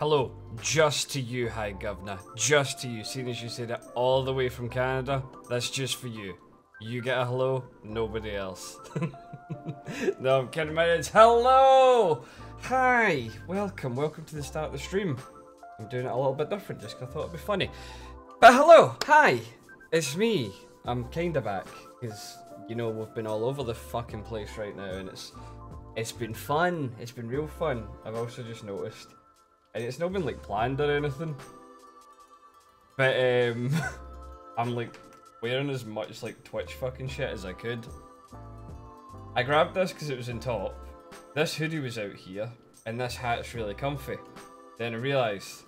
Hello, just to you, High Governor. Just to you, seeing as you said it all the way from Canada. That's just for you. You get a hello, nobody else. no, I'm kidding, my it's hello! Hi! Welcome, welcome to the start of the stream. I'm doing it a little bit different just 'cause I thought it'd be funny. But hello, hi! It's me. I'm kinda back, because, you know, we've been all over the fucking place right now, and it's it's been fun. It's been real fun. I've also just noticed. And it's not been, like, planned or anything. But, um, I'm, like, wearing as much, like, Twitch fucking shit as I could. I grabbed this because it was in top. This hoodie was out here, and this hat's really comfy. Then I realised,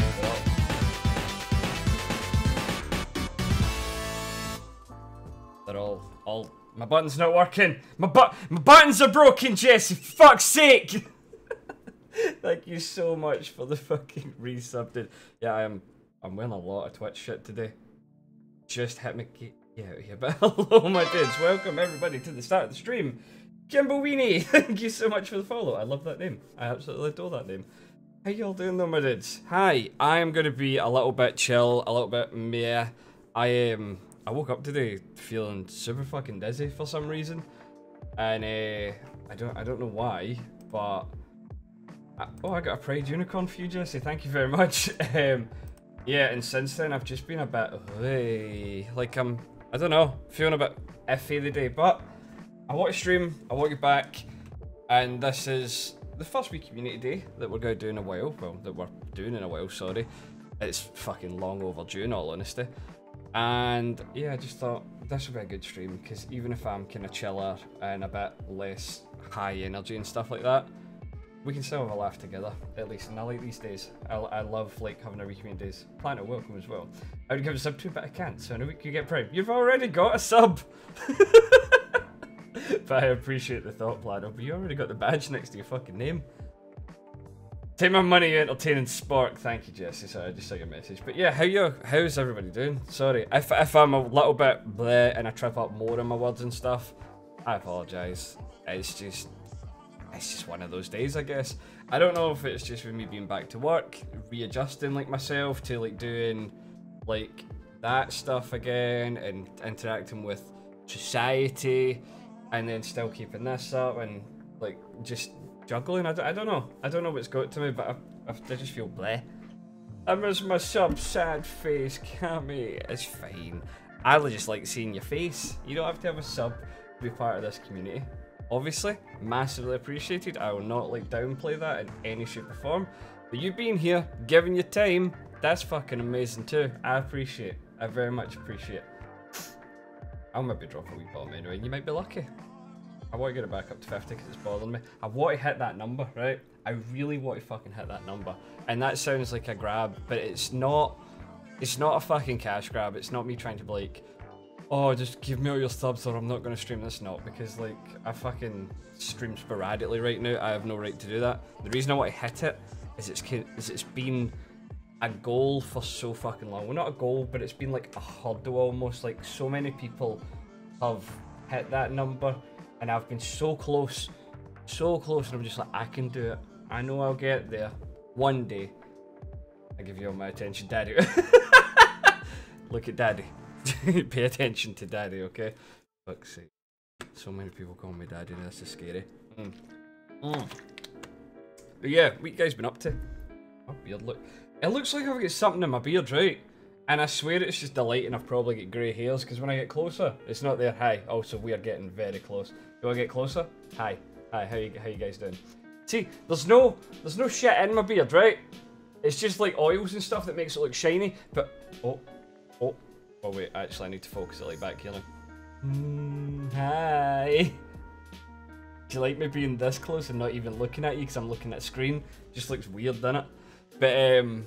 well, they're all, all, my button's not working. My but, my buttons are broken, Jesse. Fuck's sake. Thank you so much for the fucking resub, dude. Yeah, I am. I'm wearing a lot of Twitch shit today. Just hit me get get out here. But hello, my dudes. Welcome everybody to the start of the stream. Jimbo Weenie, thank you so much for the follow. I love that name. I absolutely adore that name. How y'all doing though, my dudes? Hi, I am going to be a little bit chill, a little bit meh. I um, I woke up today feeling super fucking dizzy for some reason, and uh, I don't I don't know why, but oh, I got a Pride Unicorn for you, Jesse. Thank you very much. um, yeah, and since then I've just been a bit like I'm I don't know feeling a bit iffy the day, but I want to stream. I want you back, and this is the first week community day that we're going to do in a while. Well, that we're doing in a while. Sorry, it's fucking long overdue, in all honesty. And yeah, I just thought this would be a good stream because even if I'm kind of chiller and a bit less high energy and stuff like that, we can still have a laugh together, at least. And I like these days. I, I love like having a week community days. Planet welcome as well. I would give a sub to, but I can't. So in a week you get prime. You've already got a sub. but I appreciate the thought, Planet. But you already got the badge next to your fucking name. Take my money, you entertaining spark. Thank you, Jesse. Sorry, I just saw your message. But yeah, how you? How's everybody doing? Sorry, if if I'm a little bit bleh and I trip up more in my words and stuff, I apologise. It's just, it's just one of those days, I guess. I don't know if it's just with me being back to work, readjusting like myself to like doing like that stuff again and interacting with society, and then still keeping this up and like just juggling. I don't, I don't know. I don't know what's got to me, but I, I, I just feel bleh. I miss my sub sad face, Cammy. It's fine. I just like seeing your face. You don't have to have a sub to be part of this community. Obviously, massively appreciated. I will not like downplay that in any shape or form. But you being here, giving your time, that's fucking amazing too. I appreciate. I very much appreciate. I'll maybe drop a wee bomb anyway, and you might be lucky. I want to get it back up to 50 because it's bothering me. I want to hit that number, right? I really want to fucking hit that number. And that sounds like a grab, but it's not. It's not a fucking cash grab. It's not me trying to be like, oh, just give me all your subs or I'm not going to stream this. Not because like I fucking stream sporadically right now. I have no right to do that. The reason I want to hit it is it's is it's been a goal for so fucking long. Well, not a goal, but it's been like a hurdle almost. Like so many people have hit that number, and I've been so close, so close, and I'm just like, I can do it. I know I'll get there one day. I give you all my attention, Daddy. Look at Daddy. Pay attention to Daddy, okay? Fuck's sake. So many people call me Daddy, this is scary. Mm. Mm. But yeah, what you guys been up to? Oh, beard look. It looks like I've got something in my beard, right? And I swear it's just the light and I've probably got grey hairs because when I get closer, it's not there. Hi. Also, we are getting very close. Do I get closer? Hi. Hi, how you, how you guys doing? See, there's no, there's no shit in my beard, right? It's just like oils and stuff that makes it look shiny, but, oh, oh, wait, actually I need to focus it like back here. Mm, hi. Do you like me being this close and not even looking at you because I'm looking at screen? Just looks weird, doesn't it? But um,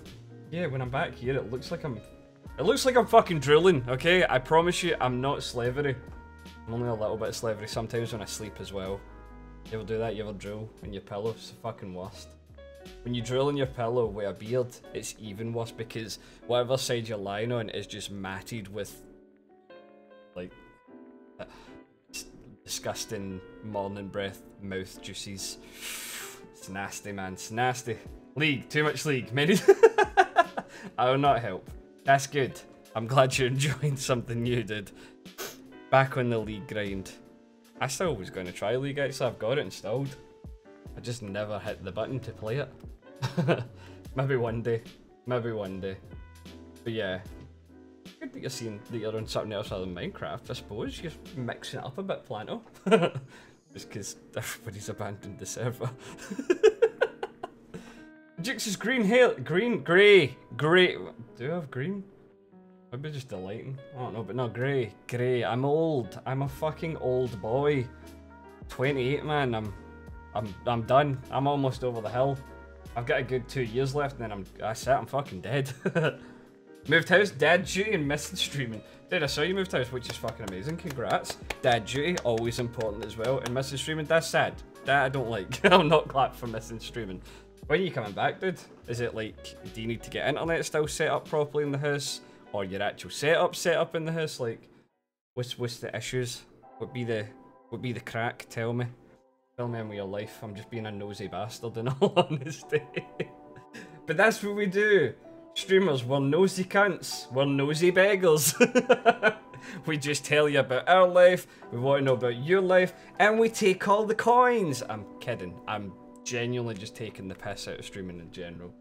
yeah, when I'm back here, it looks like I'm, it looks like I'm fucking drooling. Okay, I promise you, I'm not slavery. I'm only a little bit slavery sometimes when I sleep as well. You ever do that? You ever drool in your pillow? It's the fucking worst. When you drool in your pillow with a beard, it's even worse because whatever side you're lying on is just matted with, like, uh, disgusting morning breath mouth juices. It's nasty, man. It's nasty. League, too much league. Many. I will not help. That's good. I'm glad you're enjoying something new, dude. Back on the league grind. I still was going to try League actually, I've got it installed. I just never hit the button to play it. Maybe one day. Maybe one day. But yeah. Good that you're seeing that you're on something else other than Minecraft, I suppose. You're mixing it up a bit, Planto. just because everybody's abandoned the server. Jix is green hair, green, grey, grey. Do I have green? Maybe just delighting. I don't know, but no, grey, grey. I'm old. I'm a fucking old boy. 28, man. I'm, I'm, I'm done. I'm almost over the hill. I've got a good two years left, and then I'm, I said I'm fucking dead. moved house, dad duty, and missing streaming. Dude, I saw you moved house, which is fucking amazing. Congrats. Dad duty, always important as well. And missing streaming, that's sad. That I don't like. I'm not glad for missing streaming. When are you coming back, dude? Is it like, do you need to get internet still set up properly in the house? or your actual setup set up in the house? Like, what's what's the issues? What be the what be the crack? Tell me. Tell me in your life. I'm just being a nosy bastard in all honesty. but that's what we do. Streamers, we're nosy cunts. We're nosy beggars. we just tell you about our life, we want to know about your life, and we take all the coins. I'm kidding. I'm genuinely just taking the piss out of streaming in general.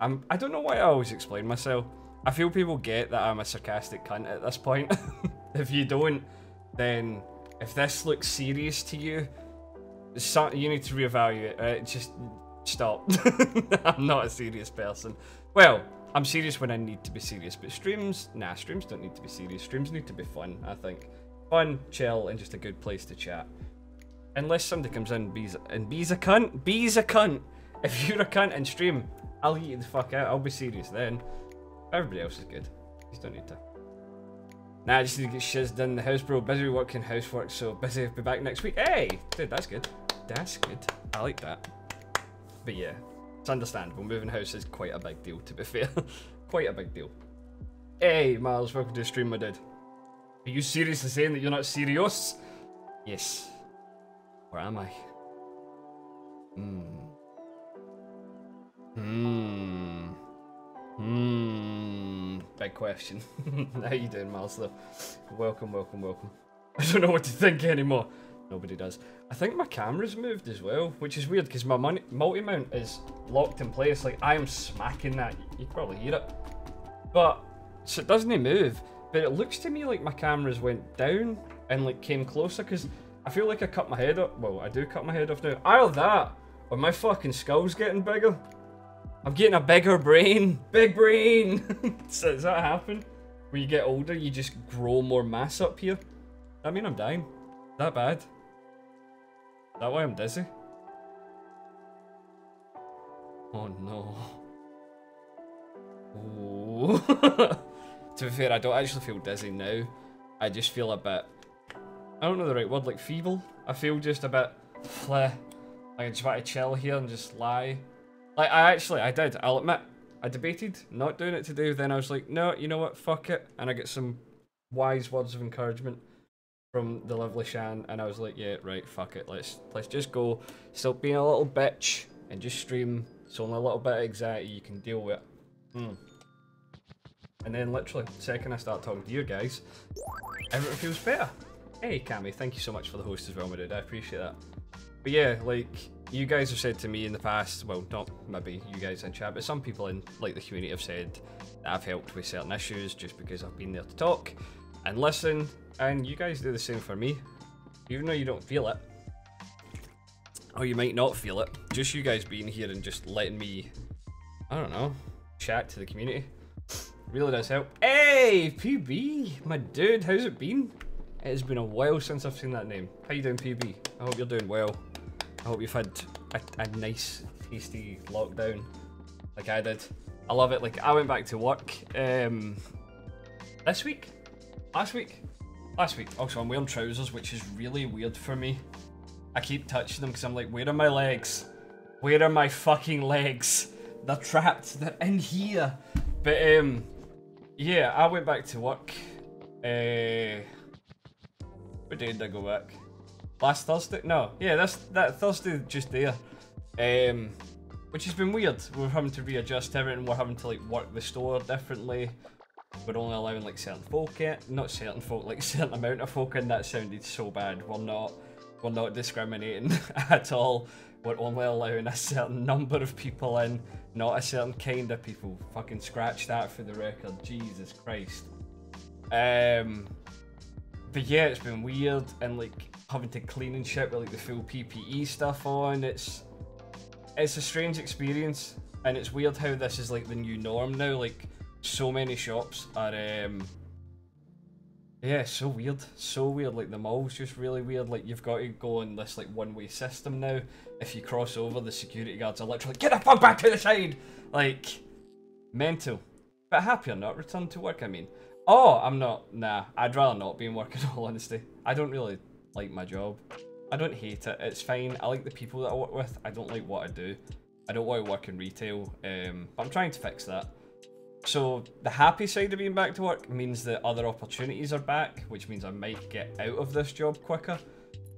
I'm, I don't know why I always explain myself. I feel people get that I'm a sarcastic cunt at this point. if you don't, then if this looks serious to you, you need to reevaluate. Right? Just stop. I'm not a serious person. Well, I'm serious when I need to be serious, but streams, nah, streams don't need to be serious. Streams need to be fun. I think fun, chill, and just a good place to chat. Unless somebody comes in and be's, and bees a cunt, Bees a cunt. If you're a cunt and stream, I'll eat you the fuck out. I'll be serious then. Everybody else is good. Just don't need to. Nah, I just need to get shiz done the house, bro. Busy working housework, so busy. I'll Be back next week. Hey! Dude, that's good. That's good. I like that. But yeah, it's understandable. Moving house is quite a big deal, to be fair. quite a big deal. Hey, Miles, welcome to the stream, my dude. Are you seriously saying that you're not serious? Yes. Where am I? Hmm. Hmm. Hmm. Big question. How you doing, Miles? Though? Welcome, welcome, welcome. I don't know what to think anymore. Nobody does. I think my camera's moved as well, which is weird because my multi-mount is locked in place. Like, I am smacking that. You can probably hear it. But, so it doesn't move. But it looks to me like my cameras went down and like came closer because I feel like I cut my head off. Well, I do cut my head off now. Either that or my fucking skull's getting bigger. I'm getting a bigger brain. Big brain. so does that happen? When you get older, you just grow more mass up here? I mean, I'm dying. That bad? That why I'm dizzy? Oh no. To be fair, I don't actually feel dizzy now. I just feel a bit... I don't know the right word, like feeble. I feel just a bit... Like I just want to chill here and just lie. Like, I actually, I did, I'll admit, I debated not doing it today, then I was like, no, you know what, fuck it, and I get some wise words of encouragement from the lovely Shan, and I was like, yeah, right, fuck it, let's let's just go, stop being a little bitch, and just stream, it's only a little bit of anxiety you can deal with. Hmm. And then literally, the second I start talking to you guys, everything feels better. Hey, Cammy, thank you so much for the host as well, my dude, I appreciate that. But yeah, like, you guys have said to me in the past, well, not maybe you guys in chat, but some people in like the community have said that I've helped with certain issues just because I've been there to talk and listen, and you guys do the same for me, even though you don't feel it, or you might not feel it. Just you guys being here and just letting me, I don't know, chat to the community really does help. Hey, PB, my dude, how's it been? It has been a while since I've seen that name. How you doing, PB? I hope you're doing well. I hope you've had a, a nice, tasty lockdown like I did. I love it. Like, I went back to work um, this week? Last week? Last week. Also, I'm wearing trousers, which is really weird for me. I keep touching them because I'm like, where are my legs? Where are my fucking legs? They're trapped. They're in here. But, um, yeah, I went back to work. Uh, what day did I go back? last Thursday. No, yeah, that's that Thursday just there. Um, which has been weird. We're having to readjust everything. We're having to like work the store differently. We're only allowing like certain folk in, not certain folk, like certain amount of folk in. That sounded so bad. We're not, we're not discriminating at all. We're only allowing a certain number of people in, not a certain kind of people. Fucking scratch that for the record. Jesus Christ. Um, but yeah, it's been weird and like having to clean and shit with like the full PPE stuff on. It's it's a strange experience, and it's weird how this is like the new norm now. Like so many shops are um yeah, so weird. So weird. Like the mall's just really weird. Like you've got to go on this like one way system now. If you cross over, the security guards are literally get the fuck back to the side. Like mental. But happy or not, return to work. I mean, oh, I'm not. Nah, I'd rather not be in work. In all honesty, I don't really like my job. I don't hate it. It's fine. I like the people that I work with. I don't like what I do. I don't want to work in retail. Um, but I'm trying to fix that. So the happy side of being back to work means that other opportunities are back, which means I might get out of this job quicker.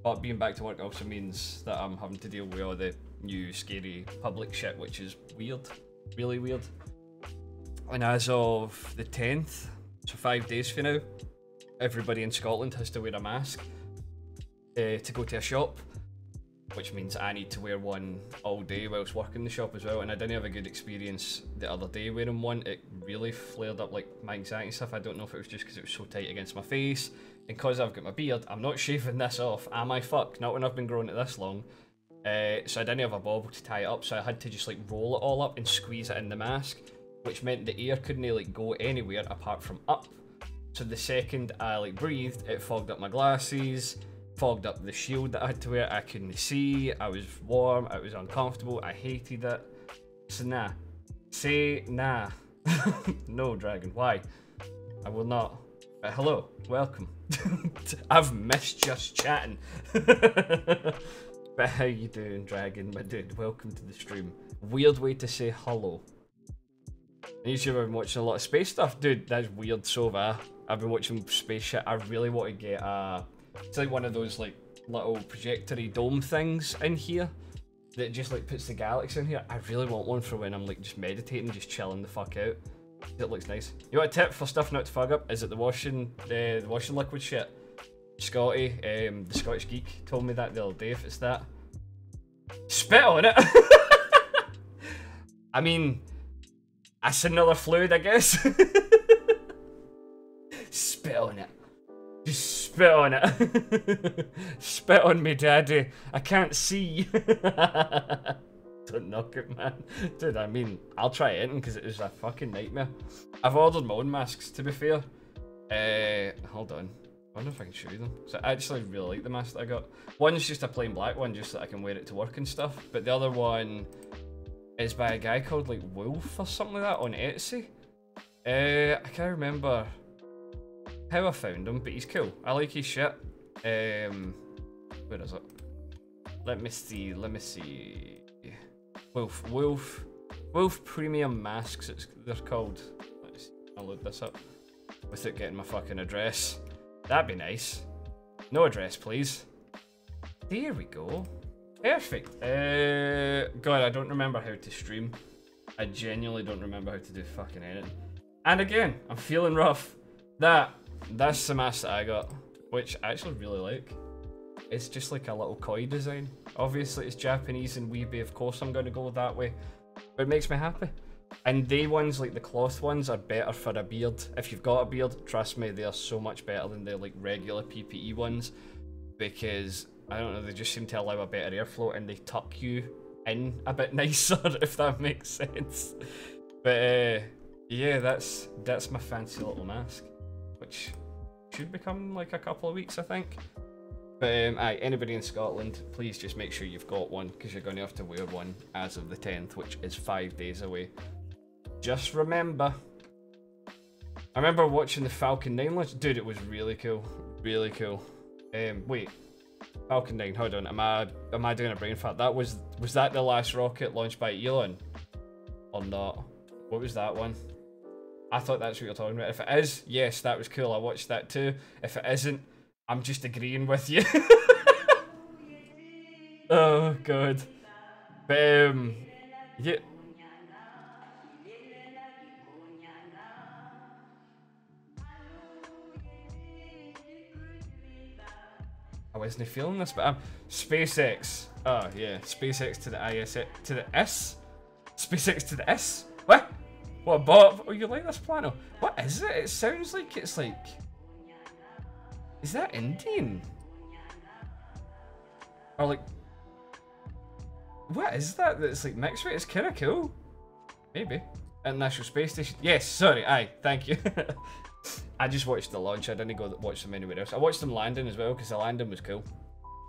But being back to work also means that I'm having to deal with all the new scary public shit, which is weird, really weird. And as of the 10th, so five days for now, everybody in Scotland has to wear a mask uh, to go to a shop which means I need to wear one all day whilst working the shop as well. And I didn't have a good experience the other day wearing one. It really flared up like my anxiety stuff. I don't know if it was just because it was so tight against my face. And because I've got my beard, I'm not shaving this off. Am I fuck? Not when I've been growing it this long. Uh, so I didn't have a bobble to tie it up, so I had to just like roll it all up and squeeze it in the mask, which meant the air couldn't like go anywhere apart from up. So the second I like breathed, it fogged up my glasses fogged up the shield that I had to wear. I couldn't see. I was warm. I was uncomfortable. I hated it. So nah. Say nah. no, dragon. Why? I will not. But hello. Welcome. I've missed just chatting. but how you doing, dragon? My dude, welcome to the stream. Weird way to say hello. And you've been watching a lot of space stuff. Dude, that's weird, so have I've been watching space shit. I really want to get a it's like one of those like little projectory dome things in here that just like puts the galaxy in here. I really want one for when I'm like just meditating, just chilling the fuck out. It looks nice. You want a tip for stuff not to fog up? Is it the washing, the, the washing liquid shit? Scotty, um, the Scottish Geek, told me that the other day. If it's that, spit on it. I mean, that's another fluid, I guess. spit on it. Just spit on it. spit on me, daddy. I can't see. Don't knock it, man. Dude, I mean, I'll try it because it is a fucking nightmare. I've ordered my own masks, to be fair. Uh, hold on. I wonder if I can show you them. So I actually really like the mask that I got. One's just a plain black one, just so I can wear it to work and stuff. But the other one is by a guy called like Wolf or something like that on Etsy. Uh, I can't remember how I found him, but he's cool. I like his shit. Um, where is it? Let me see. Let me see. Wolf, Wolf, Wolf Premium Masks. It's they're called. Let's. I'll load this up without getting my fucking address. That'd be nice. No address, please. There we go. Perfect. Uh, God, I don't remember how to stream. I genuinely don't remember how to do fucking anything. And again, I'm feeling rough. That that's the mask that I got, which I actually really like. It's just like a little koi design. Obviously it's Japanese and weeby, of course I'm going to go that way. But it makes me happy. And they ones, like the cloth ones, are better for a beard. If you've got a beard, trust me, they are so much better than the like regular PPE ones. Because, I don't know, they just seem to allow a better airflow and they tuck you in a bit nicer, if that makes sense. But uh, yeah, that's that's my fancy little mask which should become like a couple of weeks, I think. But um, aye, anybody in Scotland, please just make sure you've got one because you're going to have to wear one as of the 10th, which is five days away. Just remember. I remember watching the Falcon 9 launch. Dude, it was really cool. Really cool. Um, wait. Falcon 9, hold on. Am I am I doing a brain fart? That was was that the last rocket launched by Elon? Or not? What was that one? I thought that's what you're talking about. If it is, yes, that was cool. I watched that too. If it isn't, I'm just agreeing with you. oh god. But um, Yeah. I wasn't feeling this, but I'm SpaceX. Oh yeah, SpaceX to the IS to the S. SpaceX to the S. What? What Bob? Oh, you like this plano? What is it? It sounds like it's like. Is that Indian? Or like. What is that? That's like mixed with? It's kind of cool. Maybe. International Space Station. Yes, sorry. Aye, thank you. I just watched the launch. I didn't go watch them anywhere else. I watched them landing as well because the landing was cool.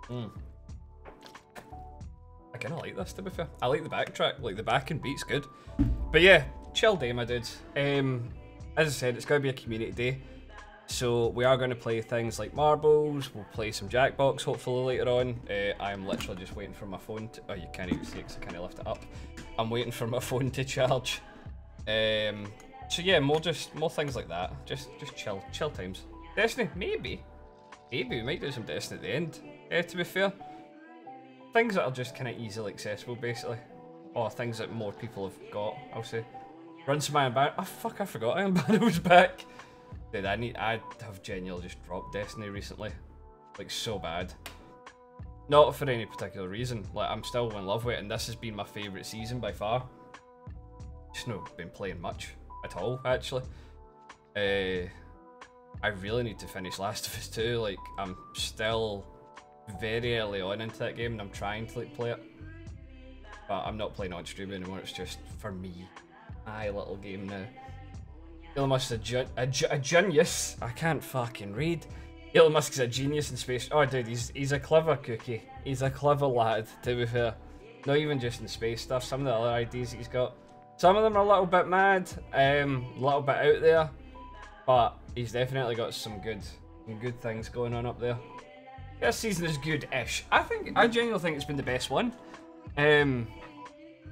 Mm. I kind of like this to be fair. I like the backtrack. Like the back and beat's good. But yeah, chill day, my dude. Um, as I said, it's going to be a community day. So we are going to play things like marbles. We'll play some Jackbox hopefully later on. Uh, I'm literally just waiting for my phone. To, oh, you can't even see it because I kind of left it up. I'm waiting for my phone to charge. Um, so yeah, more just more things like that. Just just chill, chill times. Destiny, maybe, maybe we might do some Destiny at the end. Eh, to be fair, things that are just kind of easily accessible, basically, or things that more people have got. I'll say. Run some Iron Banner. Oh fuck, I forgot Banner was back. Dude, I need. I have genuinely just dropped Destiny recently, like so bad. Not for any particular reason. Like I'm still in love with it, and this has been my favourite season by far. Just not been playing much at all, actually. Uh, I really need to finish Last of Us 2. Like I'm still very early on into that game, and I'm trying to like play it, but I'm not playing on stream anymore. It's just for me, my little game now. Elon Musk's a, a, a genius. I can't fucking read. Elon Musk's a genius in space. Oh, dude, he's he's a clever cookie. He's a clever lad, to be fair. Not even just in space stuff. Some of the other ideas he's got. Some of them are a little bit mad, um, a little bit out there, but he's definitely got some good, some good things going on up there. This season is good-ish. I think, I genuinely think it's been the best one. Um,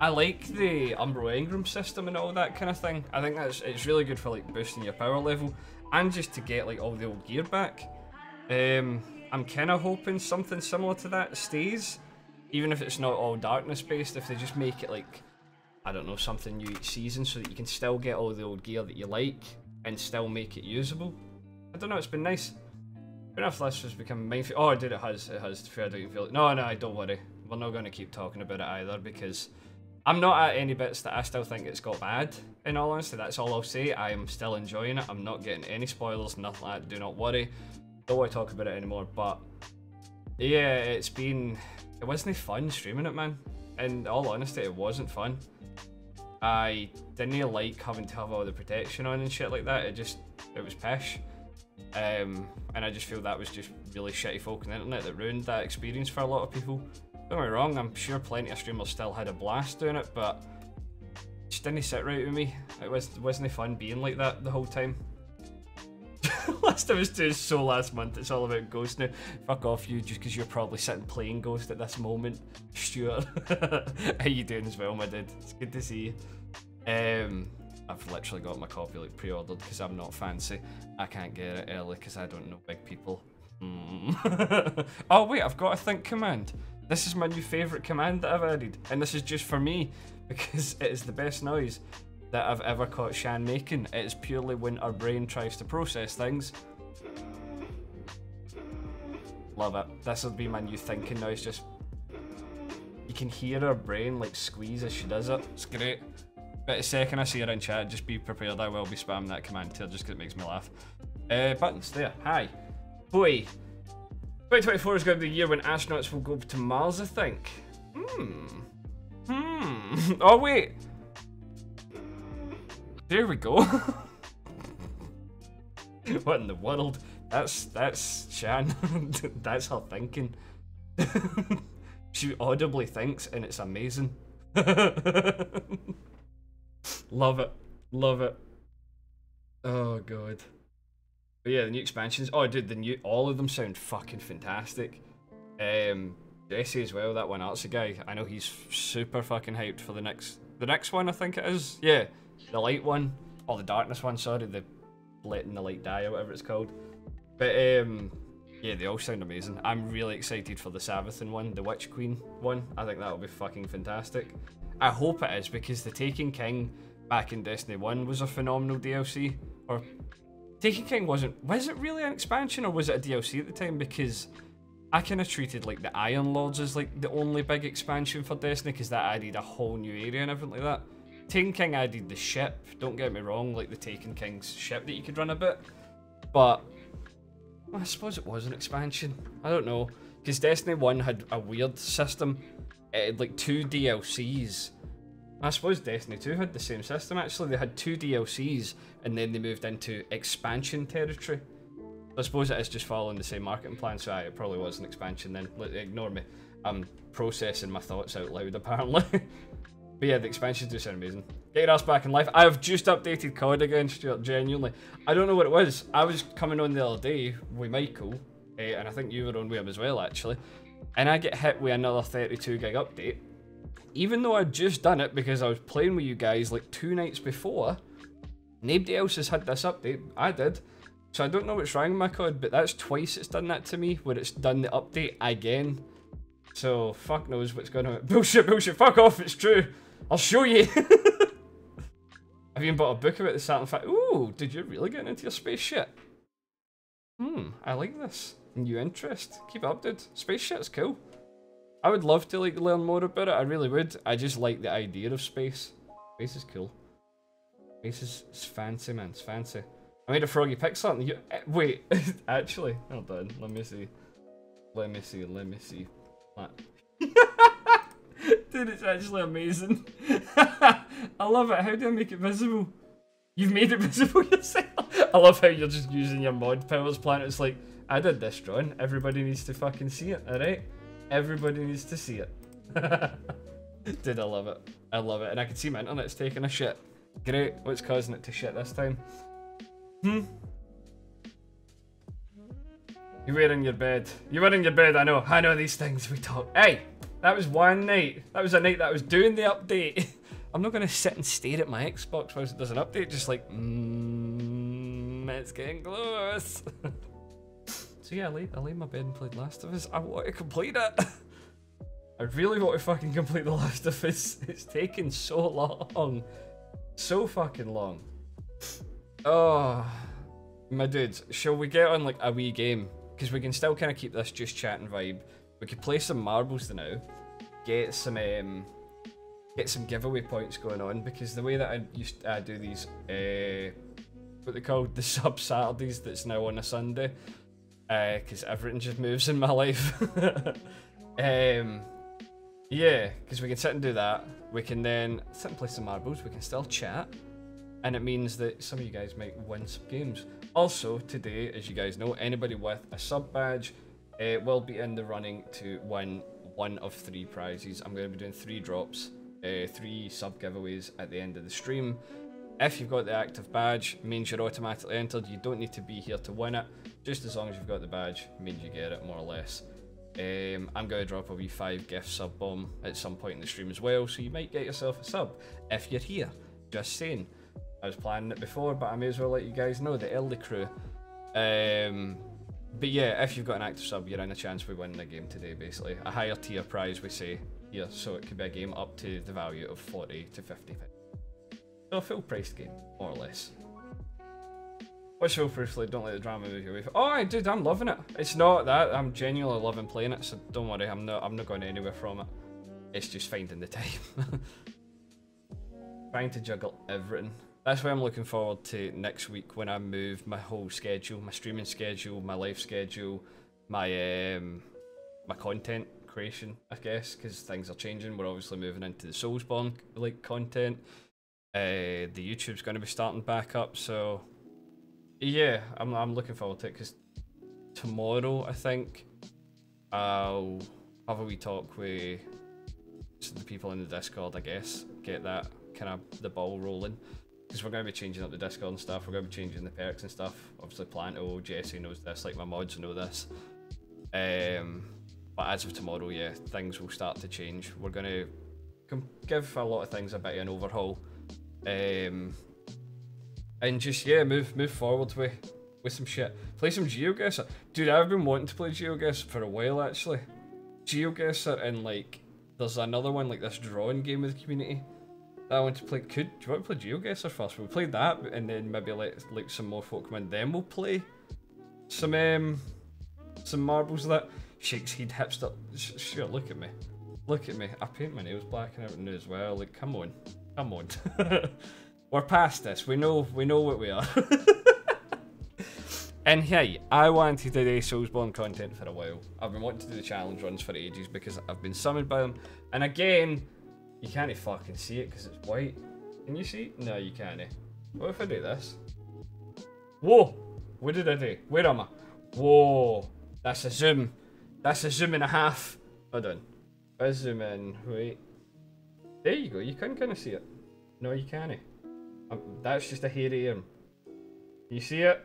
I like the Umbral Engram system and all that kind of thing. I think that's it's really good for like boosting your power level and just to get like all the old gear back. Um, I'm kind of hoping something similar to that stays, even if it's not all darkness based. If they just make it like, I don't know, something new each season, so that you can still get all the old gear that you like and still make it usable. I don't know. It's been nice. Know if this has become mindful. Oh, dude, it has. It has. I don't feel it. No, no, don't worry. We're not going to keep talking about it either because I'm not at any bits that I still think it's got bad, in all honesty, that's all I'll say. I am still enjoying it, I'm not getting any spoilers, nothing like that, do not worry. Don't want to talk about it anymore, but yeah, it's been, it wasn't fun streaming it, man. In all honesty, it wasn't fun. I didn't like having to have all the protection on and shit like that, it just, it was pish. Um, and I just feel that was just really shitty folk on the internet that ruined that experience for a lot of people. Don't me wrong, I'm sure plenty of streamers still had a blast doing it, but it just didn't sit right with me. It was, wasn't fun being like that the whole time. last Us 2 is so last month, it's all about Ghost now. Fuck off you, just because you're probably sitting playing Ghost at this moment. Stuart, how you doing as well, my dude? It's good to see you. Um, I've literally got my copy like pre-ordered because I'm not fancy. I can't get it early because I don't know big people. Mm. oh wait, I've got a think command. This is my new favourite command that I've added, and this is just for me, because it is the best noise that I've ever caught Shan making. It is purely when our brain tries to process things. Love it. This will be my new thinking noise, just... You can hear her brain like squeeze as she does it. It's great. But the second I see her in chat, just be prepared, I will be spamming that command to her just because it makes me laugh. Uh, buttons, there. Hi. Boy. 2024 is going to be the year when astronauts will go to Mars, I think. Hmm. Hmm. Oh, wait. There we go. what in the world? That's, that's Shan. that's her thinking. she audibly thinks and it's amazing. Love it. Love it. Oh, God. But yeah, the new expansions. Oh, dude, the new all of them sound fucking fantastic. Um, Jesse as well, that one artsy guy. I know he's super fucking hyped for the next, the next one. I think it is. Yeah, the light one, or the darkness one. Sorry, the letting the light die or whatever it's called. But um, Yeah, they all sound amazing. I'm really excited for the Savathun one, the Witch Queen one. I think that'll be fucking fantastic. I hope it is because the Taken King back in Destiny 1 was a phenomenal DLC. Or Taken King wasn't was it really an expansion or was it a DLC at the time? Because I kind of treated like the Iron Lords as like the only big expansion for Destiny because that added a whole new area and everything like that. Taken King added the ship, don't get me wrong, like the Taken King's ship that you could run a bit. But I suppose it was an expansion. I don't know. Because Destiny 1 had a weird system. It had like two DLCs. I suppose Destiny 2 had the same system actually. They had two DLCs and then they moved into expansion territory. I suppose it is just following the same marketing plan, so aye, it probably was an expansion then. Ignore me. I'm processing my thoughts out loud apparently. But yeah, the expansions do sound amazing. Get your ass back in life. I have just updated COD again, Stuart, genuinely. I don't know what it was. I was coming on the other day with Michael, uh, and I think you were on with him as well, actually. And I get hit with another 32 gig update. Even though I'd just done it because I was playing with you guys like two nights before, nobody else has had this update. I did. So I don't know what's wrong with my code, but that's twice it's done that to me, where it's done the update again. So, fuck knows what's going on. Bullshit, bullshit, fuck off, it's true. I'll show you. I've even bought a book about the Saturn fact. Ooh, did you really get into your space shit? Hmm, I like this. New interest. Keep up, dude. Space shit's cool. I would love to like learn more about it. I really would. I just like the idea of space. Space is cool. Space is, fancy, man. It's fancy. I made a froggy pixel. You, uh, wait, actually, hold on. Let me see. Let me see. Let me see. Dude, it's actually amazing. I love it. How do I make it visible? You've made it visible yourself. I love how you're just using your mod powers planet. It's like, I did this drawing. Everybody needs to fucking see it, alright? Everybody needs to see it. Dude, I love it. I love it. And I can see my internet's taking a shit. Great. What's causing it to shit this time? Hmm? You were in your bed. You were in your bed, I know. I know these things we talk. Hey! That was one night. That was a night that I was doing the update. I'm not going to sit and stare at my Xbox whilst it does an update, just like, mmm, it's getting close. so yeah, I laid, I laid my bed and played Last of Us. I want to complete it. I really want to fucking complete The Last of Us. It's taken so long. So fucking long. Oh, my dudes, shall we get on like a wee game? Because we can still kind of keep this just chatting vibe. We could play some marbles now, get some um, get some giveaway points going on because the way that I used to, uh, do these, uh, what they called the sub Saturdays, that's now on a Sunday, Uh because everything just moves in my life. um, yeah, because we can sit and do that. We can then sit and play some marbles. We can still chat, and it means that some of you guys might win some games. Also, today, as you guys know, anybody with a sub badge uh, will be in the running to win one of three prizes. I'm going to be doing three drops, uh, three sub giveaways at the end of the stream. If you've got the active badge, means you're automatically entered. You don't need to be here to win it. Just as long as you've got the badge, means you get it, more or less. Um, I'm going to drop a wee 5 gift sub bomb at some point in the stream as well, so you might get yourself a sub if you're here. Just saying. I was planning it before, but I may as well let you guys know, the early crew. Um, but yeah, if you've got an active sub, you're in a chance we win the game today, basically. A higher tier prize, we say here, so it could be a game up to the value of 40 to 50 So a full priced game, more or less. What's full price Don't let the drama move you away. Oh, I dude, I'm loving it. It's not that. I'm genuinely loving playing it, so don't worry. I'm not. I'm not going anywhere from it. It's just finding the time. Trying to juggle everything. That's why I'm looking forward to next week when I move my whole schedule, my streaming schedule, my life schedule, my um, my content creation, I guess, because things are changing. We're obviously moving into the Soulsborne like content. Uh, the YouTube's going to be starting back up, so yeah, I'm I'm looking forward to it because tomorrow I think I'll have a wee talk with the people in the Discord. I guess get that kind of the ball rolling because we're going to be changing up the Discord and stuff. We're going to be changing the perks and stuff. Obviously, Planto, Jesse knows this, like my mods know this. Um, but as of tomorrow, yeah, things will start to change. We're going to give a lot of things a bit of an overhaul. Um, and just, yeah, move move forward with, with some shit. Play some GeoGuessr. Dude, I've been wanting to play GeoGuessr for a while actually. GeoGuessr and like there's another one like this drawing game with the community. I want to play. Could do you want to play GeoGuessr first? We'll play that, and then maybe let like some more folk come in. Then we'll play some um some marbles that shakes head hipster. Sure, look at me, look at me. I paint my nails black and everything as well. Like, come on, come on. We're past this. We know we know what we are. and hey, I wanted to do Soulsborne content for a while. I've been wanting to do the challenge runs for ages because I've been summoned by them. And again, you can't fucking see it because it's white. Can you see? No, you can't. What if I do this? Whoa! What did I do? Where am I? Whoa! That's a zoom. That's a zoom and a half. Hold on. I zoom in. Wait. There you go. You can kind of see it. No, you can't. Um, that's just a hairy arm. You see it?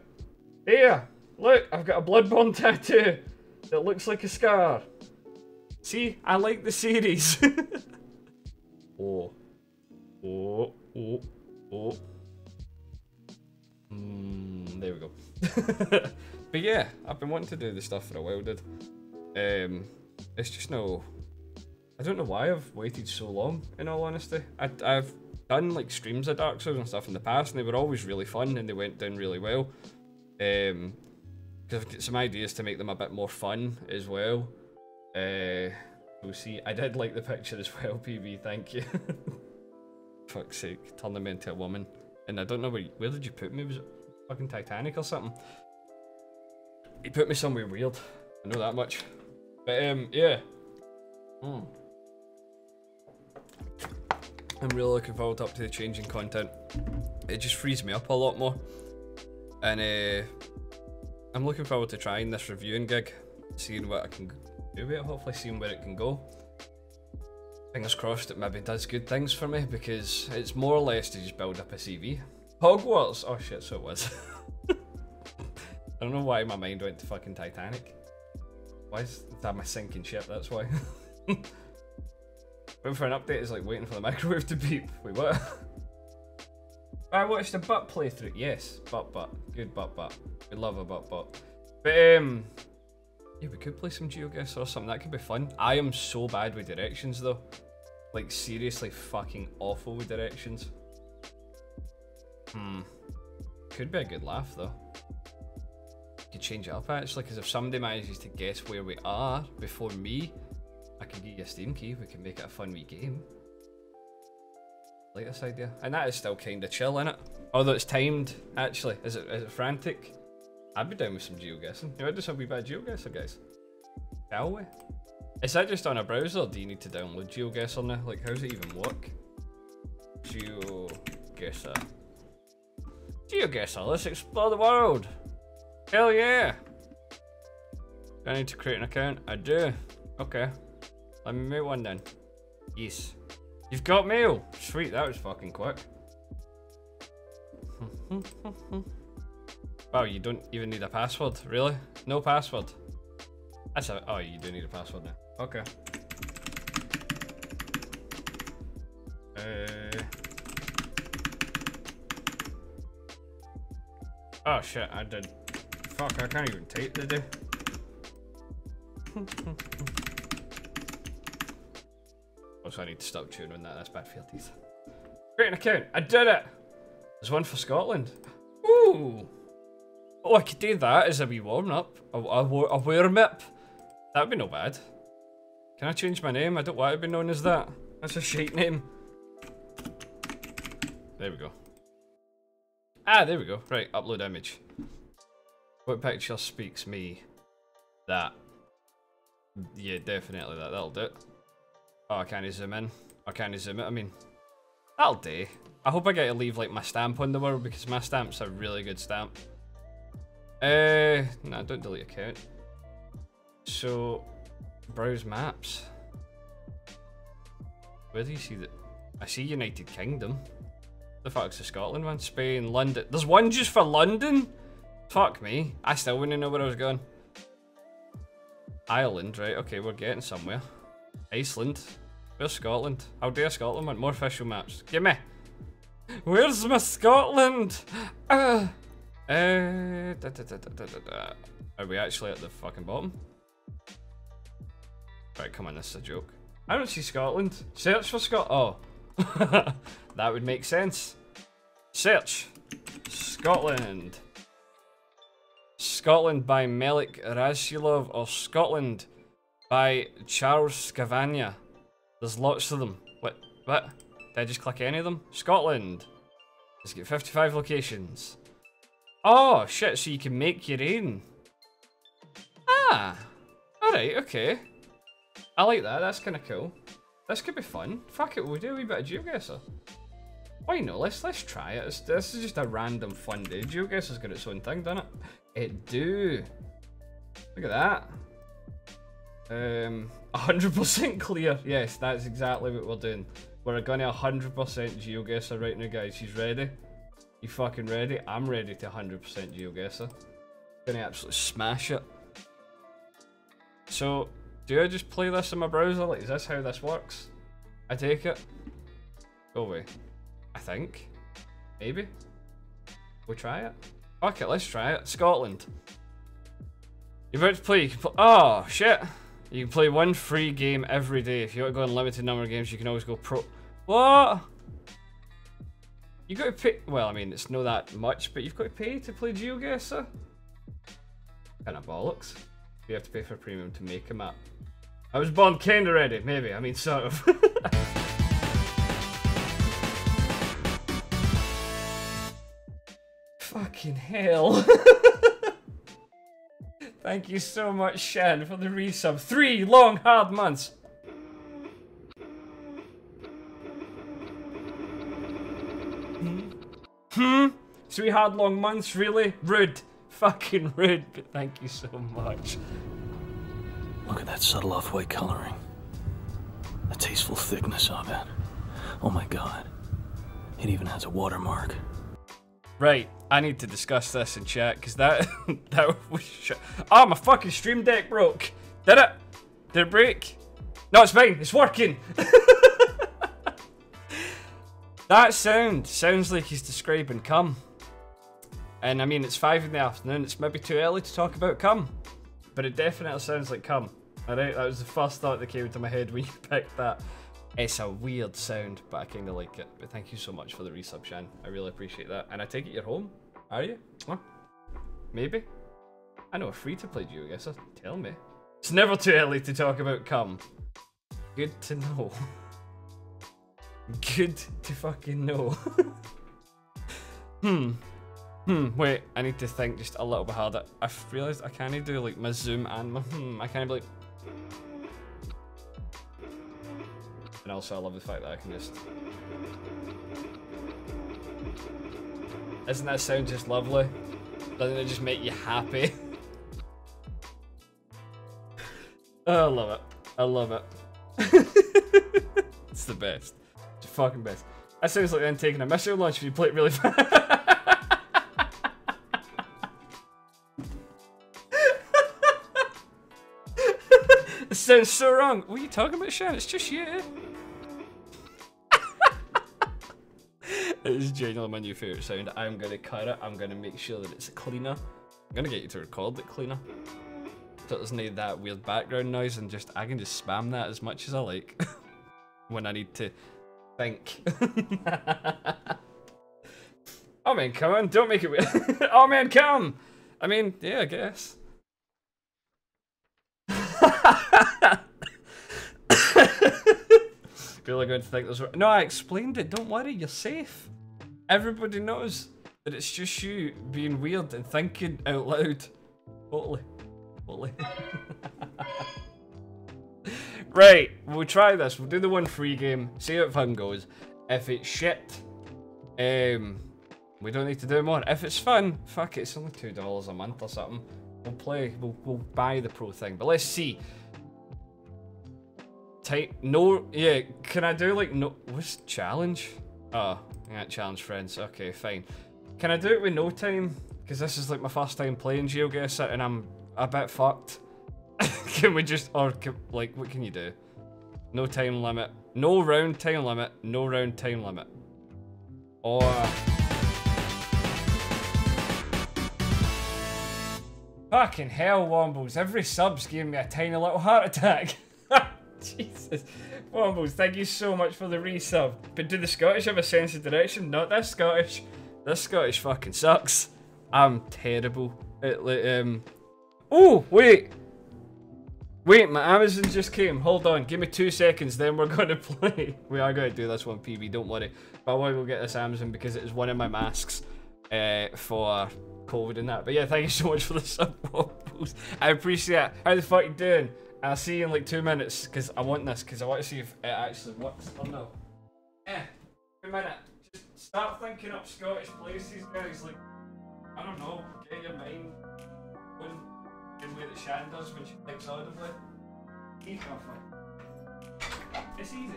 Here! Look! I've got a Bloodborne tattoo that looks like a scar. See? I like the series. oh. Oh. Oh. Oh. Mm, there we go. but yeah, I've been wanting to do this stuff for a while, dude. Um, it's just no... I don't know why I've waited so long, in all honesty. I, I've done like streams of Dark Souls and stuff in the past, and they were always really fun and they went down really well. Um, because I've got some ideas to make them a bit more fun as well. Uh, we'll see. I did like the picture as well, PB. Thank you. Fuck's sake, turn them into a woman. And I don't know where. Where did you put me? Was it fucking Titanic or something? You put me somewhere weird. I know that much. But um, yeah. Hmm. I'm really looking forward up to the changing content. It just frees me up a lot more. And uh, I'm looking forward to trying this reviewing gig, seeing what I can do with it, hopefully seeing where it can go. Fingers crossed it maybe does good things for me because it's more or less to just build up a CV. Hogwarts! Oh shit, so it was. I don't know why my mind went to fucking Titanic. Why is that my sinking ship? That's why. Waiting for an update is like waiting for the microwave to beep. Wait, what? I watched a butt playthrough. Yes, butt butt. Good butt butt. We love a butt butt. But um, yeah, we could play some GeoGuess or something. That could be fun. I am so bad with directions though. Like seriously fucking awful with directions. Hmm. Could be a good laugh though. Could change it up actually, because if somebody manages to guess where we are before me, I can give you a Steam key, we can make it a fun wee game. Like this idea. And that is still kinda chill, in it? Although it's timed, actually. Is it is it frantic? I'd be down with some geoguessing. You want to do some wee bad geoguessr, guys? Shall we? Is that just on a browser, or do you need to download GeoGuessr now? Like, how does it even work? GeoGuessr. GeoGuessr, let's explore the world! Hell yeah! Do I need to create an account? I do. Okay. Let me make one then. Yes. You've got mail! Sweet, that was fucking quick. wow, you don't even need a password, really? No password. That's a- oh, you do need a password now. Okay. Uh... Oh shit, I did. Fuck, I can't even the do. Also, I need to stop chewing on that. That's bad for your teeth. Create an account. I did it. There's one for Scotland. Ooh. Oh, I could do that as a wee warm up. A, a, a warm up. That'd be no bad. Can I change my name? I don't want to be known as that. That's a shite name. There we go. Ah, there we go. Right, upload image. What picture speaks me? That. Yeah, definitely that. That'll do it. Oh, I can't zoom in. I can't zoom it. I mean, that'll do. I hope I get to leave like my stamp on the world because my stamp's a really good stamp. Uh, no, don't delete account. So, browse maps. Where do you see that? I see United Kingdom. The fuck's the Scotland one? Spain, London. There's one just for London? Fuck me. I still wouldn't know where I was going. Ireland, right? Okay, we're getting somewhere. Iceland. Where's Scotland? How dare Scotland want more official maps? Give me! Where's my Scotland? Uh, Uh, da, da, da. Are we actually at the fucking bottom? Right, come on, this is a joke. I don't see Scotland. Search for Scot. Oh, that would make sense. Search Scotland. Scotland by Melik Rasulov or Scotland by Charles Scavagna. There's lots of them. What? What? Did I just click any of them? Scotland. Let's get 55 locations. Oh, shit, so you can make your own. Ah. Alright, okay. I like that, that's kind of cool. This could be fun. Fuck it, we'll do a wee bit of GeoGuessr. Why not? Let's let's try it. This is just a random fun day. GeoGuessr's got its own thing, doesn't it? It do. Look at that. Um, 100% clear. Yes, that's exactly what we're doing. We're gonna 100% GeoGuessr right now, guys. She's ready. You fucking ready? I'm ready to 100% GeoGuessr. Gonna absolutely smash it. So, do I just play this in my browser? Like, is this how this works? I take it. Go away. I think. Maybe. We try it. Okay, let's try it. Scotland. You're about to play. You can play. Oh shit! You can play one free game every day. If you want to go on limited number of games, you can always go pro. What? You got to pay. Well, I mean, it's not that much, but you've got to pay to play GeoGuessr. Kind of bollocks. You have to pay for a premium to make a map. I was born kind already, maybe. I mean, sort of. Fucking hell. Thank you so much, Shan, for the resub. Three long, hard months. Hmm? Three hard, long months? Really? Rude. Fucking rude, but thank you so much. Look at that subtle off-white coloring. The tasteful thickness of it. Oh my god. It even has a watermark. Right, I need to discuss this in chat because that that was sh- oh ah, my fucking stream deck broke. Did it? Did it break? No, it's fine. It's working. that sound sounds like he's describing cum. And I mean, it's five in the afternoon. It's maybe too early to talk about cum, but it definitely sounds like cum. Alright, that was the first thought that came into my head when you picked that. It's a weird sound, but I kind of like it. But thank you so much for the resub, Shan. I really appreciate that. And I take it you're home? Are you? Huh? Maybe? I know a free to play GeoGuessr. Tell me. It's never too early to talk about cum. Good to know. Good to fucking know. hmm. Hmm, wait, I need to think just a little bit harder. I've realised I can't do like my zoom and my hmm. I can't be like And also I love the fact that I can just... Isn't that sound just lovely? Doesn't it just make you happy? oh, I love it. I love it. it's the best. It's the fucking best. That sounds like them taking a missile launch if you play it really fast. sounds so wrong. What are you talking about, Shan? It's just you. Is genuinely my new favourite sound. I'm gonna cut it. I'm gonna make sure that it's cleaner. I'm gonna get you to record it cleaner. So it doesn't need that weird background noise and just I can just spam that as much as I like when I need to think. oh man, come on, don't make it weird. oh man, come! I mean, yeah, I guess. Are going to think there's... No, I explained it. Don't worry, you're safe. Everybody knows that it's just you being weird and thinking out loud. Totally. Totally. right, we'll try this. We'll do the one free game. See how fun goes. If it's shit, um, we don't need to do more. If it's fun, fuck it. It's only two dollars a month or something. We'll play. We'll we'll buy the pro thing. But let's see. No. Yeah. Can I do like no? What's challenge? Oh, challenge friends. Okay, fine. Can I do it with no time? Because this is like my first time playing GeoGuessr and I'm a bit fucked. can we just or can, like what can you do? No time limit. No round time limit. No round time limit. Or Fucking hell, Wombles. Every sub's giving me a tiny little heart attack. Jesus. Wombles, thank you so much for the resub. But do the Scottish have a sense of direction? Not this Scottish. This Scottish fucking sucks. I'm terrible like, um. Oh, wait. Wait, my Amazon just came. Hold on, give me two seconds, then we're gonna play. we are gonna do this one, PB, don't worry. But I will get this Amazon because it is one of my masks uh, for COVID and that. But yeah, thank you so much for the sub I appreciate it. How the fuck you doing? I'll see you in like two minutes because I want this because I want to see if it actually works or no. Eh, a minute. Just start thinking up Scottish places, guys. Like, I don't know, get your mind going in the way that Shan does when she thinks audibly. He's fun. It's easy.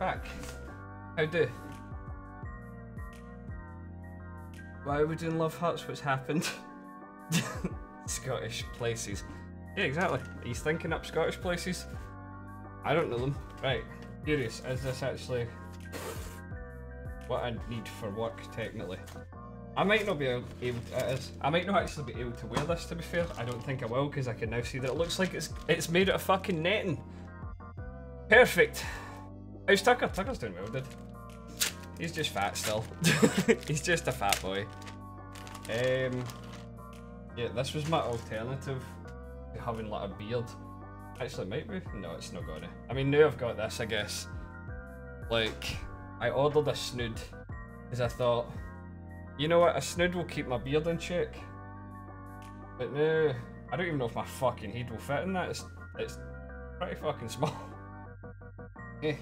Back. How do? Why are we doing Love Hearts? What's happened? Scottish places. Yeah, exactly. He's thinking up Scottish places. I don't know them. Right. Curious, is this actually what I need for work, technically? I might not be able to. I might not actually be able to wear this to be fair. I don't think I will because I can now see that it looks like it's it's made out of fucking netting. Perfect. How's Tucker? Tucker's doing well, dude. He's just fat still. He's just a fat boy. Um, yeah, this was my alternative to having like a beard. Actually, might be. No, it's not gonna. I mean, now I've got this, I guess. Like, I ordered a snood because I thought, you know what, a snood will keep my beard in check. But no, I don't even know if my fucking head will fit in that. It's, it's pretty fucking small. eh.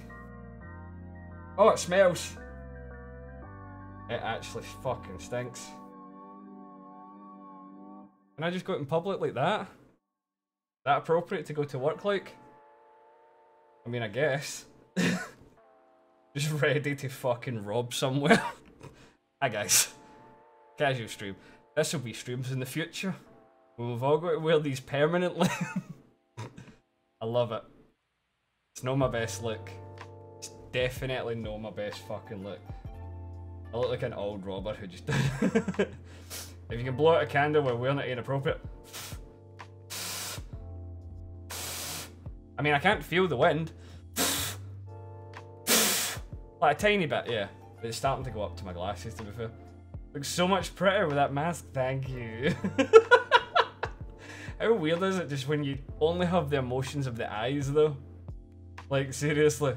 Oh, it smells. It actually fucking stinks. Can I just go out in public like that? That appropriate to go to work like? I mean, I guess. just ready to fucking rob somewhere. Hi guys. Casual stream. This will be streams in the future. We've all got to wear these permanently. I love it. It's not my best look definitely know my best fucking look. I look like an old robber who just. if you can blow out a candle while wearing it inappropriate. I mean, I can't feel the wind. like a tiny bit, yeah. But it's starting to go up to my glasses, to be fair. Looks so much prettier with that mask, thank you. How weird is it just when you only have the emotions of the eyes, though? Like, seriously.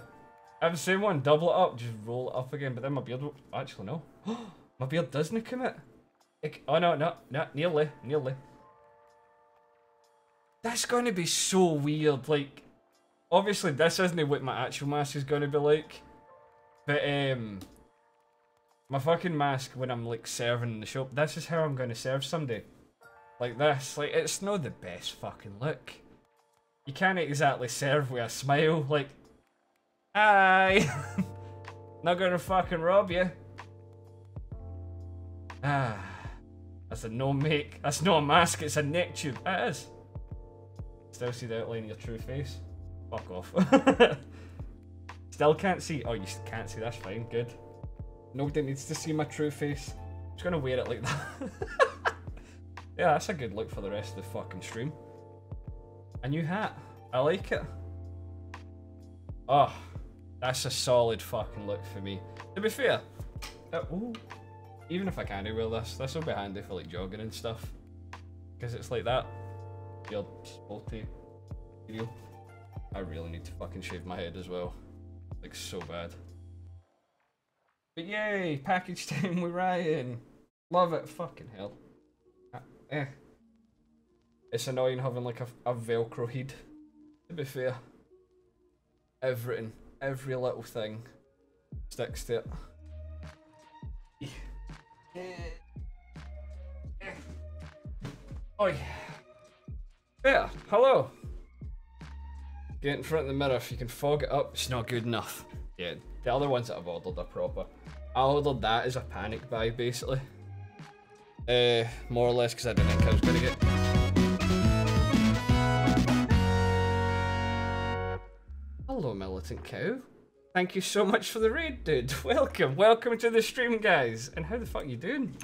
I'm the same one, double it up, just roll it up again, but then my beard will... Actually, no. my beard doesn't commit. It, oh, no, no, no, nearly, nearly. That's going to be so weird, like... Obviously, this isn't what my actual mask is going to be like. But, um... My fucking mask when I'm, like, serving in the shop, this is how I'm going to serve somebody. Like this. Like, it's not the best fucking look. You can't exactly serve with a smile. Like, Hi! Not gonna fucking rob you. Ah. That's a no make. That's not a mask, it's a neck tube. It is. Still see the outline of your true face? Fuck off. Still can't see. Oh, you can't see. That's fine. Good. Nobody needs to see my true face. I'm just gonna wear it like that. yeah, that's a good look for the rest of the fucking stream. A new hat. I like it. Oh. That's a solid fucking look for me. To be fair, uh, even if I can't wear this, this will be handy for like jogging and stuff. Because it's like that. Your sporty. I really need to fucking shave my head as well. Like so bad. But yay, package time with Ryan. Love it. Fucking hell. Uh, eh. It's annoying having like a, a Velcro head. To be fair. Everything, every little thing sticks to it. Oi. Yeah, hello. Get in front of the mirror. If you can fog it up, it's not good enough. Yeah, the other ones that I've ordered are proper. I ordered that as a panic buy, basically. Uh, more or less because I didn't think I was going to get... Hello, Militant Cow. Thank you so much for the raid, dude. Welcome, welcome to the stream, guys. And how the fuck you doing?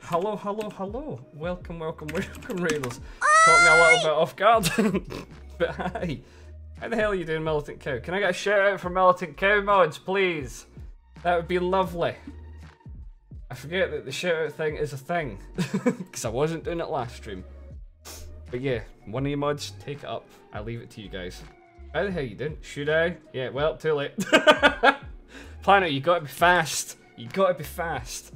Hello, hello, hello. Welcome, welcome, welcome, Raiders. Caught me a little bit off guard. but hi. How the hell are you doing, Militant Cow? Can I get a shout out for Militant Cow mods, please? That would be lovely. I forget that the shout out thing is a thing. Because I wasn't doing it last stream. But yeah, one of you mods, take it up. I leave it to you guys. How the hell you didn't? Should I? Yeah, well, too late. Planet, you gotta be fast. You gotta be fast.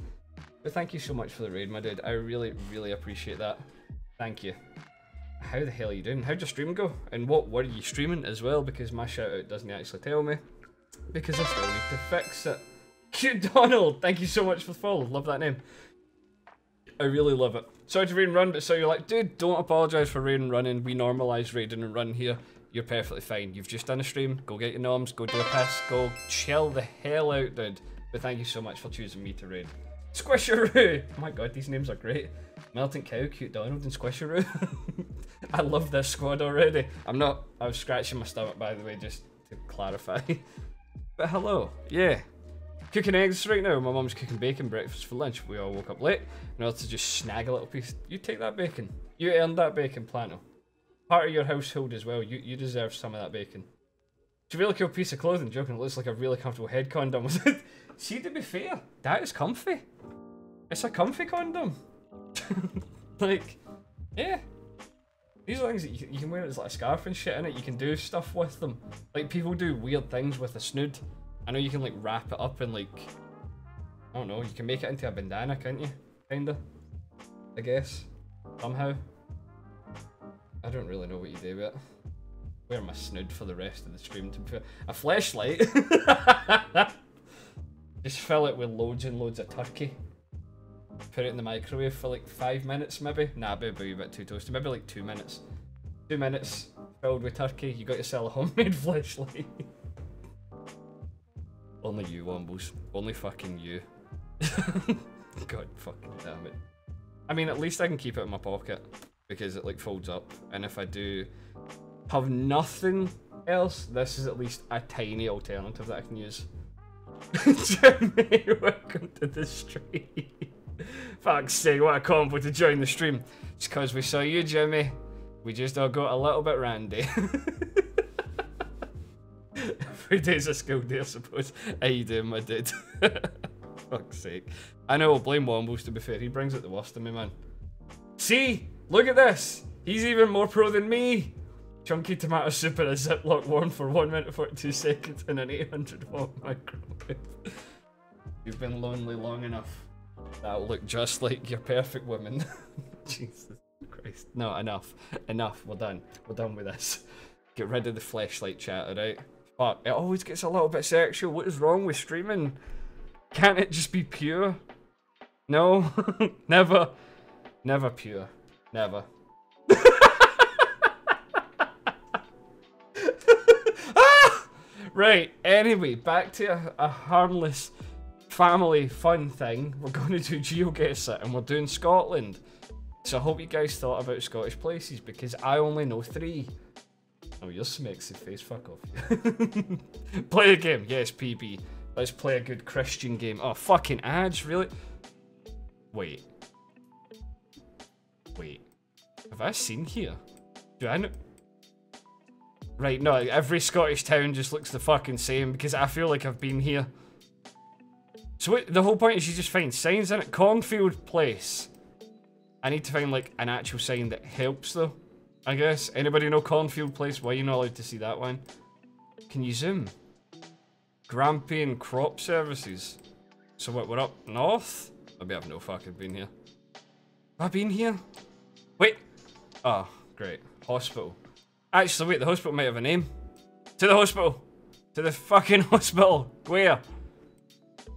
But thank you so much for the raid, my dude. I really, really appreciate that. Thank you. How the hell are you doing? How'd your stream go? And what were you streaming as well? Because my shout out doesn't actually tell me. Because I still need to fix it. Cute Donald, thank you so much for the follow. Love that name. I really love it. Sorry to raid and run, but so you're like, dude, don't apologise for raid and running. We normalise raiding and run here. You're perfectly fine. You've just done a stream. Go get your noms, go do a piss, go chill the hell out, dude. But thank you so much for choosing me to raid. Squisharoo! Oh my god, these names are great. Melting Cow, Cute Donald, and Squisharoo. I love this squad already. I'm not, I was scratching my stomach by the way, just to clarify. but hello, yeah. Cooking eggs right now. My mum's cooking bacon breakfast for lunch. We all woke up late in order to just snag a little piece. You take that bacon. You earned that bacon, Plano. Part of your household as well. You you deserve some of that bacon. It's a really cool piece of clothing. Joking, it looks like a really comfortable head condom. Was it? See, to be fair, that is comfy. It's a comfy condom. like, yeah. These are things that you, you can wear as like a scarf and shit in it. You can do stuff with them. Like people do weird things with a snood. I know you can like wrap it up and like, I don't know, you can make it into a bandana, can't you? Kinda. I guess. Somehow. I don't really know what you do with it. Wear my snood for the rest of the stream to put a flashlight. Just fill it with loads and loads of turkey. Put it in the microwave for like five minutes, maybe. Nah, maybe a bit too toasty. Maybe like two minutes. Two minutes filled with turkey. You got yourself a homemade flashlight. Only you, Wombles. Only fucking you. God fucking damn it. I mean, at least I can keep it in my pocket because it like folds up. And if I do have nothing else, this is at least a tiny alternative that I can use. Jimmy, welcome to the stream. Fuck's sake, what a combo to join the stream. It's because we saw you, Jimmy. We just all got a little bit randy. Every day's a school day, I suppose. How you doing, my dude? Fuck's sake. I know, I'll blame Wombles to be fair. He brings out the worst in me, man. See? Look at this. He's even more pro than me. Chunky tomato soup in a Ziploc warm for 1 minute 42 seconds in an 800 watt microwave. You've been lonely long enough. That'll look just like your perfect woman. Jesus Christ. No, enough. Enough. We're done. We're done with this. Get rid of the flashlight chat, alright? But it always gets a little bit sexual. What is wrong with streaming? Can't it just be pure? No? Never. Never pure. Never. Right, anyway, back to a, a harmless family fun thing. We're going to do GeoGuess it and we're doing Scotland. So I hope you guys thought about Scottish places because I only know three. Oh, your smexy face, fuck off. play a game, yes, PB. Let's play a good Christian game. Oh, fucking ads, really? Wait. Have I seen here? Do I know? Right, no, every Scottish town just looks the fucking same because I feel like I've been here. So what, the whole point is you just find signs in it. Cornfield Place. I need to find like an actual sign that helps though. I guess. Anybody know Cornfield Place? Why are you not allowed to see that one? Can you zoom? Grampian Crop Services. So what, we're up north? Maybe I've no fucking been here. Have I been here? Wait. Oh, great. Hospital. Actually, wait, the hospital might have a name. To the hospital. To the fucking hospital. Where?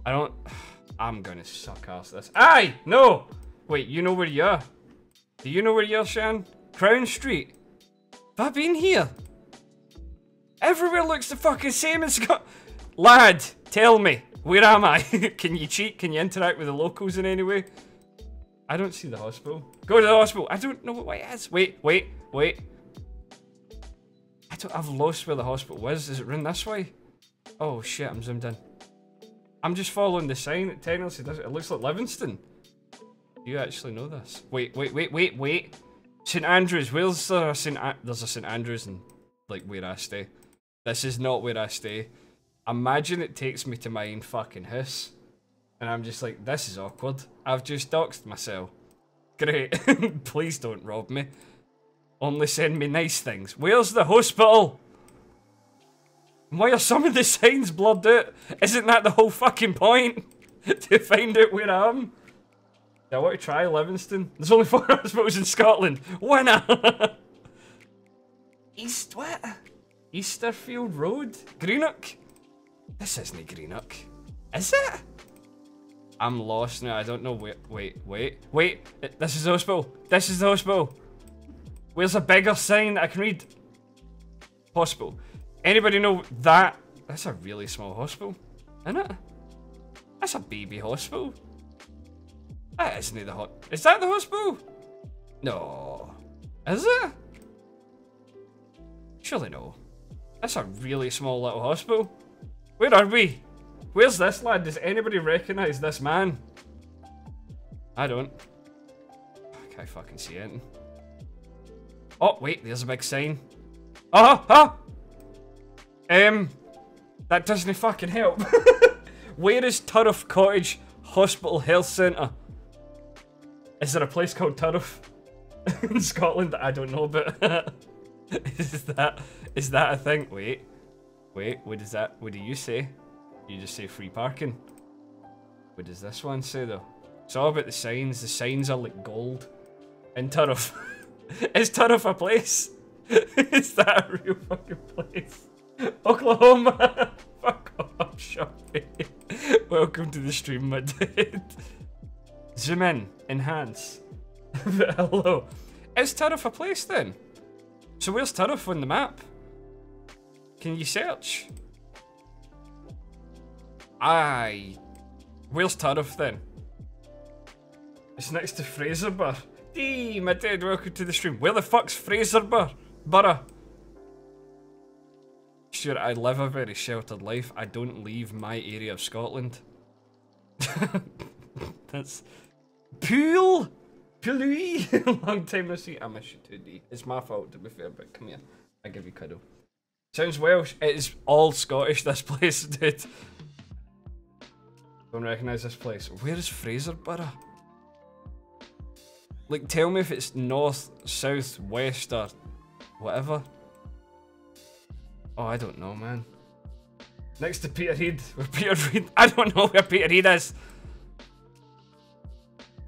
I don't... I'm gonna suck ass this. Aye! No! Wait, you know where you are? Do you know where you are, Shan? Crown Street. Have I been here? Everywhere looks the fucking same in. Lad, tell me, where am I? Can you cheat? Can you interact with the locals in any way? I don't see the hospital. Go to the hospital. I don't know what way it is. Wait, wait, wait. I don't. I've lost where the hospital is. Is it run this way? Oh shit! I'm zoomed in. I'm just following the sign. It technically does. It looks like Livingston. You actually know this? Wait, wait, wait, wait, wait. St Andrews. Where's there a St. A There's a St Andrews in like where I stay. This is not where I stay. Imagine it takes me to my own fucking house. And I'm just like, this is awkward. I've just doxed myself. Great. Please don't rob me. Only send me nice things. Where's the hospital? Why are some of the signs blurred out? Isn't that the whole fucking point? to find out where I am? Do I want to try Livingston? There's only four hospitals in Scotland. Winner! East what? Easterfield Road? Greenock? This isn't Greenock. Is it? I'm lost now. I don't know. Wait, wait, wait, wait. This is the hospital. This is the hospital. Where's a bigger sign that I can read? Hospital. Anybody know that? That's a really small hospital, isn't it? That's a baby hospital. That isn't the hot. Is that the hospital? No. Is it? Surely no. That's a really small little hospital. Where are we? Where's this lad? Does anybody recognise this man? I don't. I can't fucking see anything. Oh, wait, there's a big sign. Oh, oh! Um, that doesn't fucking help. Where is Turriff Cottage Hospital Health Centre? Is there a place called Turriff in Scotland I don't know about? is that is that a thing? Wait, wait. What is that? What do you say? You just say free parking. What does this one say though? It's all about the signs. The signs are like gold. In Turriff. is Turriff a place? is that a real fucking place? Oklahoma! Fuck off, Shoppy. Welcome to the stream, my dude. Zoom in. Enhance. Hello. Is Turriff a place then? So where's Turriff on the map? Can you search? Aye. Where's Turriff then? It's next to Fraserburgh. Dee, my dude, welcome to the stream. Where the fuck's Fraserburgh? Borough. Sure, I live a very sheltered life. I don't leave my area of Scotland. That's... Pool! Poolie! Long time no see. I miss you too, D. It's my fault to be fair, but come here. I give you cuddle. Sounds Welsh. It is all Scottish, this place, dude. Don't recognise this place. Where is Fraserburgh? Like, tell me if it's north, south, west, or whatever. Oh, I don't know, man. Next to Peterhead. Where Peterhead. I don't know where Peterhead is.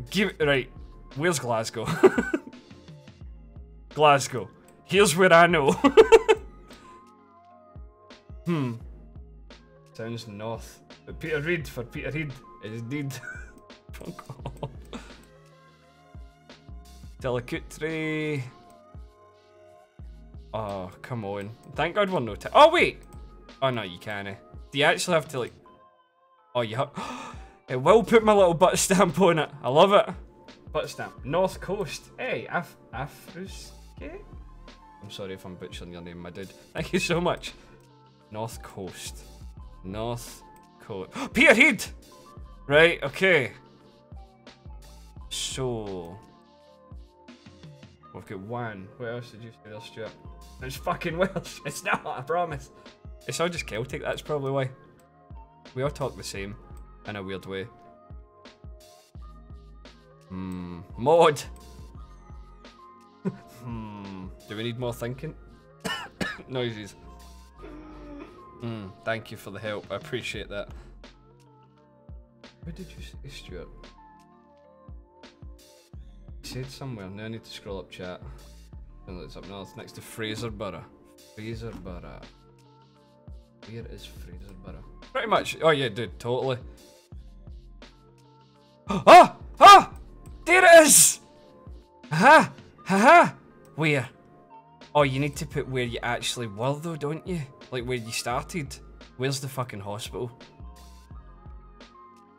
Give it. Right. Where's Glasgow? Glasgow. Here's where I know. hmm. Sounds north. But Peter Reid for Peter Reid is indeed. Fuck off. Delicate Oh, come on. Thank God we're no Oh, wait! Oh, no, you can't. Do you actually have to, like... Oh, you have... it will put my little butt stamp on it. I love it. Butt stamp. North Coast. Hey, Af Afruske? I'm sorry if I'm butchering your name, my dude. Thank you so much. North Coast. North Coast. Peterhead! Right, okay. So... We've got one. What else did you say there, Stuart? It's fucking Welsh. It's not, I promise. It's all just Celtic, that's probably why. We all talk the same, in a weird way. Hmm. Mod! hmm. Do we need more thinking? Noises. Hmm. Thank you for the help. I appreciate that. Where did you say, Stuart? said somewhere. Now I need to scroll up chat. And it's up north, next to Fraserburgh. Fraserburgh. Where is Fraserburgh? Pretty much. Oh yeah, dude, totally. Ah! Ah! There it is! Ha! Ha ha! Where? Oh, you need to put where you actually were though, don't you? Like where you started. Where's the fucking hospital?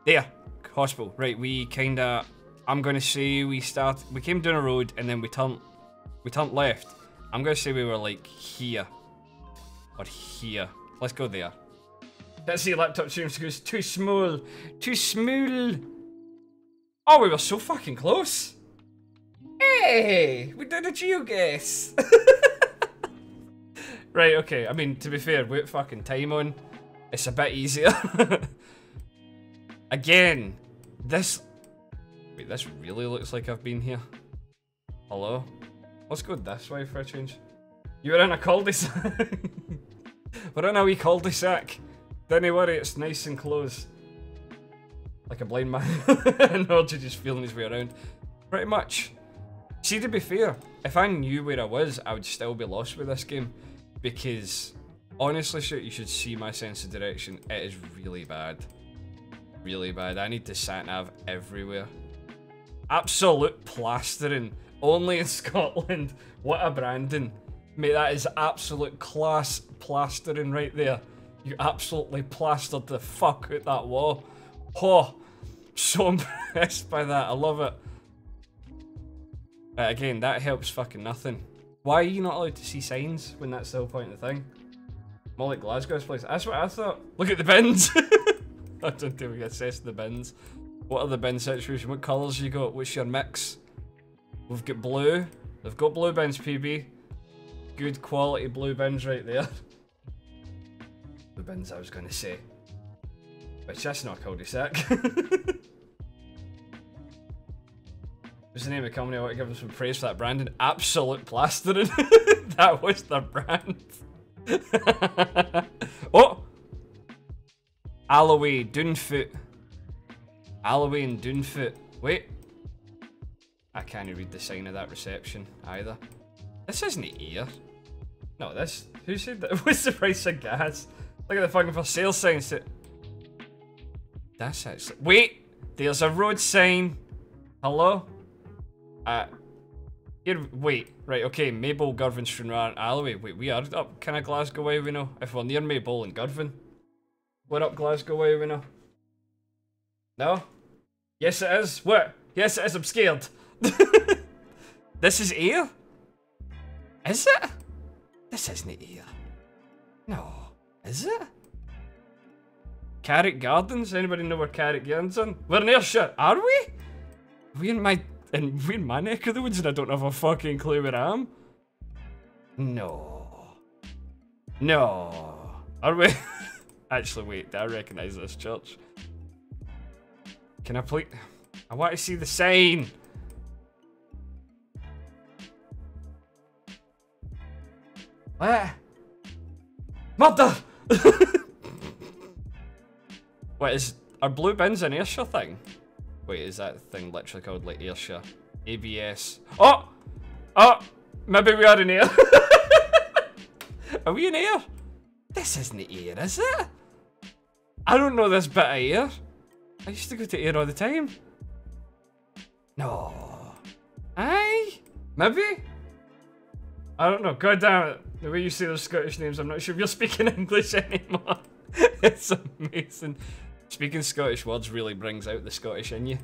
There. Hospital. Right, we kinda... I'm gonna say we start... We came down a road and then we turned... We turned left. I'm gonna say we were like here. Or here. Let's go there. Let's see laptop streams goes too small. Too small. Oh, we were so fucking close. Hey, we did a geo guess. right, okay. I mean, to be fair, with fucking time on, it's a bit easier. Again, this... Wait, this really looks like I've been here. Hello? Let's go this way for a change. You're in a cul-de-sac. We're in a wee cul-de-sac. Don't you worry, it's nice and close. Like a blind man. and Orgy just feeling his way around. Pretty much. See, to be fair, if I knew where I was, I would still be lost with this game. Because, honestly, shit, you should see my sense of direction. It is really bad. Really bad. I need to sat nav everywhere. Absolute plastering. Only in Scotland. What a branding. Mate, that is absolute class plastering right there. You absolutely plastered the fuck out that wall. Oh, so impressed by that. I love it. Again, that helps fucking nothing. Why are you not allowed to see signs when that's the whole point of the thing? More like Glasgow's place. That's what I thought. Look at the bins. I don't think we assess the bins. What are the bin situation? What colours you got? What's your mix? We've got blue. They've got blue bins, PB. Good quality blue bins right there. the bins I was going to say. Which that's not cul-de-sac. What's the name of the company? I want to give them some praise for that branding. Absolute plastering. that was the brand. oh! Alloway, Doonfoot. Alloway and Doonfoot. Wait. I can't even read the sign of that reception either. This isn't here. No, this. Who said that? What's the price of gas? Look at the fucking for sale sign. That's actually. Wait! There's a road sign. Hello? Uh. Here, wait, right, okay, Maybole, Girvan, Stranraer, and Alloway. Wait, we are up kind of Glasgow way, we know. If we're near Maybole and Girvan. We're up Glasgow way, we know. No? Yes, it is. What? Yes, it is. I'm scared. this is Ayr? Is it? This isn't Ayr. No. Is it? Carrick Gardens? Anybody know where Carrick Gardens are? We're in Ayrshire. Are we? Are we in my... In, we in my neck of the woods and I don't have a fucking clue where I am? No. No. Are we? Actually, wait. I recognise this church? Can I please... I want to see the sign. What? Murder! Wait, is... Are blue bins an Ayrshire thing? Wait, is that thing literally called like Ayrshire? ABS. Oh! Oh! Maybe we are in Ayr. are we in Ayr? This isn't Ayr, is it? I don't know this bit of Ayr. I used to go to Ayr all the time. No. Aye? Maybe? I don't know. God damn it. The way you say those Scottish names, I'm not sure if you're speaking English anymore. it's amazing. Speaking Scottish words really brings out the Scottish in you.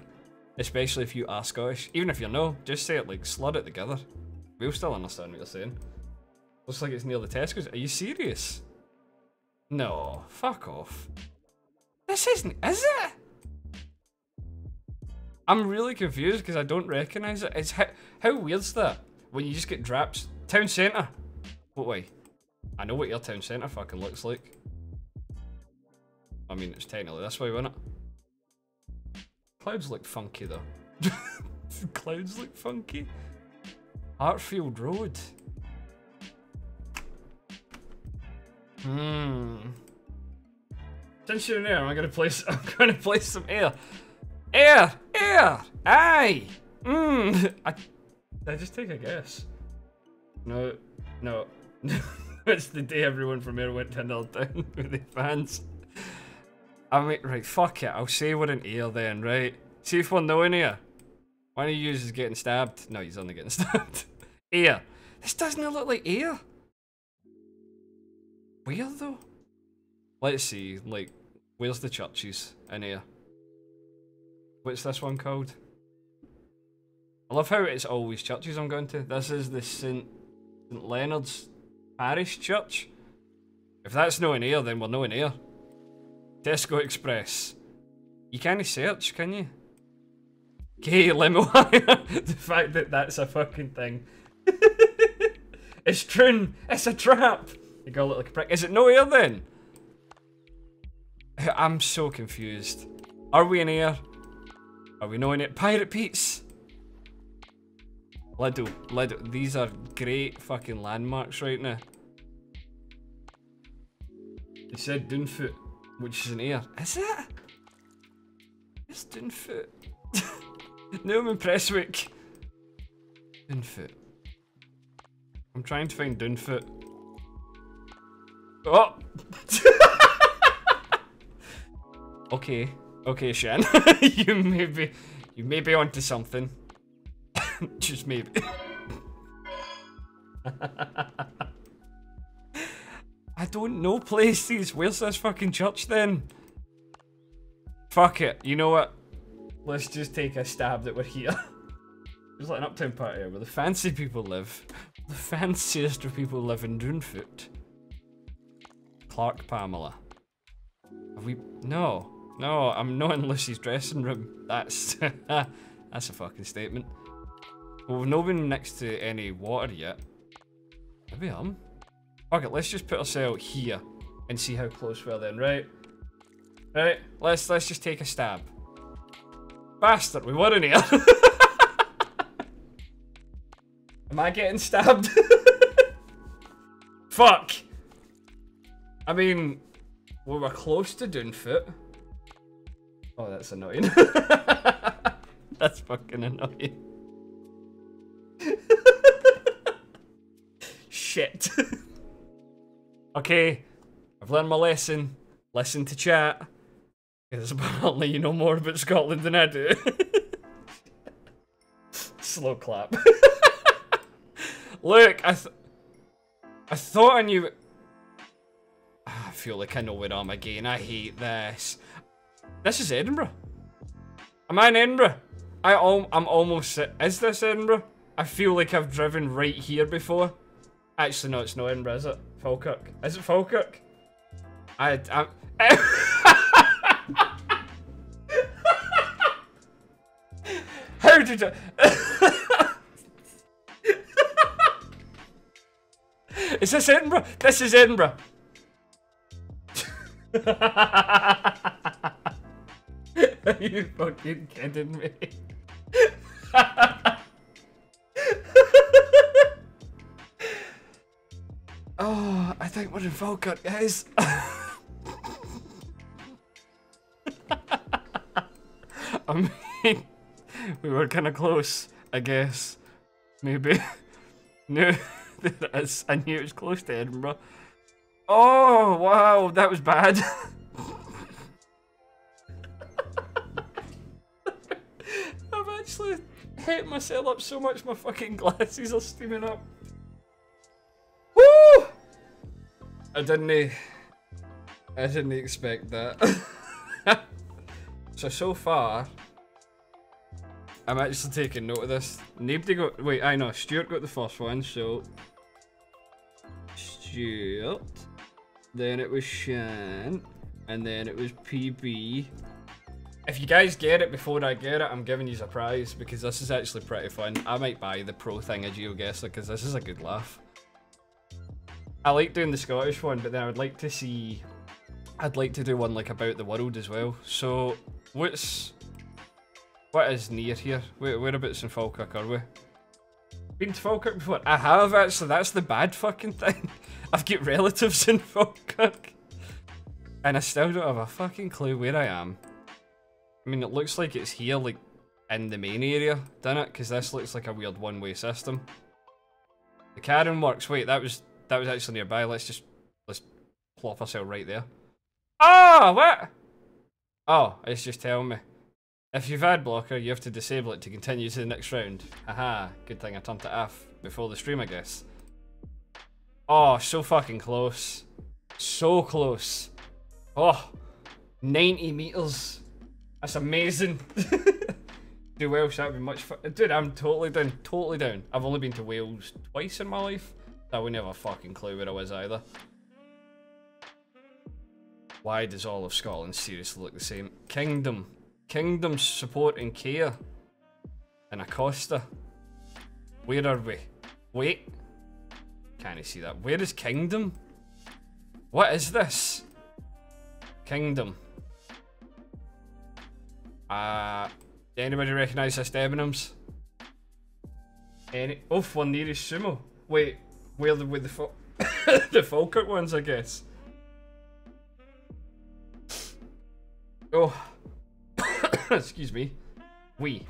Especially if you are Scottish. Even if you're no, just say it like, slur it together. We'll still understand what you're saying. Looks like it's near the Tesco's. Are you serious? No, fuck off. This isn't, is it? I'm really confused because I don't recognise it. It's how, how weird's that? When you just get dropped. Town centre. What way? I know what your town centre fucking looks like. I mean, it's technically this way, isn't it? Clouds look funky though. Clouds look funky. Hartfield Road. Hmm. Since you're in there, I'm gonna place. I'm gonna place some Ayr. Ayr, Ayr, aye. Mmm. I, I just take a guess. No, no. it's the day everyone from here went to Null Down with the fans. I mean, right, fuck it. I'll say we're in then, right? See if we're knowing here. One of you is getting stabbed. No, he's only getting stabbed. Ayr. This doesn't look like Ayr. Where though? Let's see, like, where's the churches in here? What's this one called? I love how it's always churches I'm going to. This is the St. St. Leonard's Parish Church. If that's no in here, then we're no in. Tesco Express. You can't search, can you? Okay, limo the fact that that's a fucking thing. it's true. It's a trap. You go look like a prick. Is it no Ayr then? I'm so confused. Are we in Ayr? Are we knowing it? Pirate Pete's. Lido, Lido. These are great fucking landmarks right now. It said Doonfoot, which is an Ayr. Is it? It's Doonfoot. Newman Prestwick. Doonfoot. I'm trying to find Doonfoot. Oh! okay. Okay, Shan. you may be you may be onto something. Just maybe. I don't know places. Where's this fucking church then? Fuck it. You know what? Let's just take a stab that we're here. There's like an uptown part here where the fancy people live. The fanciest of people live in Doonfoot. Clark Pamela. Have we? No. No, I'm not in Lucy's dressing room. That's that's a fucking statement. Well, we've not been next to any water yet. Maybe I'm. Okay, let's just put ourselves here and see how close we are then, right? Right, let's let's just take a stab. Bastard, we were in here. Am I getting stabbed? Fuck. I mean, we were close to Doonfoot. Oh, that's annoying. that's fucking annoying. Shit. Okay, I've learned my lesson. Listen to chat. Because apparently you know more about Scotland than I do. Slow clap. Look, I th I thought I knew... Ah, I feel like I know where I'm again. I hate this. This is Edinburgh. Am I in Edinburgh? I al I'm almost... Is this Edinburgh? I feel like I've driven right here before. Actually, no, it's not Edinburgh, is it? Falkirk. Is it Falkirk? I... I'm... How did I... is this Edinburgh? This is Edinburgh. Are you fucking kidding me? Think we're in Falkirk, guys. I mean, we were kind of close, I guess. Maybe. no. I knew it was close to Edinburgh. Oh, wow, that was bad. I've actually hit myself up so much my fucking glasses are steaming up. I didn't... I didn't expect that. so, so far, I'm actually taking note of this. Nobody got... Wait, I know. Stuart got the first one, so... Stuart. Then it was Shan. And then it was PB. If you guys get it before I get it, I'm giving you a prize because this is actually pretty fun. I might buy the pro thing of GeoGuessr because this is a good laugh. I like doing the Scottish one, but then I would like to see... I'd like to do one like about the world as well. So, what's... What is near here? Where, whereabouts in Falkirk are we? Been to Falkirk before? I have actually, that's the bad fucking thing. I've got relatives in Falkirk. And I still don't have a fucking clue where I am. I mean, it looks like it's here, like, in the main area, didn't it? Because this looks like a weird one-way system. The Carron works. Wait, that was that was actually nearby. Let's just let's plop ourselves right there. Oh, what? Oh, it's just telling me. If you've had blocker, you have to disable it to continue to the next round. Haha, good thing I turned it off before the stream, I guess. Oh, so fucking close. So close. Oh, 90 meters. That's amazing. Do Welsh, that'd be much fun. Dude, I'm totally down, totally down. I've only been to Wales twice in my life. Wouldn't have a fucking clue where I was either. Why does all of Scotland seriously look the same? Kingdom. Kingdom support and care. And Acosta. Where are we? Wait. Can't you see that? Where is Kingdom? What is this? Kingdom. Uh, anybody recognise this Debenhams? Any? Oh, one nearest sumo. Wait, where the with the Fal the Falkirk ones, I guess. Oh, excuse me. We.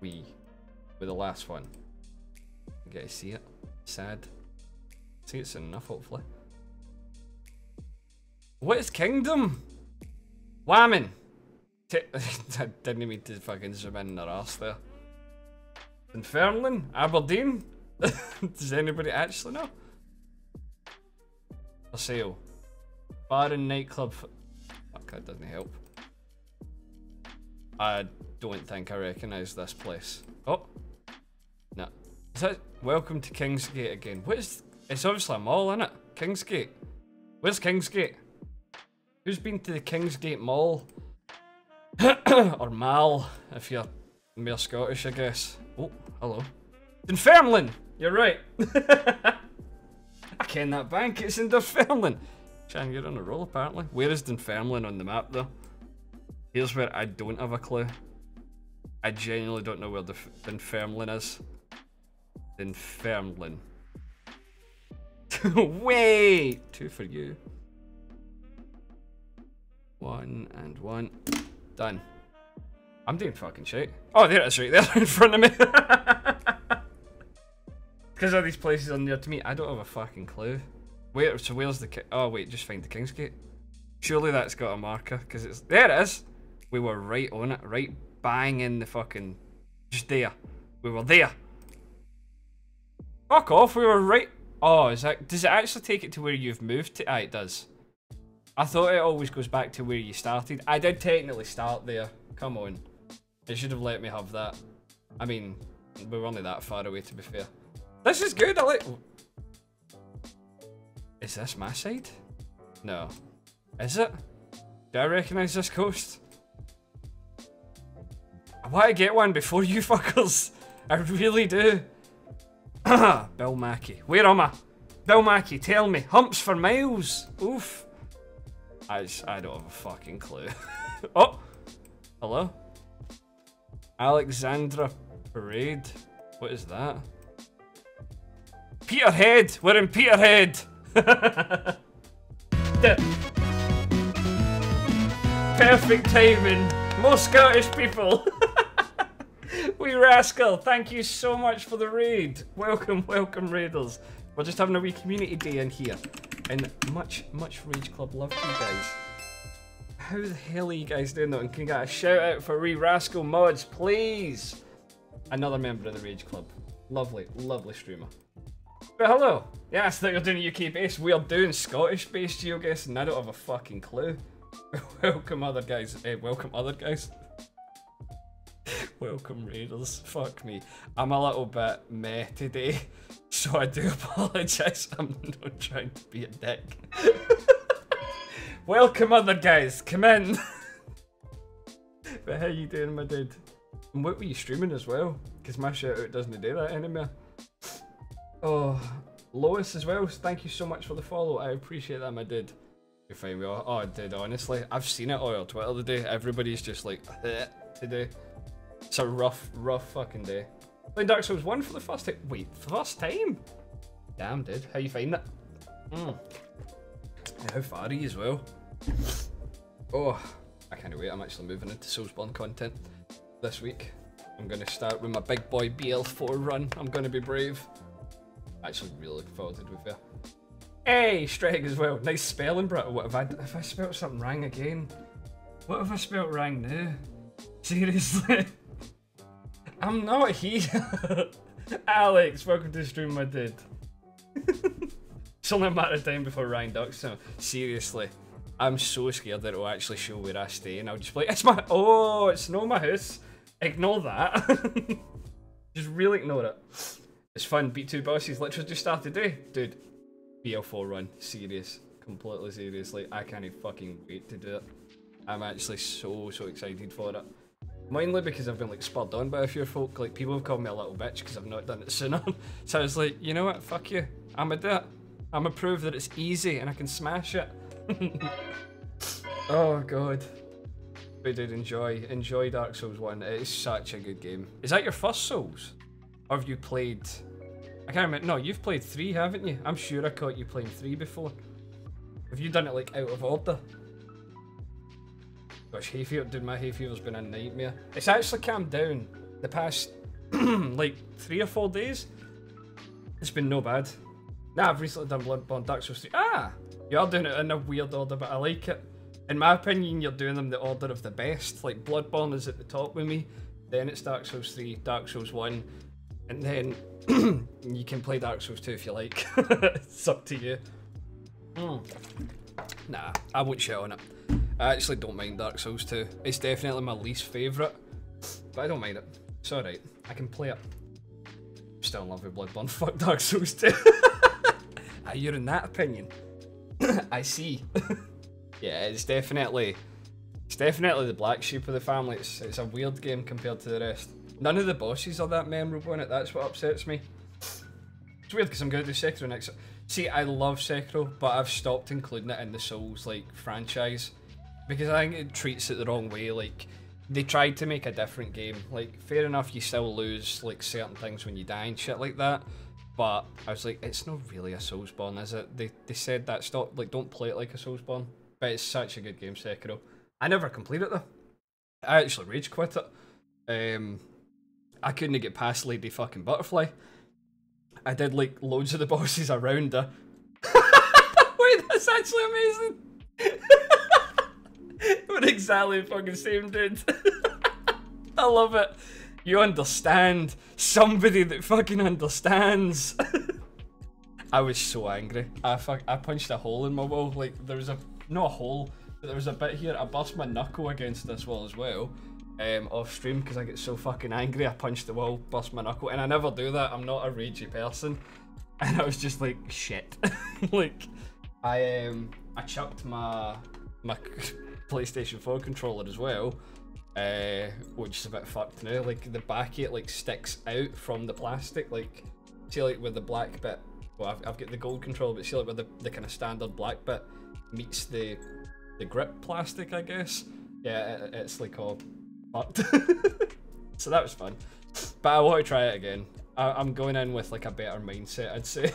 We. With the last one. You guys see it? Sad. See, it's enough, hopefully. What is Kingdom? Whammon! I didn't mean to fucking zoom in their ass there. Dunfermline? Aberdeen? Does anybody actually know? For sale. Bar and nightclub. Fuck, that doesn't help. I don't think I recognise this place. Oh. No. Is that welcome to Kingsgate again? What is it's obviously a mall, isn't it? Kingsgate. Where's Kingsgate? Who's been to the Kingsgate Mall? or Mall, if you're more Scottish, I guess. Oh, hello. Dunfermline! You're right. I ken that bank, it's in Dunfermline. Chan, you're on a roll apparently. Where is Dunfermline on the map though? Here's where I don't have a clue. I genuinely don't know where Duf Dunfermline is. Dunfermline. Wait! Two for you. One and one. Done. I'm doing fucking shit. Oh, there it is right there in front of me. Because all these places are near to me, I don't have a fucking clue. Where? So where's the? Oh wait, just find the Kingsgate. Surely that's got a marker because it's there. It is. We were right on it, right bang in the fucking, just there. We were there. Fuck off. We were right. Oh, is that? Does it actually take it to where you've moved to? Ah, it does. I thought it always goes back to where you started. I did technically start there. Come on. It should have let me have that. I mean, we are only that far away to be fair. This is good, I like... Is this my side? No. Is it? Do I recognise this coast? I want to get one before you fuckers. I really do. Bill Mackey. Where am I? Bill Mackey, tell me. Humps for miles. Oof. I, just, I don't have a fucking clue. oh! Hello? Alexandra Parade? What is that? Peterhead! We're in Peterhead! Perfect timing! Most Scottish people! we rascal, thank you so much for the raid. Welcome, welcome raiders. We're just having a wee community day in here. And much, much Rage Club love to you guys. How the hell are you guys doing though? And can you get a shout out for Re Rascal Mods, please? Another member of the Rage Club. Lovely, lovely streamer. But hello. Yes, that you're doing UK based. We're doing Scottish based geoguessing. I don't have a fucking clue. welcome other guys. Hey, welcome other guys. welcome raiders. Fuck me. I'm a little bit meh today. So I do apologise. I'm not trying to be a dick. welcome other guys. Come in. but how you doing, my dude? And what were you streaming as well? Because my shout out doesn't do that anymore. Oh, Lois as well. Thank you so much for the follow. I appreciate that, my dude. You're fine, we are. Oh, I did, honestly. I've seen it all on Twitter today. Everybody's just like, today. It's a rough, rough fucking day. Playing Dark Souls 1 for the first time. Wait, first time? Damn, dude. How you find that? Mm. How far are you as well? Oh, I can't wait. I'm actually moving into Soulsborne content. this week. I'm gonna start with my big boy BL4 run. I'm gonna be brave. Actually, really looking forward to it with you. Hey, Streg as well. Nice spelling, bro. What have I? Have I spelled something wrong again? What have I spelled wrong now? Seriously, I'm not here. Alex, welcome to the stream, my dude. it's only a matter of time before Ryan ducks. So seriously, I'm so scared that it'll actually show where I stay, and I'll just be like, "It's my oh, it's not my house." Ignore that. just really ignore it. It's fun. Beat two bosses literally just started today, dude. BL4 run, serious, completely seriously. I can't even fucking wait to do it. I'm actually so so excited for it. Mainly because I've been like spurred on by a few folk. Like people have called me a little bitch because I've not done it sooner. so I was like, you know what? Fuck you. I'ma do it. I'ma prove that it's easy and I can smash it. oh god. But did enjoy enjoy Dark Souls 1. It is such a good game. Is that your first Souls? Or have you played I can't remember no, you've played three, haven't you? I'm sure I caught you playing three before. Have you done it like out of order? Gosh, hay fever, dude, my hay fever's been a nightmare. It's actually calmed down the past like three or four days. It's been no bad. Now I've recently done Bloodborne Dark Souls 3. Ah! You are doing it in a weird order, but I like it. In my opinion, you're doing them the order of the best. Like Bloodborne is at the top with me, then it's Dark Souls 3, Dark Souls 1, and then you can play Dark Souls 2 if you like. it's up to you. Mm. Nah, I won't shit on it. I actually don't mind Dark Souls 2. It's definitely my least favourite, but I don't mind it. It's alright. I can play it. Still in love with Bloodborne. Fuck Dark Souls 2. ah, you're in that opinion. I see. yeah, it's definitely it's definitely the black sheep of the family. It's, it's a weird game compared to the rest. None of the bosses are that memorable in it. That's what upsets me. It's weird because I'm going to do Sekiro next. See, I love Sekiro, but I've stopped including it in the Souls like franchise because I think it treats it the wrong way. Like they tried to make a different game. Like fair enough, you still lose like certain things when you die and shit like that. But I was like, it's not really a Soulsborne, is it? They they said that stop like don't play it like a Soulsborne. But it's such a good game, Sekiro. I never completed it though. I actually rage quit it. Um, I couldn't get past Lady fucking Butterfly. I did like loads of the bosses around her. Wait, that's actually amazing. We're exactly the fucking same dude. I love it. You understand. Somebody that fucking understands. I was so angry. I fuck, I punched a hole in my wall. Like there was a not a hole, but there was a bit here. I bust my knuckle against this wall as well. Um, off stream because I get so fucking angry. I punch the wall, bust my knuckle, and I never do that. I'm not a ragey person, and I was just like shit. like I um I chucked my my PlayStation 4 controller as well, uh, which is a bit fucked now. Like the back it like sticks out from the plastic. Like see like with the black bit. Well, I've, I've got the gold controller, but see like with the, the kind of standard black bit meets the the grip plastic, I guess. Yeah, it, it's like all fucked. so that was fun. But I want to try it again. I, am going in with like a better mindset, I'd say.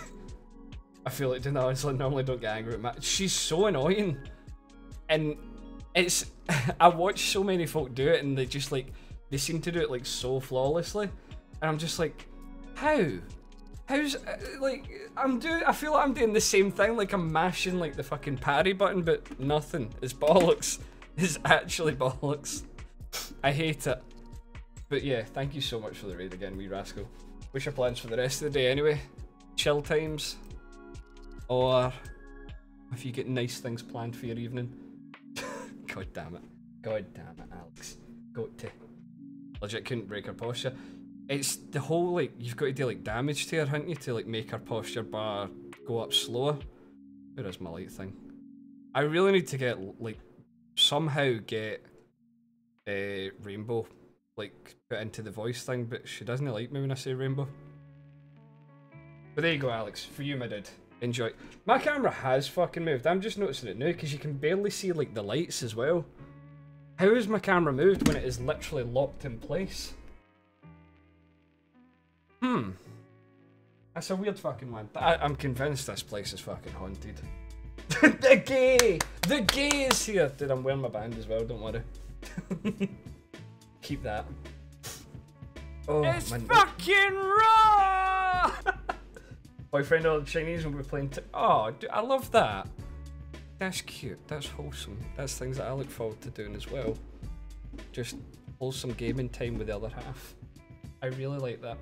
I feel like doing that honestly normally don't get angry at Matt. She's so annoying. And it's I watch so many folk do it and they just like they seem to do it like so flawlessly. And I'm just like, how? How's uh, like I'm doing? I feel like I'm doing the same thing. Like I'm mashing like the fucking parry button, but nothing. It's bollocks. It's actually bollocks. I hate it. But yeah, thank you so much for the raid again, wee rascal. What's your plans for the rest of the day anyway? Chill times? Or if you get nice things planned for your evening? God damn it. God damn it, Alex. Got to. Legit couldn't break her posture. It's the whole like you've got to do like damage to her, haven't you, to like make her posture bar go up slower. Where is my light thing? I really need to get like somehow get uh, rainbow like put into the voice thing, but she doesn't like me when I say rainbow. But there you go, Alex. For you, my dude. Enjoy. My camera has fucking moved. I'm just noticing it now because you can barely see like the lights as well. How has my camera moved when it is literally locked in place? Hmm. That's a weird fucking one. I I'm convinced this place is fucking haunted. the gay! The gay is here! Dude, I'm wearing my band as well, don't worry. Keep that. Oh, It's my- fucking raw! Boyfriend or the Chinese when we're playing. T- oh, dude, I love that. That's cute. That's wholesome. That's things that I look forward to doing as well. Just wholesome gaming time with the other half. I really like that.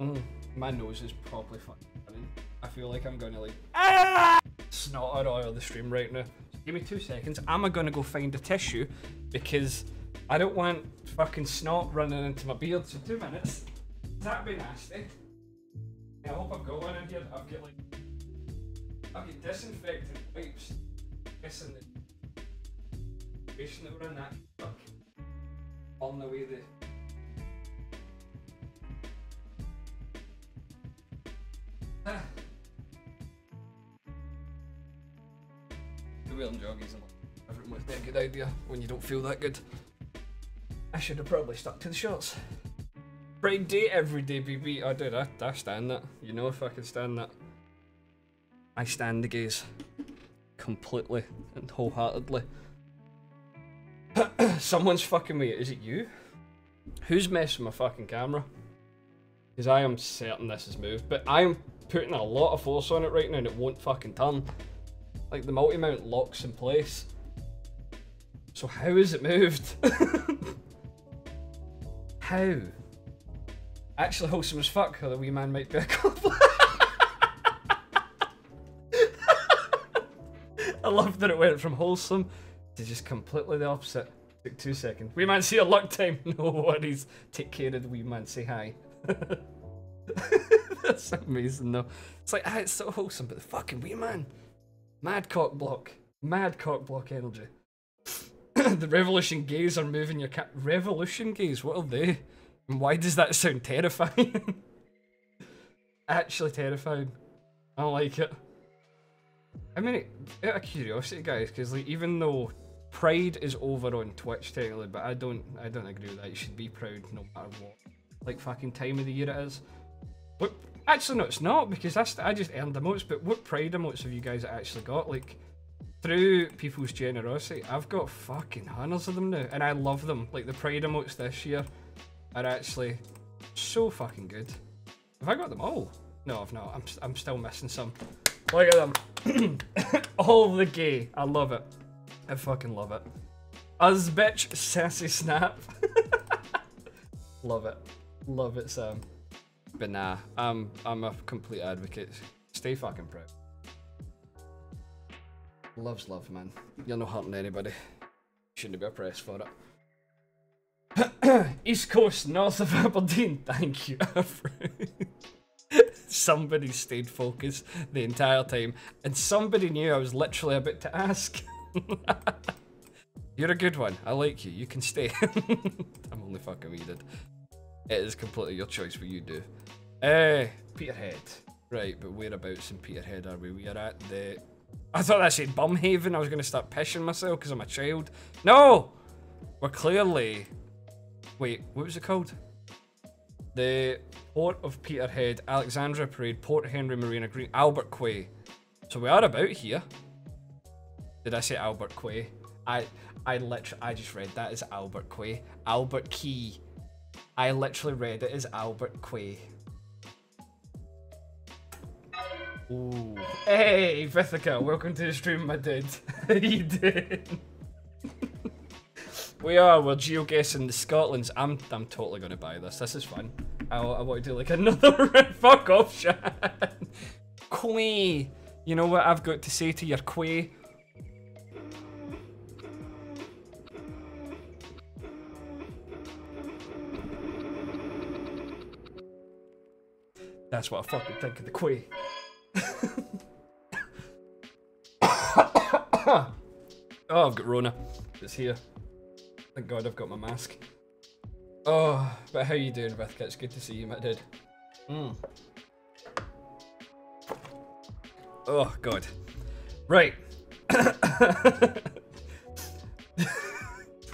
Mm, my nose is probably fucking running. I feel like I'm gonna like snot out all of the stream right now. Give me two seconds. Am I'm gonna go find a tissue because I don't want fucking snot running into my beard. So two minutes. That'd be nasty. I hope I've got one in here. I've got like I've got disinfectant wipes. Guessing the situation that we're in that fuck on the way there. Ah. The wearing joggies and everything was a good idea when you don't feel that good. I should have probably stuck to the shorts. Pride day every day, BB. I do that. I stand that. You know if I can stand that. I stand the gaze completely and wholeheartedly. Someone's fucking me. Is it you? Who's messing my fucking camera? Because I am certain this has moved, but I am putting a lot of force on it right now and it won't fucking turn. Like the multi mount locks in place. So how is it moved? how? Actually wholesome as fuck, or the wee man might be a couple. I love that it went from wholesome to just completely the opposite. Took two seconds. Wee man, see your luck time. No worries. Take care of the wee man. Say hi. That's amazing though. It's like, ah, it's so wholesome, but the fucking wee man. Mad cock block. Mad cock block energy. the revolution gays are moving your cat. Revolution gays? What are they? And why does that sound terrifying? Actually terrifying. I don't like it. I mean, out of curiosity, guys, because like even though Pride is over on Twitch technically, but I don't, I don't agree with that. You should be proud no matter what, like fucking time of the year it is. What? Actually, no, it's not because that's I just earned emotes. But what Pride emotes have you guys actually got? Like through people's generosity, I've got fucking hundreds of them now, and I love them. Like the Pride emotes this year are actually so fucking good. Have I got them all? No, I've not. I'm, I'm still missing some. Look at them. all the gay. I love it. I fucking love it. Us bitch, sassy snap. love it. Love it, Sam. But nah, I'm I'm a complete advocate. Stay fucking proud. Love's love, man. You're not hurting anybody. Shouldn't be oppressed for it. East Coast, north of Aberdeen. Thank you, somebody stayed focused the entire time, and somebody knew I was literally about to ask. You're a good one. I like you. You can stay. I'm only fucking weeded. It is completely your choice what you do. Eh, Peterhead. Right, but whereabouts in Peterhead are we? We are at the. I thought that said Bumhaven. I was going to start pissing myself because I'm a child. No! We're clearly. Wait, what was it called? The Port of Peterhead, Alexandra Parade, Port Henry Marina Green, Albert Quay. So we are about here. Did I say Albert Quay? I I literally I just read that as Albert Quay. Albert Key. I literally read it as Albert Quay. Ooh. Hey, Vithica, welcome to the stream, my dude. How you doing? we are, we're geoguessing the Scotlands. I'm I'm totally gonna buy this. This is fun. I, I want to do like another fuck off shot. Quay. You know what I've got to say to your Quay? That's what I fucking think of the Quay. oh, I've got Rona. It's here. Thank God I've got my mask. Oh, but how you doing, Vithka? It's good to see you, my dude. Mm. Oh, God. Right.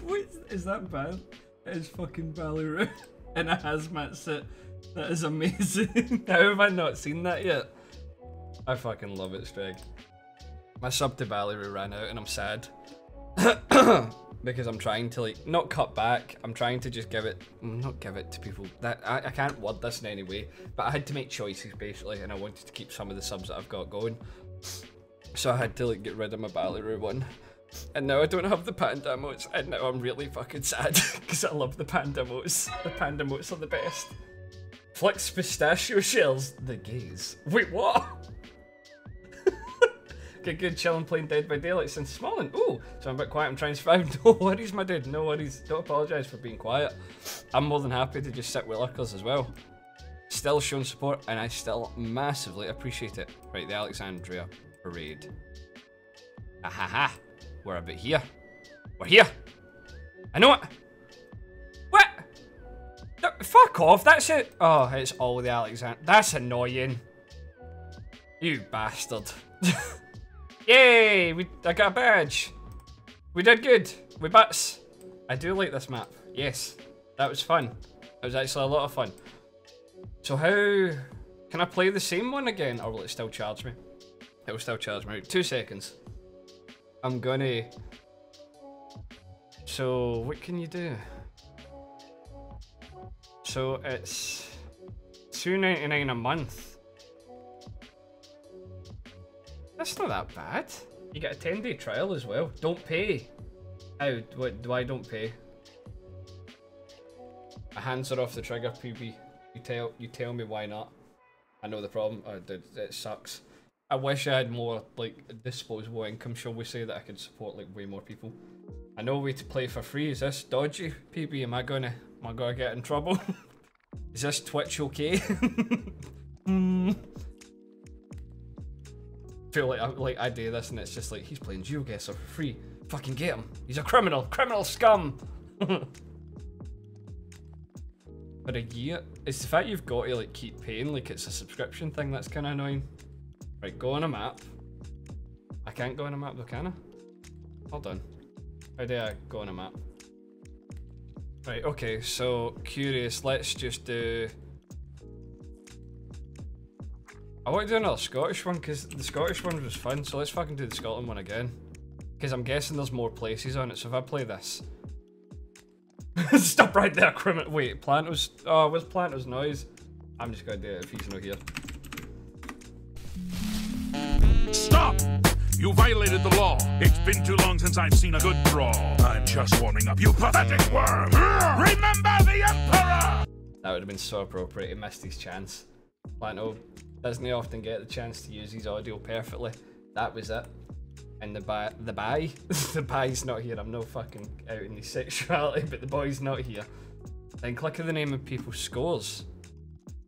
Wait, is that bad? It is fucking Ballyroot in a hazmat suit. That is amazing. How have I not seen that yet? I fucking love it, Streg. My sub to Ballyroot ran out and I'm sad. because I'm trying to like not cut back. I'm trying to just give it, mm, not give it to people. That I, I can't word this in any way, but I had to make choices basically, and I wanted to keep some of the subs that I've got going. So I had to like get rid of my Ballaroo one. And now I don't have the panda emotes, and now I'm really fucking sad because I love the panda emotes. The panda emotes are the best. Flicks pistachio shells, the gays. Wait, what? Get good chilling playing Dead by Daylight since Smalling. Ooh, so I'm a bit quiet. I'm trying to survive. No worries, my dude. No worries. Don't apologise for being quiet. I'm more than happy to just sit with lurkers as well. Still showing support, and I still massively appreciate it. Right, the Alexandria Parade. Ahaha. We're about here. We're here. I know it. What? No, fuck off. That's it. Oh, it's all the Alexander. That's annoying. You bastard. Yay! We I got a badge. We did good. We bats. I do like this map. Yes. That was fun. That was actually a lot of fun. So how can I play the same one again? Or will it still charge me? It will still charge me. Two seconds. I'm gonna So what can you do? So it's two ninety nine a month. That's not that bad. You get a 10 day trial as well. Don't pay. How? What do I don't pay? My hands are off the trigger, PB. You tell you tell me why not. I know the problem. Uh, oh, dude, it sucks. I wish I had more like disposable income, shall we say, that I could support like way more people. I know a way to play for free. Is this dodgy, PB? Am I gonna am I gonna get in trouble? Is this Twitch okay? mm feel like I, like I do this and it's just like he's playing GeoGuessr for free. Fucking get him. He's a criminal. Criminal scum. but a year. It's the fact you've got to like keep paying like it's a subscription thing that's kind of annoying. Right, go on a map. I can't go on a map though, can I? Hold on. How do I go on a map? Right, okay, so curious, let's just do... I want to do another Scottish one because the Scottish one was fun, so let's fucking do the Scotland one again. Because I'm guessing there's more places on it, so if I play this. Stop right there, criminal. Wait, Planto's. Oh, where's Planto's noise? I'm just gonna do it if he's not here. Stop! You violated the law. It's been too long since I've seen a good brawl. I'm just warming up, you pathetic worm. Remember the Emperor! That would have been so appropriate. He missed his chance. Planto doesn't often get the chance to use his audio perfectly. That was it. And the buy, the buy, the buy's not here. I'm no fucking out in the sexuality, but the boy's not here. Then click on the name of people's scores.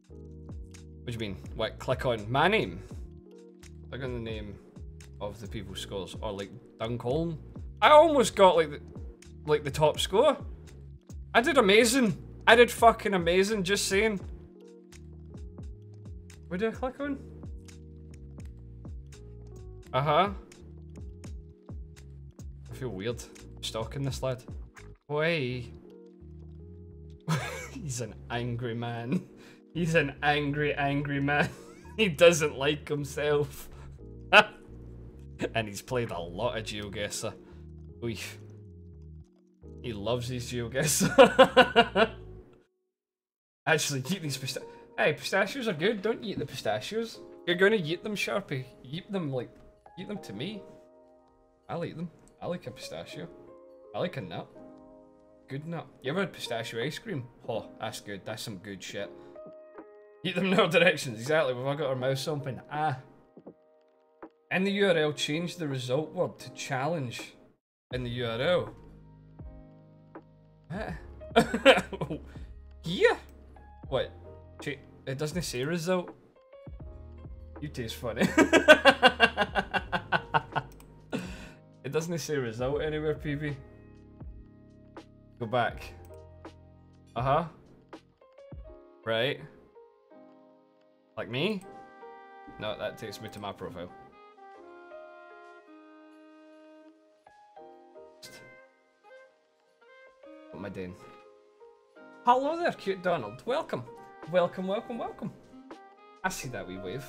What do you mean? What? Click on my name. Click on the name of the people's scores, or like Duncolm. I almost got like the, like the top score. I did amazing. I did fucking amazing. Just saying. What do I click on? Uh-huh. I feel weird stalking this lad. Why? He's an angry man. He's an angry, angry man. he doesn't like himself. and he's played a lot of GeoGuessr. Oof. He loves his GeoGuessr. Actually, eat these pistachios. Hey, pistachios are good. Don't eat the pistachios. You're gonna eat them, Sharpie. Eat them like, eat them to me. I'll eat them. I like a pistachio. I like a nut. Good nut. You ever had pistachio ice cream? Oh, that's good. That's some good shit. Eat them all directions. Exactly. We've all got our mouths open. Ah. In the URL, change the result word to challenge in the URL. Yeah. What? It doesn't say result. You taste funny. it doesn't say result anywhere, PB. Go back. Uh-huh. Right. Like me? No, that takes me to my profile. What am I doing? Hello there, cute Donald. Welcome. Welcome, welcome, welcome. I see that wee wave.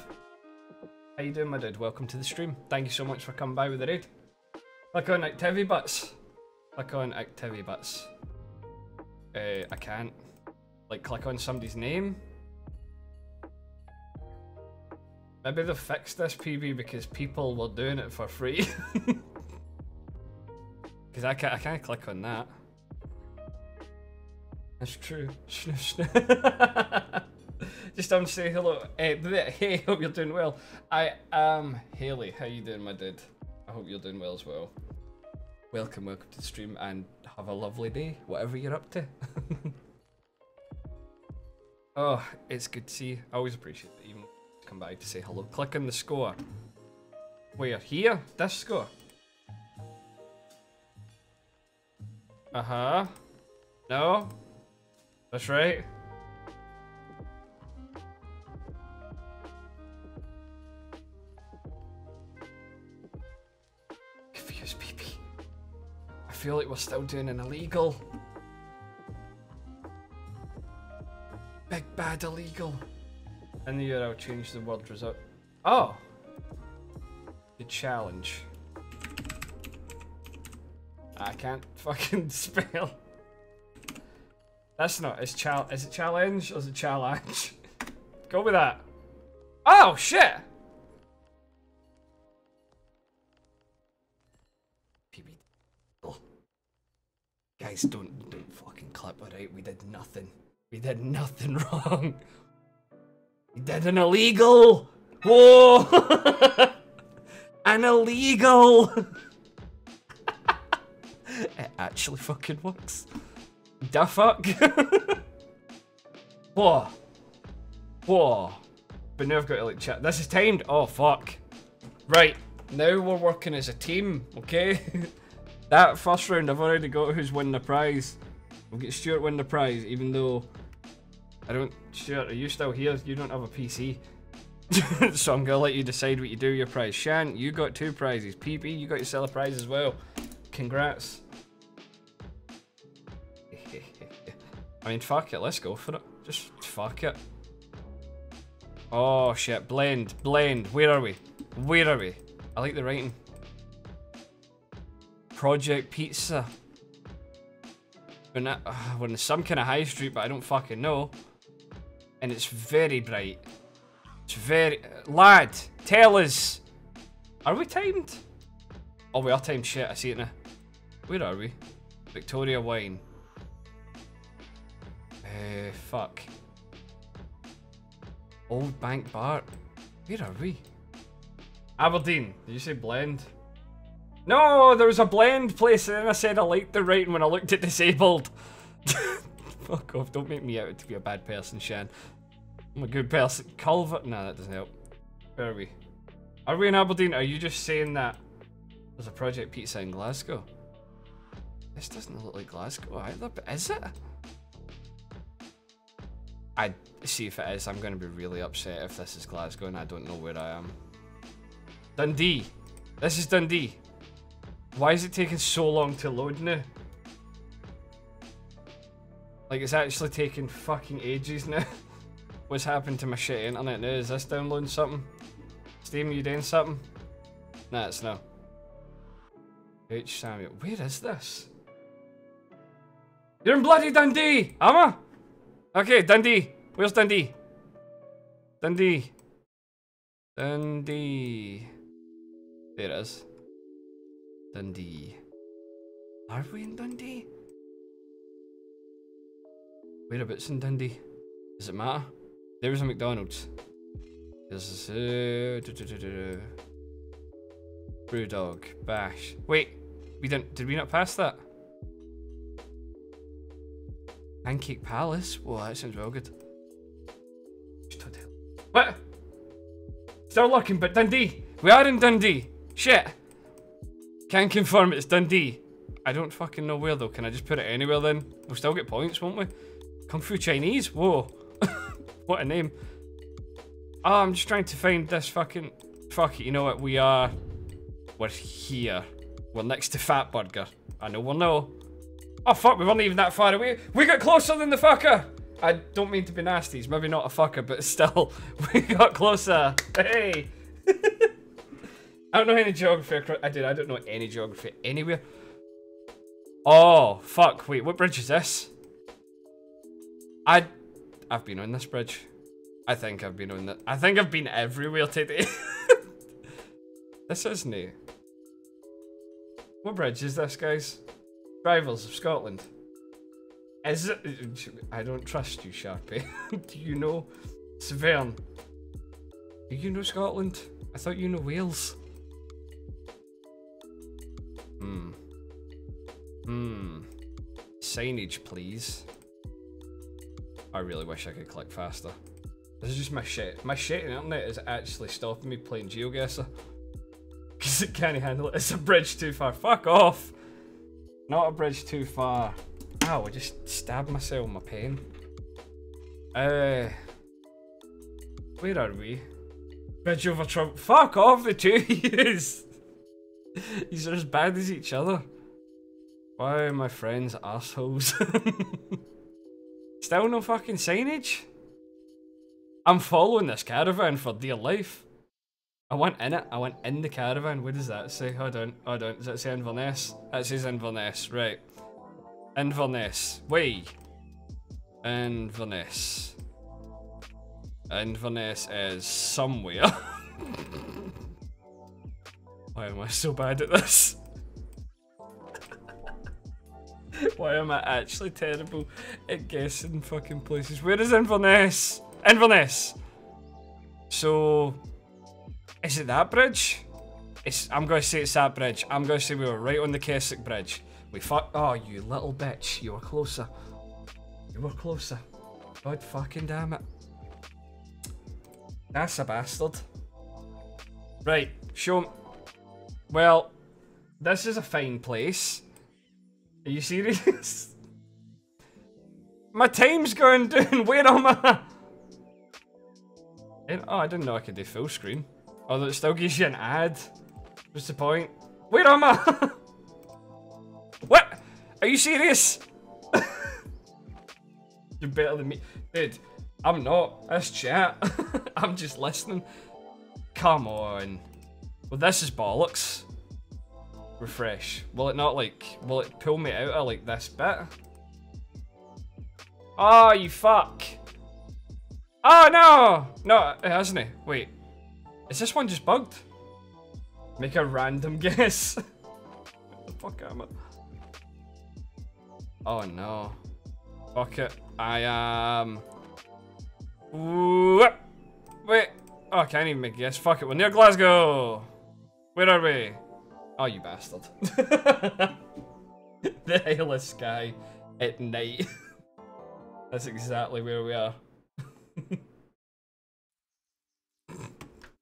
How you doing, my dude? Welcome to the stream. Thank you so much for coming by with the raid. Click on activity butts. Click on activity bits. Uh, I can't. Like, click on somebody's name. Maybe they've fixed this PB because people were doing it for free. Because I can't, I can't click on that. That's true. Just um say hello. Hey, hey, hope you're doing well. I am Haley. How you doing, my dude? I hope you're doing well as well. Welcome, welcome to the stream, and have a lovely day, whatever you're up to. oh, it's good to see you. I always appreciate that even come by to say hello. Click on the score. Where? Here? This score? Uh-huh. No? That's right. Confused PP. I feel like we're still doing an illegal. Big bad illegal. In the year I'll change the word result. Oh! The challenge. I can't fucking spell. That's not. It's chal. Is it challenge or is it challenge? Go with that. Oh shit! Oh. Guys, don't don't fucking clip out. We did nothing. We did nothing wrong. We did an illegal. Whoa! an illegal. it actually fucking works. Da fuck? Whoa. Whoa. But now I've got to like chat. This is timed. Oh fuck. Right. Now we're working as a team, okay? that first round I've already got who's winning the prize. We'll get Stuart win the prize, even though I don't Stuart, are you still here? You don't have a PC. so I'm gonna let you decide what you do your prize. Shan, you got two prizes. PB, you got yourself a prize as well. Congrats. I mean, fuck it, let's go for it. Just fuck it. Oh shit, blend, blend. Where are we? Where are we? I like the writing. Project Pizza. When I, uh, when some kind of high street, but I don't fucking know. And it's very bright. It's very... Lad, tell us. Are we timed? Oh, we are timed. Shit, I see it now. Where are we? Victoria Wine. Uh, fuck. Old Bank Bar. Where are we? Aberdeen. Did you say blend? No, there was a blend place and then I said I liked the writing when I looked at disabled. Fuck off, don't make me out to be a bad person, Shan. I'm a good person. Culver? Nah, that doesn't help. Where are we? Are we in Aberdeen? Are you just saying that there's a Project Pizza in Glasgow? This doesn't look like Glasgow either, but is it? I see if it is, I'm going to be really upset if this is Glasgow and I don't know where I am. Dundee. This is Dundee. Why is it taking so long to load now? Like, it's actually taking fucking ages now. What's happened to my shit internet now? Is this downloading something? Steam, you doing something? Nah, it's no. H. Samuel. Where is this? You're in bloody Dundee! Am I? Okay, Dundee. Where's Dundee? Dundee. Dundee. There it is. Dundee. Are we in Dundee? Whereabouts in Dundee? Does it matter? There's a McDonald's. This is uh, do, do, do, do. Brewdog, Bash. Wait, we didn't. Did we not pass that? Pancake Palace. Well, that sounds real good. What? Still looking, but Dundee. We are in Dundee. Shit. Can confirm it's Dundee. I don't fucking know where though. Can I just put it anywhere then? We'll still get points, won't we? Kung Fu Chinese? Whoa. what a name. Oh, I'm just trying to find this fucking... Fuck it, you know what? We are... We're here. We're next to Fat Burger. I know we'll know. Oh fuck, we weren't even that far away. We got closer than the fucker! I don't mean to be nasty, he's maybe not a fucker, but still, we got closer. Hey! I don't know any geography. I did. I don't know any geography anywhere. Oh, fuck. Wait, what bridge is this? I... I've been on this bridge. I think I've been on that. I think I've been everywhere today. this isn't it. What bridge is this, guys? Rivals of Scotland. Is it? I don't trust you, Sharpie. Do you know Severn? Do you know Scotland? I thought you know Wales. Hmm. Hmm. Signage, please. I really wish I could click faster. This is just my shit. My shit internet is actually stopping me playing GeoGuessr. Because it can't handle it. It's a bridge too far. Fuck off! Not a bridge too far. Ow, I just stabbed myself in my pain. Uh... Where are we? Bridge over Trump. Fuck off, the two yous! These are as bad as each other. Why are my friends assholes? Still no fucking signage? I'm following this caravan for dear life. I went in it. I went in the caravan. What does that say? Hold on. Hold on. Does that say Inverness? That says Inverness. Right. Inverness. Wait. Inverness. Inverness is somewhere. Why am I so bad at this? Why am I actually terrible at guessing fucking places? Where is Inverness? Inverness! So, is it that bridge? It's, I'm going to say it's that bridge. I'm going to say we were right on the Kessock Bridge. We fuck. Oh, you little bitch. You were closer. You were closer. God fucking damn it. That's a bastard. Right, show. Well, this is a fine place. Are you serious? My time's going down. Where am I? Oh, I didn't know I could do full screen. Although it still gives you an ad. What's the point? Where am I? what? Are you serious? You're better than me. Dude, I'm not. That's chat. I'm just listening. Come on. Well, this is bollocks. Refresh. Will it not, like, will it pull me out of, like, this bit? Oh, you fuck. Oh, no! No, it hasn't it? Wait. Is this one just bugged? Make a random guess. the fuck am I? Oh, no. Fuck it. I am... Um... Wait. Oh, I can't even make a guess. Fuck it. We're near Glasgow. Where are we? Oh, you bastard. the hailless sky at night. That's exactly where we are.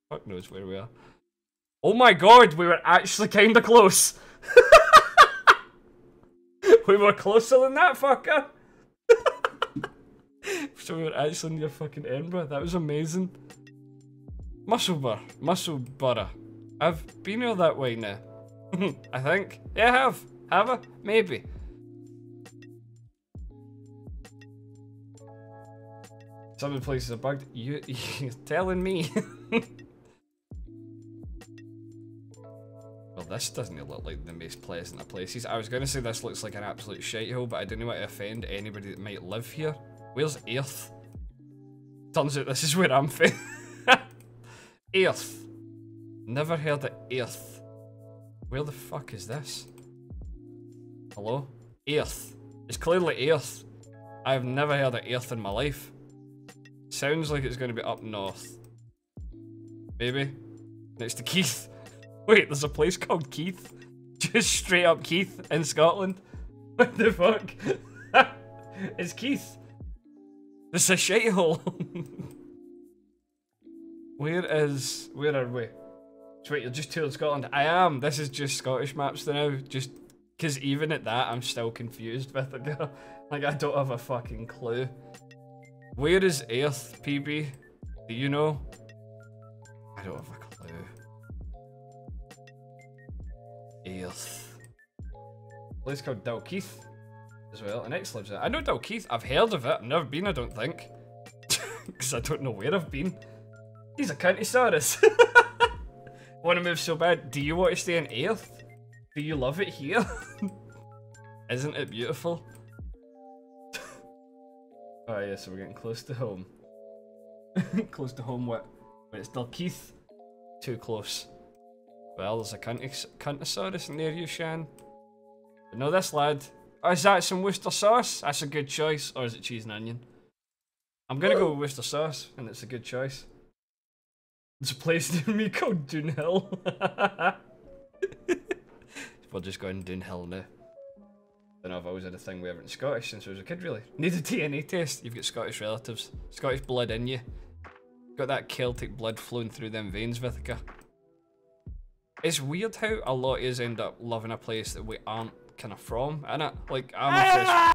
Fuck knows where we are. Oh my god, we were actually kinda close. we were closer than that, fucker. so we were actually near fucking Edinburgh. That was amazing. Musselburgh. Musselburgh. I've been here that way now. I think. Yeah, I have. Have I? Maybe. Some of the places are bugged. You, you're telling me. This doesn't look like the most pleasant of places. I was going to say this looks like an absolute shithole, but I didn't want to offend anybody that might live here. Where's Earth? Turns out this is where I'm from. Earth. Never heard of Earth. Where the fuck is this? Hello? Earth. It's clearly Earth. I've never heard of Earth in my life. Sounds like it's going to be up north. Maybe. Next to Keith. Wait, there's a place called Keith? Just straight up Keith in Scotland? What the fuck? it's Keith. It's a shithole. where is... Where are we? So wait, you're just touring Scotland? I am. This is just Scottish maps now. Just... Because even at that, I'm still confused with it. like, I don't have a fucking clue. Where is Earth, PB? Do you know? I don't have a clue. Earth. Place called Dalkeith as well. And X lives there. I know Dalkeith. I've heard of it. I've never been, I don't think. Because I don't know where I've been. He's a county Countosaurus. want to move so bad. Do you want to stay on Earth? Do you love it here? Isn't it beautiful? oh yeah, so we're getting close to home. close to home what? But it's Keith. Too close. Well, there's a Cuntosaurus near you, Shan. But no, this lad. Oh, is that some Worcester sauce? That's a good choice. Or is it cheese and onion? I'm gonna go with Worcester sauce, and it's a good choice. There's a place near me called Doonhill. We're just going Doonhill now. I know I've always had a thing with everything Scottish since I was a kid, really. Need a DNA test. You've got Scottish relatives. Scottish blood in you. Got that Celtic blood flowing through them veins, Vithika. It's weird how a lot of us end up loving a place that we aren't kind of from, innit? Like, I'm ah!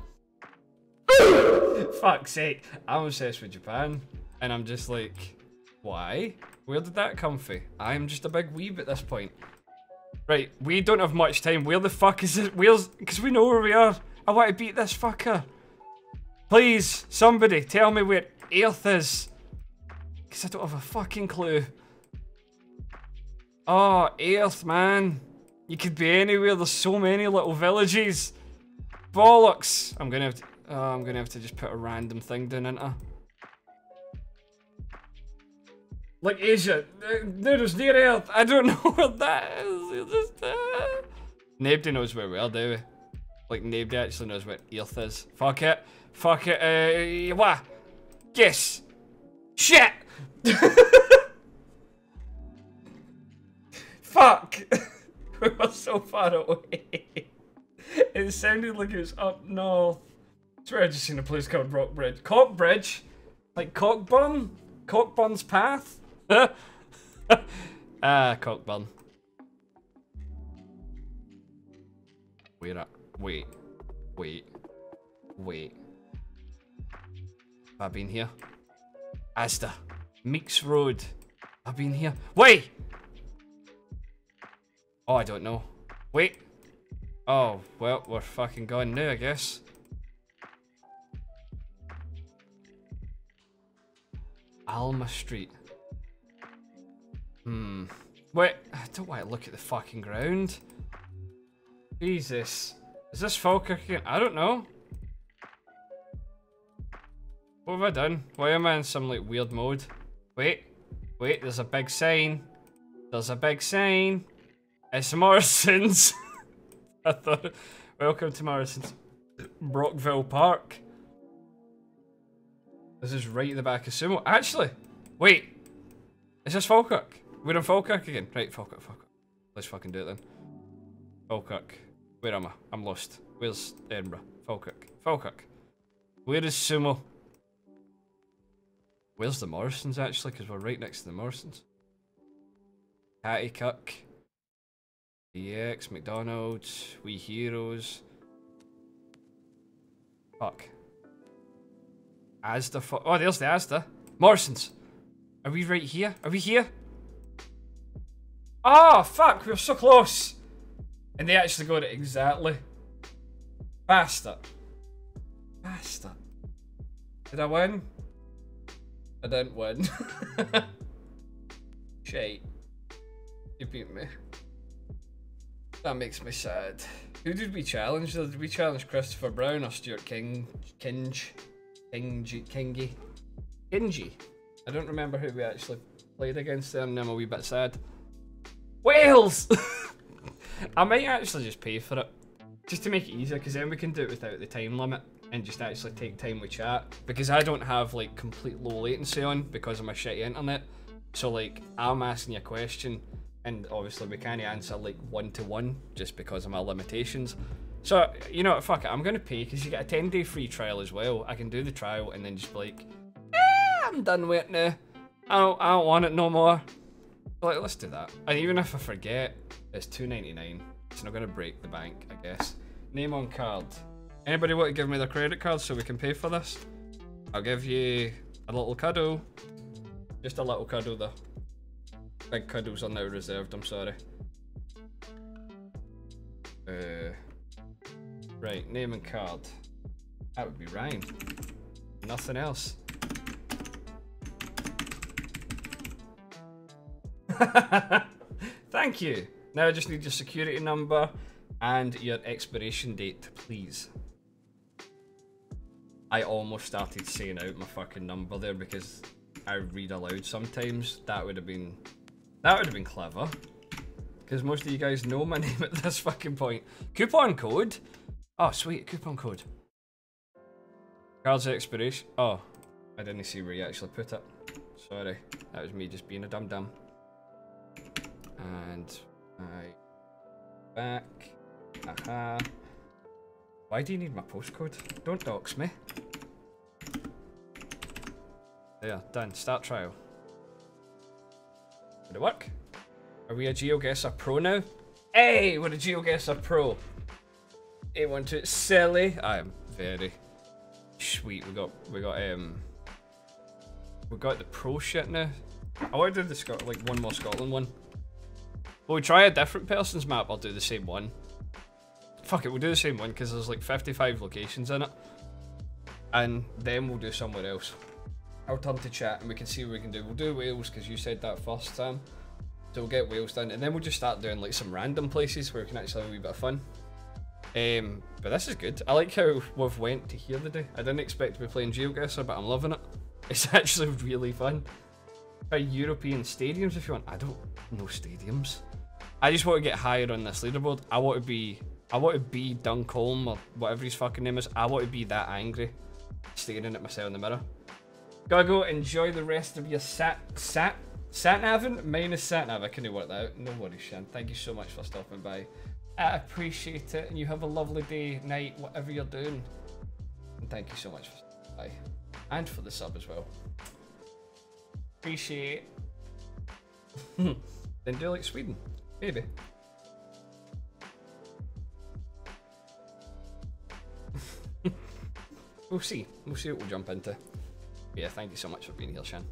obsessed. Fuck's sake. I'm obsessed with Japan. And I'm just like, why? Where did that come from? I'm just a big weeb at this point. Right, we don't have much time. Where the fuck is it? Where's... Because we know where we are. I want to beat this fucker. Please, somebody, tell me where Earth is. Because I don't have a fucking clue. Oh, Earth, man. You could be anywhere. There's so many little villages. Bollocks. I'm gonna have to... Oh, I'm gonna have to just put a random thing down into. Like Asia. There's near Earth. I don't know where that is. It's Just, uh... Nobody knows where we are, do we? Like, nobody actually knows where Earth is. Fuck it. Fuck it. Uh, what? Yes. Shit! Fuck! we were so far away. it sounded like it was up north. I swear I just seen a place called Rockbridge. Cockbridge? Like Cockburn? Cockburn's Path? ah, Cockburn. Wait up. Wait. Wait. Wait. Have I been here? Asda. Meeks Road. I've been here. Wait! Oh, I don't know. Wait. Oh, well, we're fucking gone now, I guess. Alma Street. Hmm. Wait, I don't want to look at the fucking ground. Jesus. Is this Falkirk again? I don't know. What have I done? Why am I in some like weird mode? Wait, wait, there's a big sign. There's a big sign. It's Morrison's. I thought, welcome to Morrison's. Brockville Park. This is right at the back of Sumo. Actually, wait. Is this Falkirk? We're in Falkirk again. Right, Falkirk, Falkirk. Let's fucking do it then. Falkirk. Where am I? I'm lost. Where's Edinburgh? Falkirk. Falkirk. Where is Sumo? Where's the Morrisons actually? Because we're right next to the Morrisons. Hattie Cook. EX, McDonald's, We Heroes. Fuck. Asda. Oh, there's the Asda. Morrisons. Are we right here? Are we here? Oh, fuck. We were so close. And they actually got it exactly. Bastard. Bastard. Did I win? I didn't win. Shite. You beat me. That makes me sad. Who did we challenge? Did we challenge Christopher Brown or Stuart King? Kinge? Kingy? Kingy? Kingy? I don't remember who we actually played against there and I'm a wee bit sad. Wales! I might actually just pay for it. Just to make it easier, because then we can do it without the time limit and just actually take time with chat. Because I don't have like complete low latency on because of my shitty internet. So like, I'm asking you a question and obviously we can't answer like one to one just because of my limitations. So, you know, fuck it, I'm gonna pay because you get a 10 day free trial as well. I can do the trial and then just be like, eh, I'm done with it now. I don't, I don't want it no more. Like, let's do that. And even if I forget, it's 2.99. It's not gonna break the bank, I guess. Name on card. Anybody want to give me their credit card so we can pay for this? I'll give you a little cuddle. Just a little cuddle though. Big cuddles are now reserved, I'm sorry. Uh, right, name and card. That would be Ryan. Nothing else. Thank you. Now I just need your security number And your expiration date, please. I almost started saying out my fucking number there because I read aloud sometimes. That would have been that would have been clever. Because most of you guys know my name at this fucking point. Coupon code? Oh, sweet, coupon code. Cards expiration. Oh, I didn't see where you actually put it. Sorry, that was me just being a dum dum. And I back. Aha. Why do you need my postcode? Don't dox me. There, done. Start trial. Did it work? Are we a GeoGuessr Pro now? Hey, we're a GeoGuessr Pro. A1 to silly. I am very sweet. We got we got um we got the pro shit now. I want to do the Scot like one more Scotland one. Well, we try a different person's map. I'll do the same one. Fuck it, we'll do the same one because there's like 55 locations in it, and then we'll do somewhere else. I'll turn to chat and we can see what we can do. We'll do Wales because you said that first, Sam. So we'll get Wales done, and then we'll just start doing like some random places where we can actually have a wee bit of fun. Um, but this is good. I like how we've went to here today. I didn't expect to be playing GeoGuessr, but I'm loving it. It's actually really fun. By European stadiums, if you want. I don't know stadiums. I just want to get higher on this leaderboard. I want to be, I want to be Duncombe or whatever his fucking name is. I want to be that angry, staring at myself in the mirror. Gotta go enjoy the rest of your sat sat sat navin minus sat nav. I couldn't work that out. No worries, Shan. Thank you so much for stopping by. I appreciate it, and you have a lovely day, night, whatever you're doing. And thank you so much for stopping by, and for the sub as well. Appreciate. then do like Sweden, maybe. we'll see. We'll see what we'll jump into. Yeah, thank you so much for being here, Shan.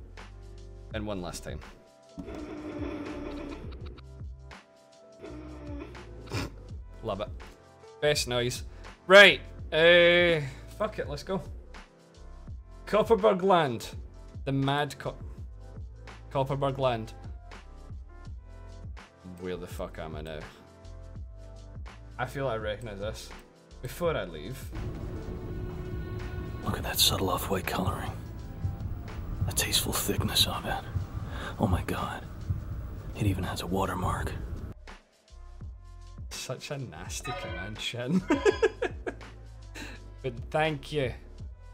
And one last time. Love it. Best noise. Right. Uh, fuck it, let's go. Copperberg Land. The mad co Copperberg Land. Where the fuck am I now? I feel I recognize this. Before I leave. Look at that subtle off-white coloring. The tasteful thickness of it. Oh my god. It even has a watermark. Such a nasty Shin. but thank you.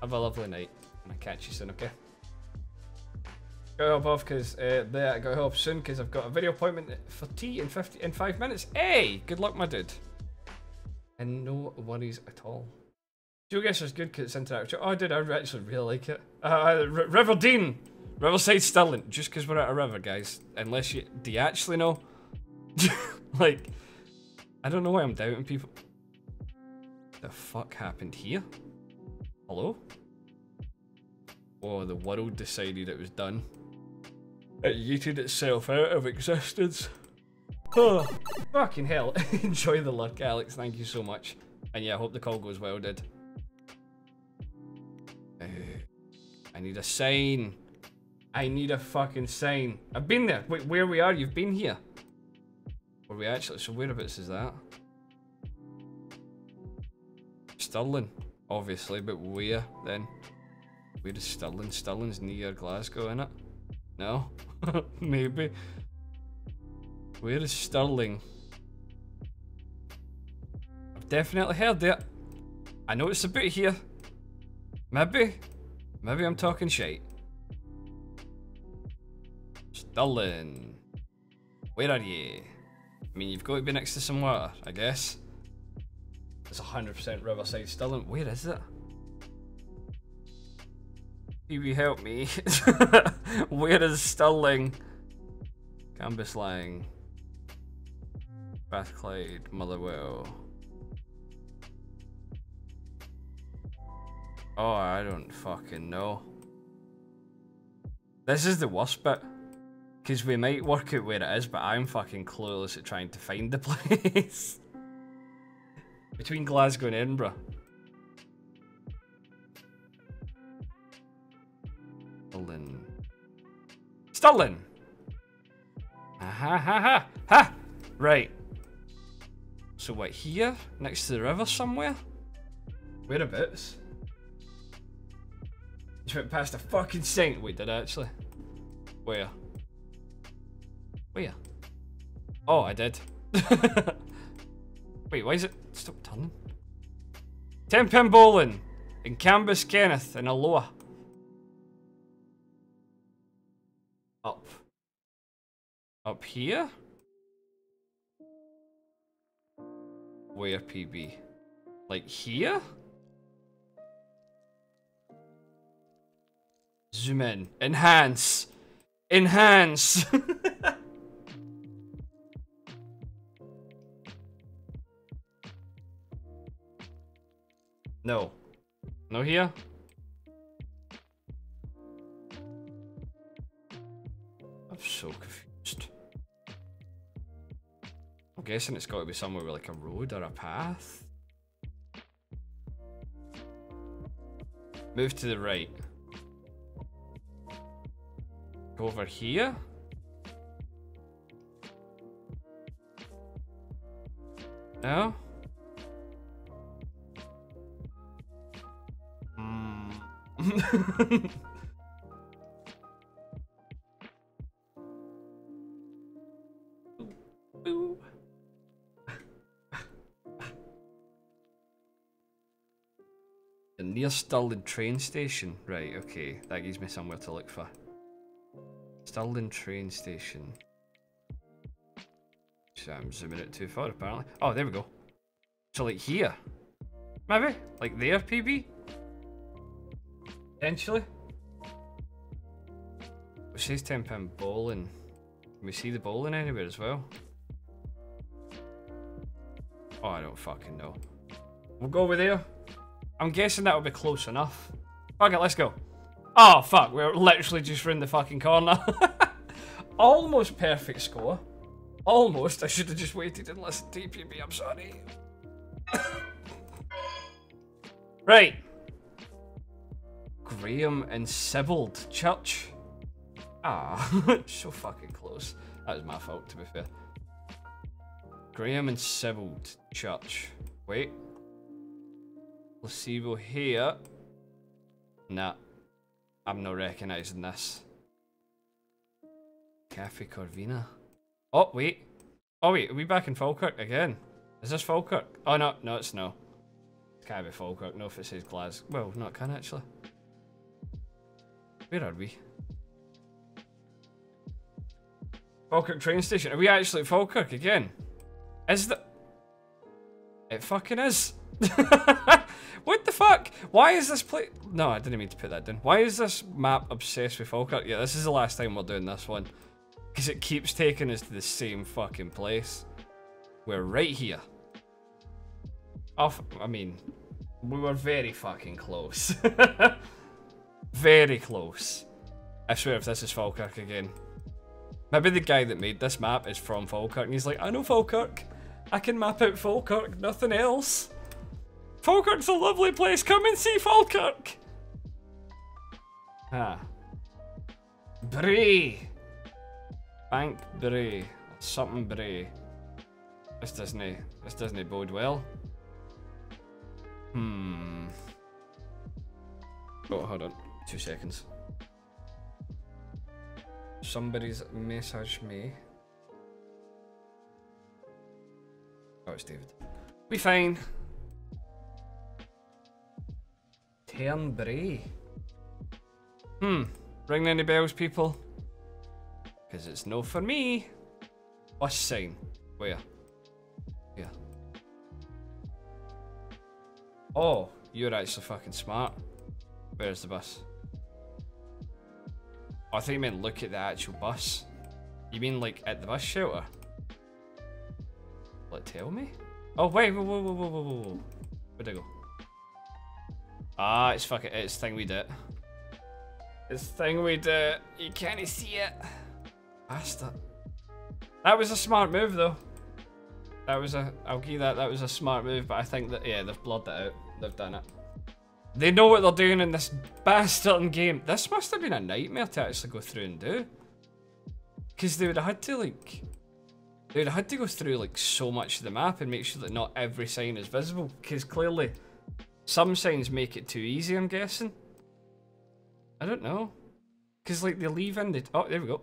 Have a lovely night. And I'll catch you soon, okay? Go help off because uh, there I gotta help soon because I've got a video appointment for tea in 50 in five minutes. Hey, good luck, my dude. And no worries at all. Guess is good because it's interactive. Oh, dude, I actually really like it. Uh, R- Riverdene, Riverside Stirling. Just because we're at a river, guys. Unless you do you actually know? like, I don't know why I'm doubting people. The fuck happened here? Hello? Oh, the world decided it was done. It yeeted itself out of existence. Oh, fucking hell. Enjoy the luck, Alex. Thank you so much. And yeah, I hope the call goes well, dude. I need a sign. I need a fucking sign. I've been there. Wait, where we are? You've been here. Were we actually? So whereabouts is that? Stirling, obviously, but where then? Where is Stirling? Stirling's near Glasgow, innit? No? Maybe. Where is Stirling? I've definitely heard it. I know it's about here. Maybe. Maybe I'm talking shite. Stirling. Where are you? I mean, you've got to be next to some water, I guess. It's 100% Riverside Stirling. Where is it? Phoebe, help me. Where is Stirling? Cambuslang. Bathclyde, Motherwell. Oh, I don't fucking know. This is the worst bit. Because we might work out where it is, but I'm fucking clueless at trying to find the place. Between Glasgow and Edinburgh. Stirling. Stirling! Ha ha ha ha! Ha! Right. So what, here? Next to the river somewhere? Whereabouts? Just went past a fucking saint. We did actually? Where? Where? Oh, I did. Wait, why is it... Stop turning. Ten pin bowling in Cambuskenneth in Alloa. Up. Up here? Where PB? Like here? Zoom in. Enhance. Enhance. no. No here? I'm so confused. I'm guessing it's got to be somewhere with like a road or a path. Move to the right. Go over here. No? The hmm. near Stirling train station. Right, okay. That gives me somewhere to look for. Stirling train station. So I'm zooming it too far apparently. Oh, there we go. So like here. Maybe? Like there, PB? Potentially? It says 10 pound bowling. Can we see the bowling anywhere as well? Oh, I don't fucking know. We'll go over there. I'm guessing that'll be close enough. Fuck it, let's go. Oh, fuck, we're literally just round the fucking corner. Almost perfect score. Almost. I should have just waited and listened to PB, I'm sorry. right. Graham and Sibbald Church. Ah, so fucking close. That was my fault, to be fair. Graham and Sibbald Church. Wait. Placebo here. Nah. I'm not recognising this. Cafe Corvina. Oh, wait. Oh, wait. Are we back in Falkirk again? Is this Falkirk? Oh, no. No, it's no. It can't be Falkirk. No, if it says Glasgow. Well, no, it can actually. Where are we? Falkirk train station. Are we actually Falkirk again? Is the... It fucking is. what the fuck? Why is this place... No, I didn't mean to put that down. Why is this map obsessed with Falkirk? Yeah, this is the last time we're doing this one. Because it keeps taking us to the same fucking place. We're right here. Off... I mean... We were very fucking close. very close. I swear if this is Falkirk again. Maybe the guy that made this map is from Falkirk and he's like, I know Falkirk. I can map out Falkirk, nothing else. Falkirk's a lovely place, come and see Falkirk! Ah. Bray! Bank Bray. Something Bray. This doesn't, this doesn't bode well. Hmm. Oh, hold on. Two seconds. Somebody's messaged me. Oh, it's David. Be fine. Turnbrae. Hmm. Ring any bells, people? Because it's no for me. Bus sign. Where? Here. Oh, you're actually fucking smart. Where's the bus? Oh, I think you meant look at the actual bus. You mean like at the bus shelter? Will it tell me? Oh wait, whoa, whoa, whoa, whoa, whoa, whoa. Where'd I go? Ah, it's fucking, it's thing we did. It's thing we did. You can't see it. Bastard. That was a smart move though. That was a, I'll give that, that was a smart move, but I think that, yeah, they've blurred that out. They've done it. They know what they're doing in this bastard game. This must have been a nightmare to actually go through and do. Because they would have had to, like... They would have had to go through like so much of the map and make sure that not every sign is visible, because clearly some signs make it too easy, I'm guessing. I don't know. Because like they leave in the... Oh, there we go.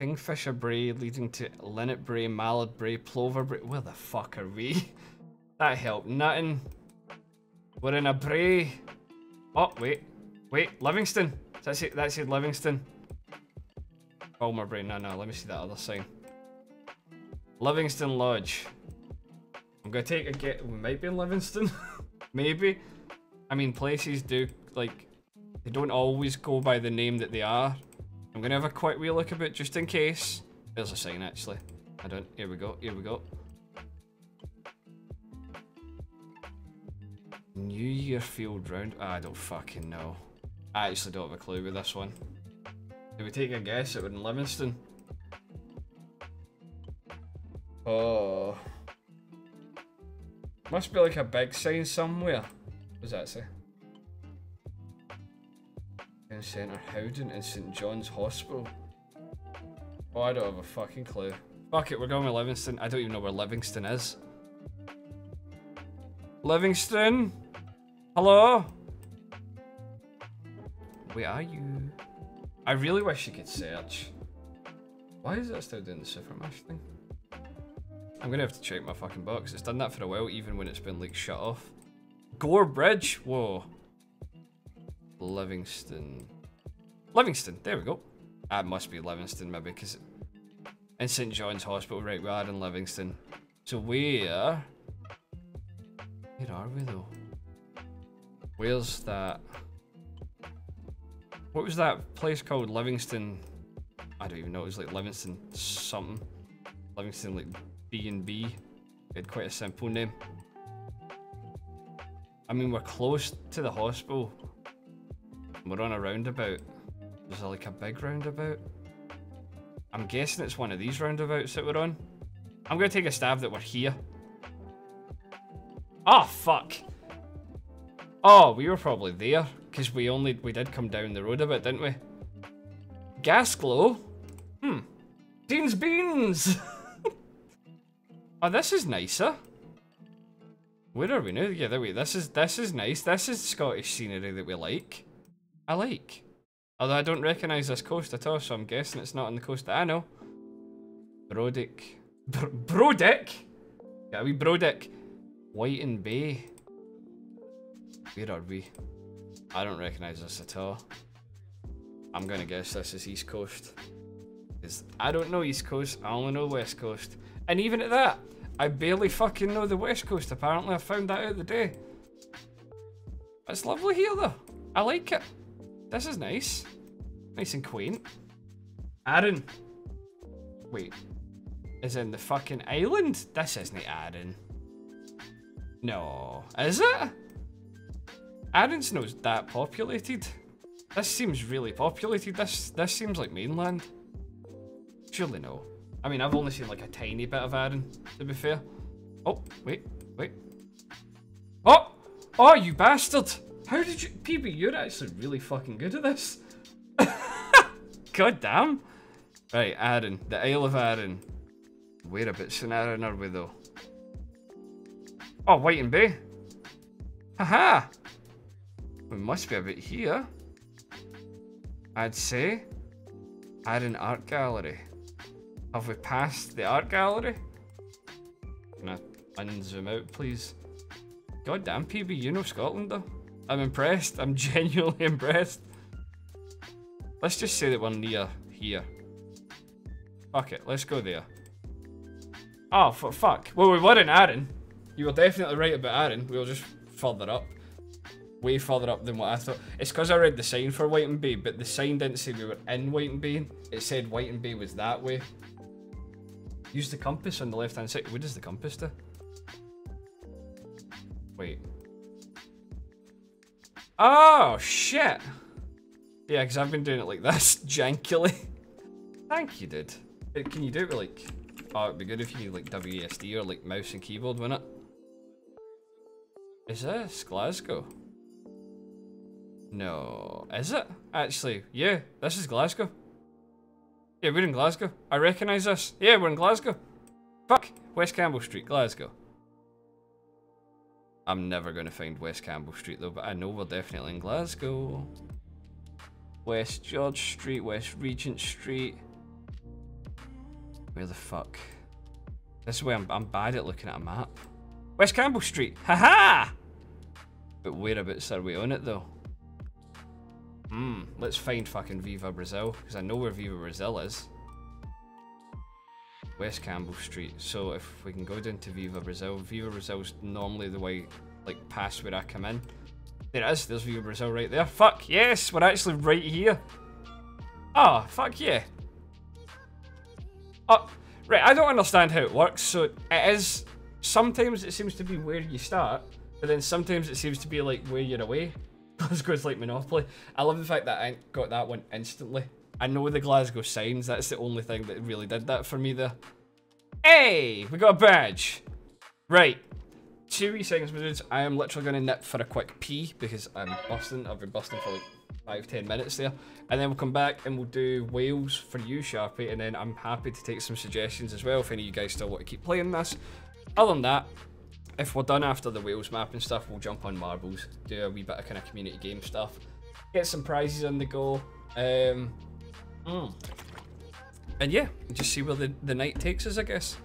Kingfisher Brae leading to Linnet Brae, Mallard Brae, Plover Brae. Where the fuck are we? that helped nothing. We're in a Brae. Oh, wait. Wait, Livingston. That's it. That's it, Livingston. Oh, my Brae. No, no, let me see that other sign. Livingston Lodge. I'm gonna take a get. We might be in Livingston. Maybe. I mean, places do, like, they don't always go by the name that they are. I'm gonna have a quick wee look about just in case. There's a sign actually. I don't. Here we go. Here we go. Newyearfield Round. Ah, I don't fucking know. I actually don't have a clue with this one. Do we take a guess? It would in Livingston. Oh. Must be like a big sign somewhere. What does that say? In Centre Howden and St John's Hospital. Oh, I don't have a fucking clue. Fuck it, we're going with Livingston. I don't even know where Livingston is. Livingston? Hello? Where are you? I really wish you could search. Why is it still doing the Supermash thing? I'm gonna have to check my fucking box. It's done that for a while, even when it's been like shut off. Gore Bridge? Whoa. Livingston. Livingston, there we go. That must be Livingston maybe, because in St John's Hospital, right, we are in Livingston. So where... Where are we though? Where's that... What was that place called? Livingston... I don't even know, it was like Livingston something. Livingston like B&B. It had quite a simple name. I mean, we're close to the hospital. We're on a roundabout. There's like a big roundabout. I'm guessing it's one of these roundabouts that we're on. I'm gonna take a stab that we're here. Oh, fuck. Oh, we were probably there. Because we only, we did come down the road a bit, didn't we? Gas glow? Hmm. Dean's Beans! oh, this is nicer. Where are we now? Yeah, there we This is, this is nice. This is Scottish scenery that we like. I like. Although I don't recognise this coast at all, so I'm guessing it's not on the coast that I know. Brodick. Br Brodick? Yeah, we Brodick. Whiting Bay. Where are we? I don't recognise this at all. I'm gonna guess this is East Coast. Cause I don't know East Coast, I only know West Coast. And even at that, I barely fucking know the West Coast apparently. I found that out the day. It's lovely here though. I like it. This is nice. Nice and quaint. Arran. Wait. Is in the fucking island? This isn't Arran. No. Is it? Arran's not that populated. This seems really populated. This this seems like mainland. Surely no. I mean, I've only seen like a tiny bit of Arran, to be fair. Oh, wait, wait. Oh! Oh, you bastard! How did you... PB, you're actually really fucking good at this. God damn. Right, Arran. The Isle of Arran. Whereabouts in Arran are we, though? Oh, Whiting Bay. Haha! We must be about here. I'd say. Arran Art Gallery. Have we passed the art gallery? Can I unzoom out, please? God damn, PB, you know Scotland, though. I'm impressed. I'm genuinely impressed. Let's just say that we're near here. Fuck it, let's go there. Oh, for fuck. Well, we were in Arran. You were definitely right about Arran. We were just further up. Way further up than what I thought. It's because I read the sign for Whiting Bay, but the sign didn't say we were in Whiting Bay. It said Whiting Bay was that way. Use the compass on the left hand side. What does the compass do? Wait. Oh, shit. Yeah, because I've been doing it like this, jankily. Thank you, dude. Can you do it with like... Oh, it'd be good if you like WASD or like mouse and keyboard, wouldn't it? Is this Glasgow? No. Is it? Actually, yeah, this is Glasgow. Yeah, we're in Glasgow. I recognise this. Yeah, we're in Glasgow. Fuck. West Campbell Street, Glasgow. I'm never going to find West Campbell Street though, but I know we're definitely in Glasgow. West George Street, West Regent Street. Where the fuck? This is where I'm, I'm bad at looking at a map. West Campbell Street. Haha! -ha! But whereabouts are we on it though? Hmm, let's find fucking Viva Brazil, because I know where Viva Brazil is. West Campbell Street. So if we can go down to Viva Brazil, Viva Brazil's normally the way, like, past where I come in. There it is, there's Viva Brazil right there. Fuck, yes, we're actually right here. Oh, fuck yeah. Oh, right, I don't understand how it works. So it is, sometimes it seems to be where you start, but then sometimes it seems to be like where you're away. Glasgow's like Monopoly. I love the fact that I got that one instantly. I know the Glasgow signs, that's the only thing that really did that for me there. Hey, we got a badge. Right, two wee seconds, dudes. I am literally going to nip for a quick pee because I'm busting. I've been busting for like five, ten minutes there. And then we'll come back and we'll do Wales for you, Sharpie. And then I'm happy to take some suggestions as well if any of you guys still want to keep playing this. Other than that, if we're done after the Wales map and stuff, we'll jump on marbles, do a wee bit of kind of community game stuff, get some prizes on the go. Um, mm. And yeah, just see where the, the night takes us, I guess.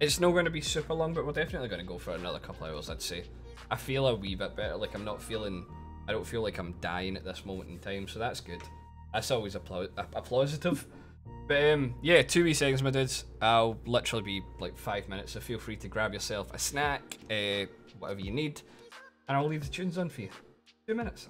It's not going to be super long, but we're definitely going to go for another couple hours, I'd say. I feel a wee bit better, like I'm not feeling, I don't feel like I'm dying at this moment in time, so that's good. That's always a, a positive. But um, yeah, two wee seconds, my dudes. I'll literally be like five minutes, so feel free to grab yourself a snack, uh, whatever you need, and I'll leave the tunes on for you. Two minutes.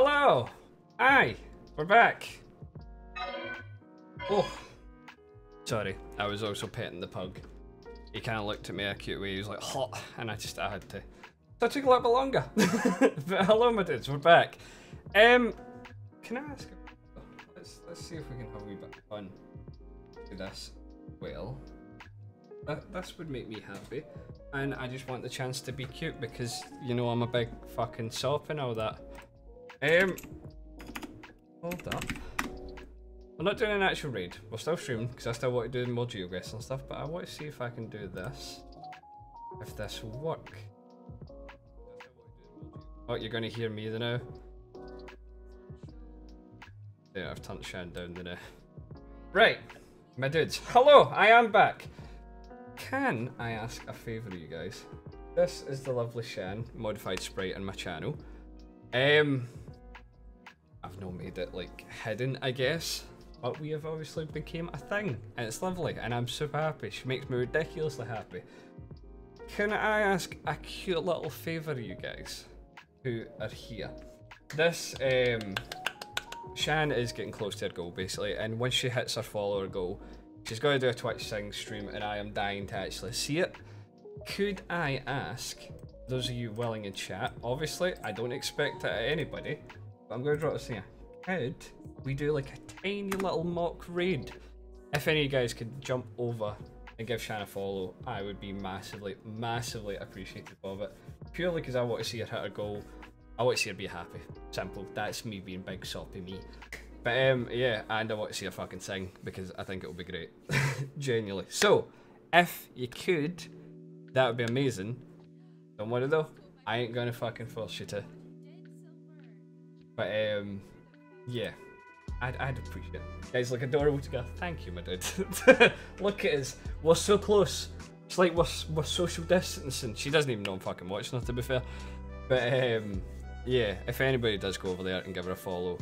Hello! Aye! We're back! Oh. Sorry, I was also petting the pug. He kind of looked at me a cute way, he was like, hot, and I just, I had to. So it took a little bit longer. but hello, my dudes, we're back. Um, can I ask, let's, let's see if we can have a wee bit of fun with this. Well, that, this would make me happy. And I just want the chance to be cute because, you know, I'm a big fucking sop and all that. Um, hold up. We're not doing an actual raid. We're still streaming because I still want to do more geoguess and stuff, but I want to see if I can do this. If this will work. Oh, you're going to hear me the now? Yeah, I've turned Shan down the now. Right, my dudes. Hello, I am back. Can I ask a favour of you guys? This is the lovely Shan, modified sprite on my channel. Um, Not made it like hidden, I guess but we have obviously became a thing and it's lovely and I'm super happy. She makes me ridiculously happy. Can I ask a cute little favour you guys who are here? This, um, Shan is getting close to her goal basically and once she hits her follower goal, she's going to do a Twitch sing stream and I am dying to actually see it. Could I ask those of you willing in chat, obviously I don't expect it at anybody, but I'm going to drop this here. Could we do like a tiny little mock raid. If any of you guys could jump over and give Shan a follow, I would be massively, massively appreciative of it. Purely because I want to see her hit a goal. I want to see her be happy. Simple. That's me being big soppy me. But um, yeah, and I want to see her fucking sing because I think it will be great. Genuinely. So, if you could, that would be amazing. Don't worry though, I ain't gonna fucking force you to. But um, yeah, I'd, I'd appreciate it. Guys look adorable together. Thank you, my dude. look at us. We're so close. It's like we're, we're social distancing. She doesn't even know I'm fucking watching her, to be fair. But um, yeah, if anybody does go over there and give her a follow,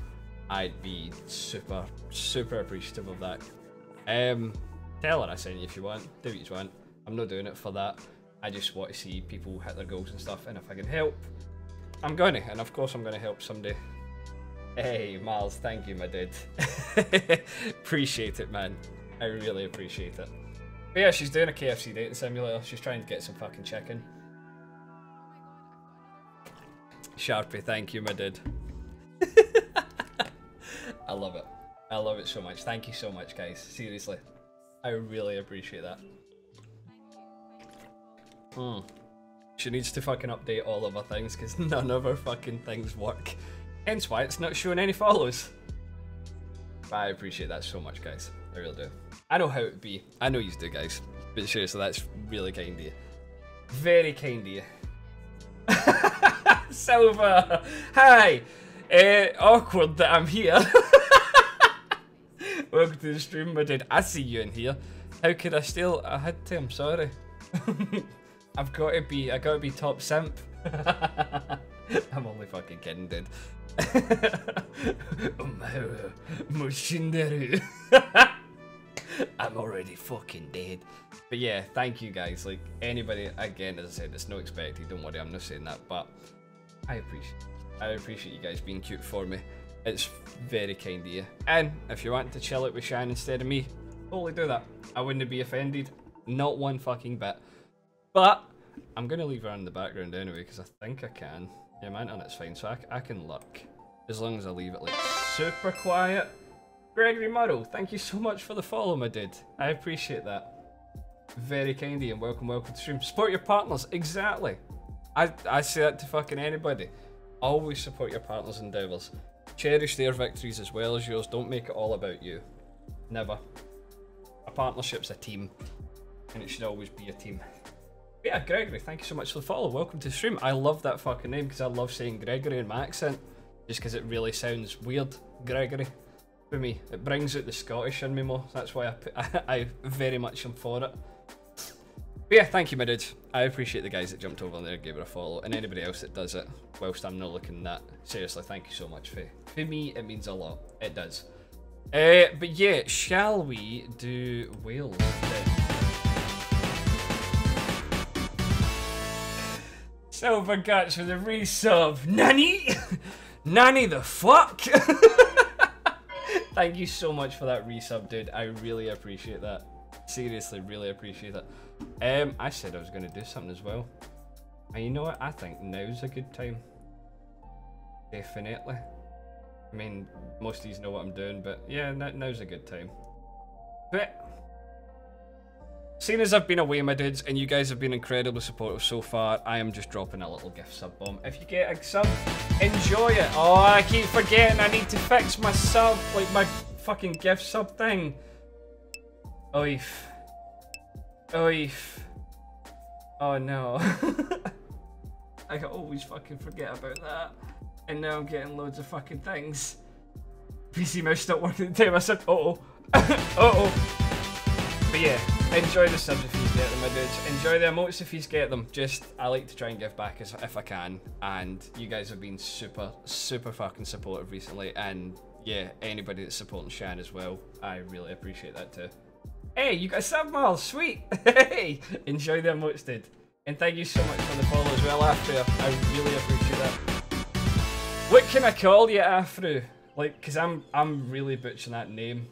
I'd be super, super appreciative of that. Um, tell her I sent you if you want. Do what you want. I'm not doing it for that. I just want to see people hit their goals and stuff. And if I can help, I'm going to. And of course, I'm going to help someday. Hey, Miles, thank you, my dude. appreciate it, man. I really appreciate it. But yeah, she's doing a KFC dating simulator. She's trying to get some fucking chicken. Sharpie, thank you, my dude. I love it. I love it so much. Thank you so much, guys. Seriously. I really appreciate that. Hmm. She needs to fucking update all of her things because none of her fucking things work. Hence why it's not showing any follows. I appreciate that so much, guys. I really do. I know how it would be. I know you do, guys. But seriously, that's really kind of you. Very kind of you. Silver! Hi! Uh, awkward that I'm here. Welcome to the stream, my dude. I see you in here. How could I still? I had to, I'm sorry. I've got to be, I gotta be top simp. I'm only fucking kidding, dude. Uh, I'm already fucking dead. But yeah, thank you guys. Like anybody, again, as I said, it's no expected. Don't worry, I'm not saying that, but I appreciate, I appreciate you guys being cute for me. It's very kind of you. And if you want to chill it with Shan instead of me, totally do that. I wouldn't be offended, not one fucking bit. But I'm gonna leave her in the background anyway because I think I can. Yeah, my internet's fine, so I, I can look. As long as I leave it like super quiet. Gregory Murrow, thank you so much for the follow, my dude. I appreciate that. Very kind of you and welcome, welcome to stream. Support your partners, exactly. I, I say that to fucking anybody. Always support your partners' endeavours. Cherish their victories as well as yours. Don't make it all about you. Never. A partnership's a team, and it should always be a team yeah, Gregory, thank you so much for the follow. Welcome to the stream. I love that fucking name because I love saying Gregory in my accent. Just because it really sounds weird, Gregory. For me, it brings out the Scottish in me more. That's why I, I, I very much am for it. But yeah, thank you, my dude. I appreciate the guys that jumped over there and gave it a follow, and anybody else that does it whilst I'm not looking that. Seriously, thank you so much, for For me, it means a lot. It does. Uh, but yeah, shall we do Wales then? Silver Guts with a resub. Nanny? Nanny the fuck? Thank you so much for that resub, dude. I really appreciate that. Seriously, really appreciate that. Um, I said I was going to do something as well. And you know what? I think now's a good time. Definitely. I mean, most of you know what I'm doing, but yeah, now's a good time. But Seeing as I've been away, my dudes, and you guys have been incredibly supportive so far, I am just dropping a little gift sub bomb. If you get a sub, enjoy it. Oh, I keep forgetting I need to fix my sub, like my fucking gift sub thing. Oif. Oif. Oh no. I always fucking forget about that. And now I'm getting loads of fucking things. PC mouse stopped working at the time. I said, uh oh. uh oh. But yeah enjoy the subs if you get them, my dudes. Enjoy the emotes if you get them. Just, I like to try and give back as, if I can. And you guys have been super, super fucking supportive recently. And yeah, anybody that's supporting Shan as well, I really appreciate that too. Hey, you got sub miles, sweet. hey, enjoy the emotes, dude. And thank you so much for the follow as well, Afro. I really appreciate that. What can I call you, Afro? Like, cause I'm, I'm really butchering that name.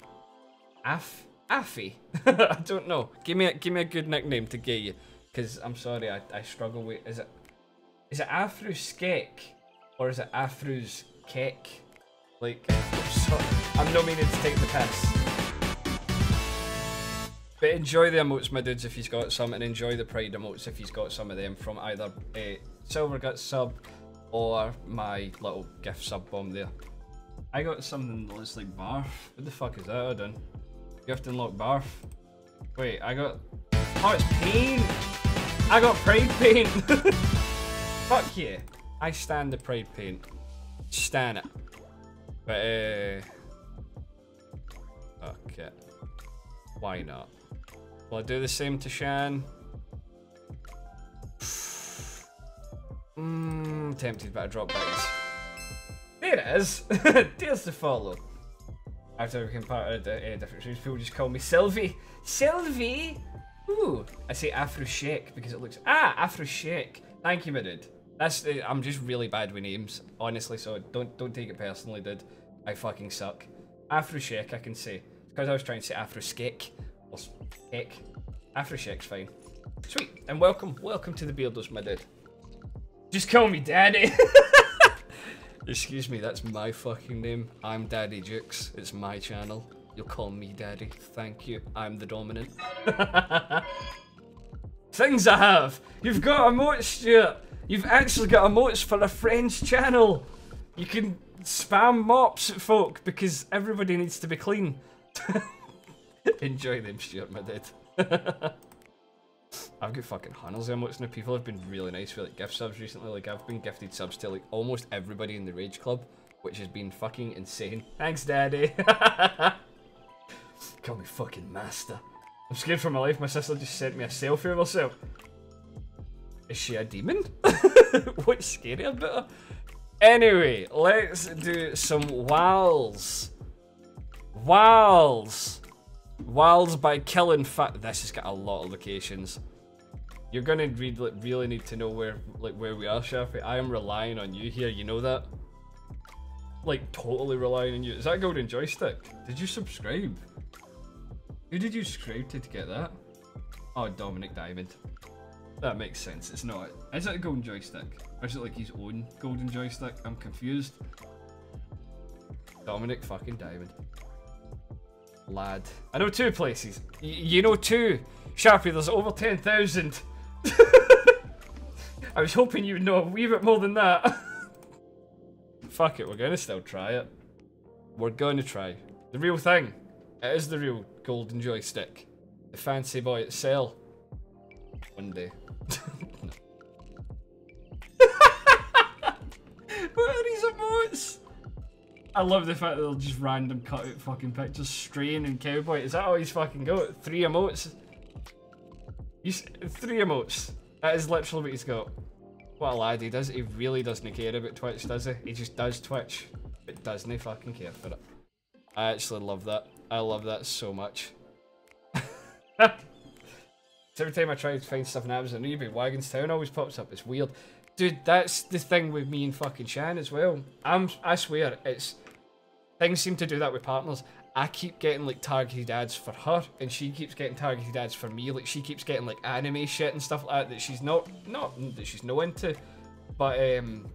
Af. Affy? I don't know. Give me a give me a good nickname to get you, because I'm sorry, I, I struggle with. Is it is it Afro's Skek or is it Afro's Kek? Like, I'm, sorry, I'm not meaning to take the piss. But enjoy the emotes, my dudes, if he's got some, and enjoy the Pride emotes if he's got some of them from either a Silver Gut sub or my little gift sub bomb there. I got something that looks like barf. What the fuck is that I done? You have to unlock barf. Wait, I got... Oh, it's paint! I got pride paint! Fuck yeah. I stand the pride paint. Stand it. But, uh... Okay. Why not? Will I do the same to Shan? Mmm, tempted, but I drop bags. There it is! Deals to follow. After of the uh, different streams, people just call me Sylvie. Sylvie! Ooh, I say Afro Shake because it looks ah Afro Shake. Thank you, my dude. That's uh, I'm just really bad with names, honestly. So don't don't take it personally, dude. I fucking suck. Afro Shake, I can say because I was trying to say Afro Skek or. Afro Shake's fine. Sweet, and welcome, welcome to the Beardos, my dude. Just call me Daddy. Excuse me, that's my fucking name. I'm Daddy Dukez. It's my channel. You'll call me Daddy. Thank you. I'm the dominant. Things I have. You've got emotes, Stuart. You've actually got emotes for a friend's channel. You can spam mops at folk because everybody needs to be clean. Enjoy them, Stuart, my dude. I've got fucking hundreds of emotes now. People have been really nice for like gift subs recently. Like I've been gifted subs to like almost everybody in the Rage Club, which has been fucking insane. Thanks, Daddy. Call me fucking master. I'm scared for my life. My sister just sent me a selfie of herself. Is she a demon? What's scary about her? Anyway, let's do some wows. Wows. Wilds by killing fat. This has got a lot of locations. You're gonna read, like, really need to know where like where we are, Sharpie. I am relying on you here. You know that? Like totally relying on you. Is that golden joystick? Did you subscribe? Who did you subscribe to to get that? Oh, Dominic Diamond. That makes sense. It's not. Is it a golden joystick? Or is it like his own golden joystick? I'm confused. Dominic fucking Diamond lad. I know two places. Y you know two. Sharpie, there's over 10,000. I was hoping you'd know a wee bit more than that. Fuck it, we're gonna still try it. We're gonna try. The real thing. It is the real golden joystick. The fancy boy at sale. One day. what are these emotes? I love the fact that they'll just random cut out fucking pictures. Strain and Cowboy. Is that all he's fucking got? Three emotes? Three emotes. That is literally what he's got. What a lad he does. He really doesn't care about Twitch, does he? He just does Twitch, but doesn't fucking care for it. I actually love that. I love that so much. every time I try to find stuff in Amazon, eBay, Wagon's Town always pops up. It's weird. Dude, that's the thing with me and fucking Shan as well. I'm, I swear, it's things seem to do that with partners. I keep getting like targeted ads for her, and she keeps getting targeted ads for me. Like she keeps getting like anime shit and stuff like that that she's not, not that she's no into, but um,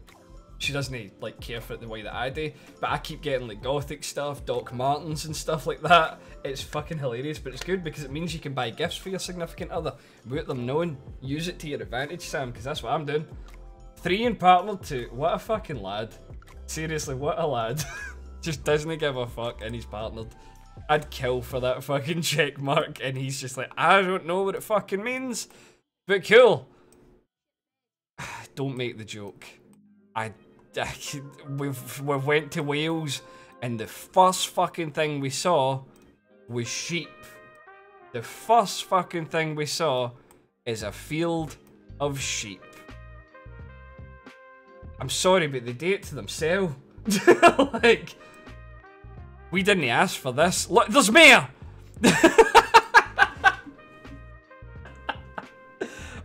she doesn't like care for it the way that I do. But I keep getting like gothic stuff, Doc Martens and stuff like that. It's fucking hilarious, but it's good because it means you can buy gifts for your significant other without them knowing. Use it to your advantage, Sam, because that's what I'm doing. Three in partnered two. What a fucking lad. Seriously, what a lad. just doesn't give a fuck and he's partnered. I'd kill for that fucking check mark and he's just like, I don't know what it fucking means. But cool. Don't make the joke. I, I we've we went to Wales and the first fucking thing we saw was sheep. The first fucking thing we saw is a field of sheep. I'm sorry, but they do it to themselves. like, we didn't ask for this. Look, there's mayor!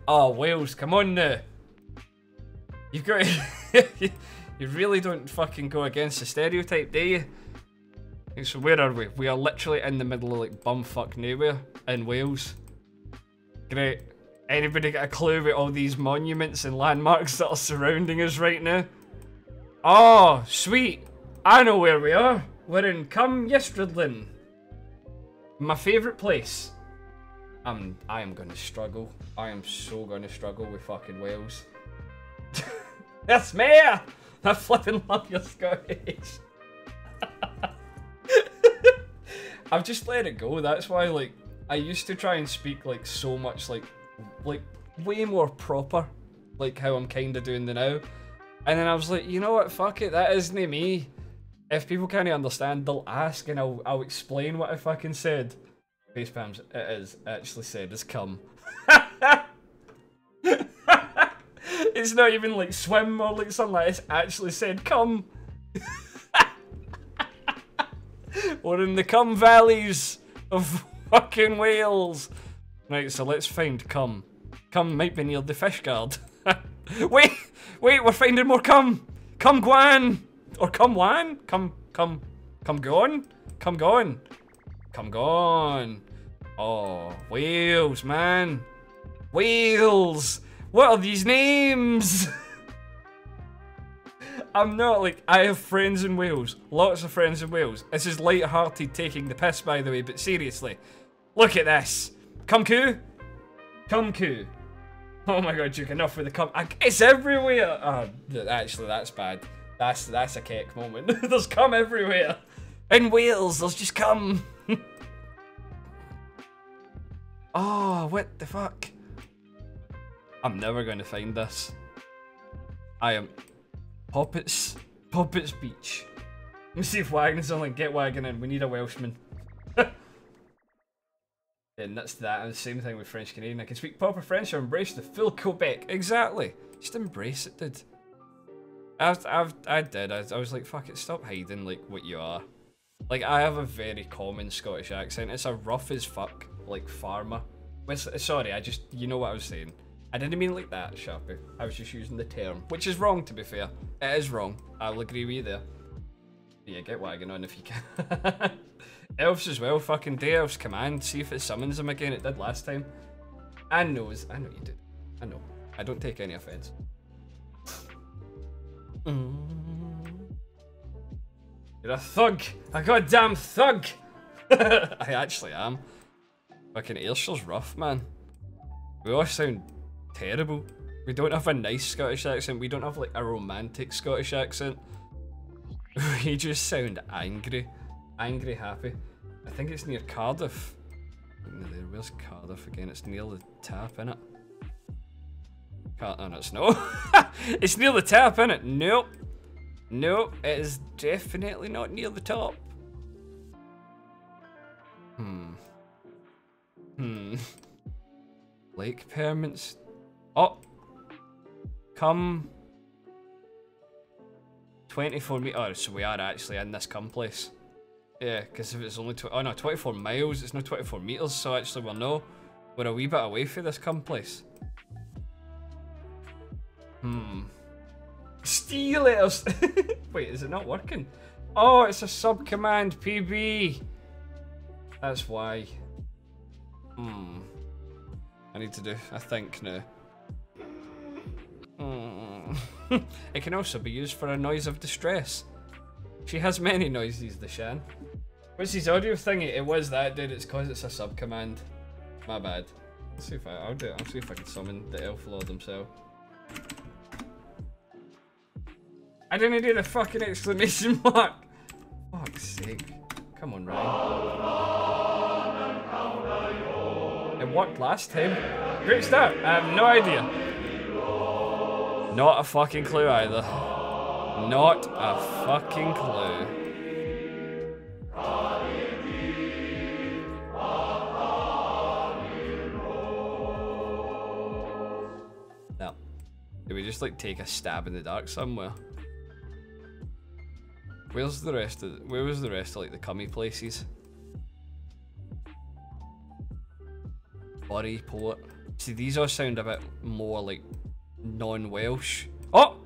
oh, Wales, come on now. You've got You really don't fucking go against the stereotype, do you? So where are we? We are literally in the middle of like bumfuck nowhere in Wales. Great. Anybody got a clue about all these monuments and landmarks that are surrounding us right now? Oh, sweet. I know where we are. We're in Cwm Ystradllyn. My favourite place. I'm, I am gonna struggle. I am so gonna struggle with fucking Wales. That's me! I flipping love your Scottish. I've just let it go. That's why, like, I used to try and speak like so much like like way more proper, like how I'm kind of doing the now. And then I was like, you know what, fuck it, that isn't me. If people can't understand, they'll ask and I'll, I'll explain what I fucking said. Facepams, it is actually said as come. it's not even like swim or like something like It's actually said come. We're in the Cum Valleys of fucking Wales. Right, so let's find cum. Cum might be near the Fishguard. wait, wait, we're finding more cum. Cum Guan. Or come one? Come, come, come gone? Come gone. Come gone. Oh, Wales, man. Wales. What are these names? I'm not like I have friends in Wales, lots of friends in Wales. This is light-hearted taking the piss, by the way, but seriously, look at this. Come coo. Come Cumcoo. Oh my god, Duke, enough with the cum. I, it's everywhere! Oh, actually, that's bad. That's that's a cake moment. there's cum everywhere. In Wales, there's just cum. oh, ah, what the fuck? I'm never going to find this. I am... Poppets. Poppets Beach. Let me see if Wagon's on like, get Wagon in. We need a Welshman. And that's that, and the same thing with French Canadian. I can speak proper French or embrace the full Quebec. Exactly. Just embrace it, dude. I've, I've, I did. I, I was like, fuck it, stop hiding like what you are. Like, I have a very common Scottish accent. It's a rough as fuck, like, farmer. sorry, I just, you know what I was saying. I didn't mean like that, Sharpie. I was just using the term, which is wrong, to be fair. It is wrong. I'll agree with you there. Yeah, get wagging on if you can. Elves as well, fucking day elves command, see if it summons them again. It did last time. I knows, I know you did. I know. I don't take any offense. Mm. You're a thug! A goddamn thug! I actually am. Fucking Ayrshire rough, man. We all sound terrible. We don't have a nice Scottish accent. We don't have like a romantic Scottish accent. we just sound angry. Angry Happy. I think it's near Cardiff. There Where's Cardiff again? It's near the tap, innit? Car oh, no, it's no. it's near the tap, innit? Nope. Nope, it is definitely not near the top. Hmm. Hmm. Lake permits. Oh! Come. 24 meters, so we are actually in this come place. Yeah, because if it's only oh no, 24 miles, it's not 24 meters, so actually we're no, we're a wee bit away from this come place. Hmm. you later. Wait, is it not working? Oh, it's a sub command PB. That's why. Hmm. I need to do, I think now. Hmm. it can also be used for a noise of distress. She has many noises, the Shan. What's his audio thingy? It was that, dude. It's cause it's a sub command. My bad. Let's see if I, I'll do it. I'll see if I can summon the Elf Lord himself. I didn't do the fucking exclamation mark. Fuck's sake. Come on, Ryan. It worked last time. Great start. I have no idea. Not a fucking clue either. Not a fucking clue. No. Do we just like take a stab in the dark somewhere? Where's the rest of where was the rest of like the cummy places? Bury, Port. See these all sound a bit more like non-Welsh. Oh!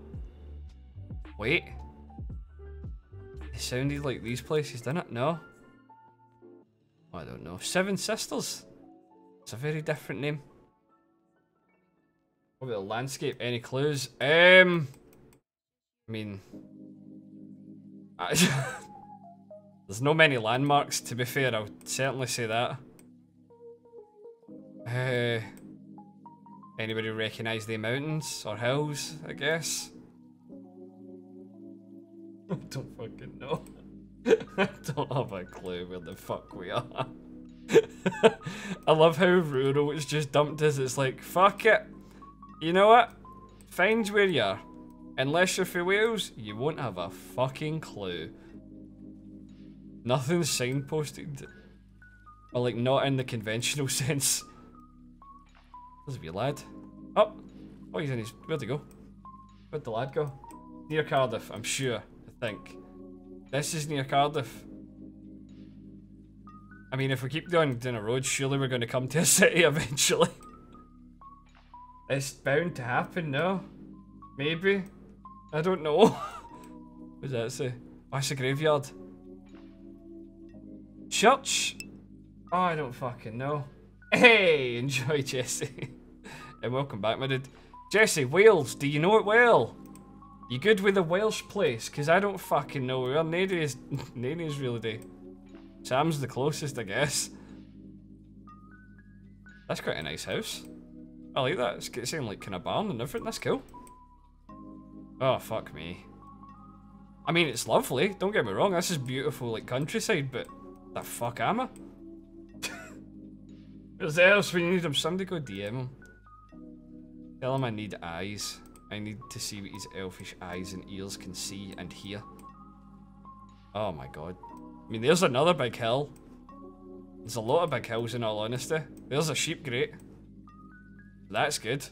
Wait. It sounded like these places, didn't it? No? I don't know. Seven Sisters. It's a very different name. What about the landscape? Any clues? Um, I mean, there's no many landmarks. To be fair, I would certainly say that. Uh, anybody recognise the mountains or hills? I guess. I don't fucking know. I don't have a clue where the fuck we are. I love how rural it's just dumped us. It's like, fuck it. You know what? Find where you are. Unless you're from Wales, you won't have a fucking clue. Nothing's signposted. Or like not in the conventional sense. There's a lad. Oh! Oh, he's in his... Where'd he go? Where'd the lad go? Near Cardiff, I'm sure. I think. This is near Cardiff. I mean, if we keep going down a road, surely we're going to come to a city eventually. it's bound to happen, no? Maybe? I don't know. what does that say? Oh, it's a graveyard. Church? Oh, I don't fucking know. Hey, enjoy Jesse. and welcome back, my dude. Jesse, Wales, do you know it well? You good with the Welsh place? Because I don't fucking know where Nady is, Nady is really do. Sam's the closest, I guess. That's quite a nice house. I like that. It's sounding like kind of barn and everything. That's cool. Oh, fuck me. I mean, it's lovely. Don't get me wrong. This is beautiful, like, countryside, but the fuck am I? Else when you need him? Somebody go DM him. Tell him I need eyes. I need to see what his elfish eyes and ears can see and hear. Oh my god. I mean, there's another big hill. There's a lot of big hills in all honesty. There's a sheep grate. That's good.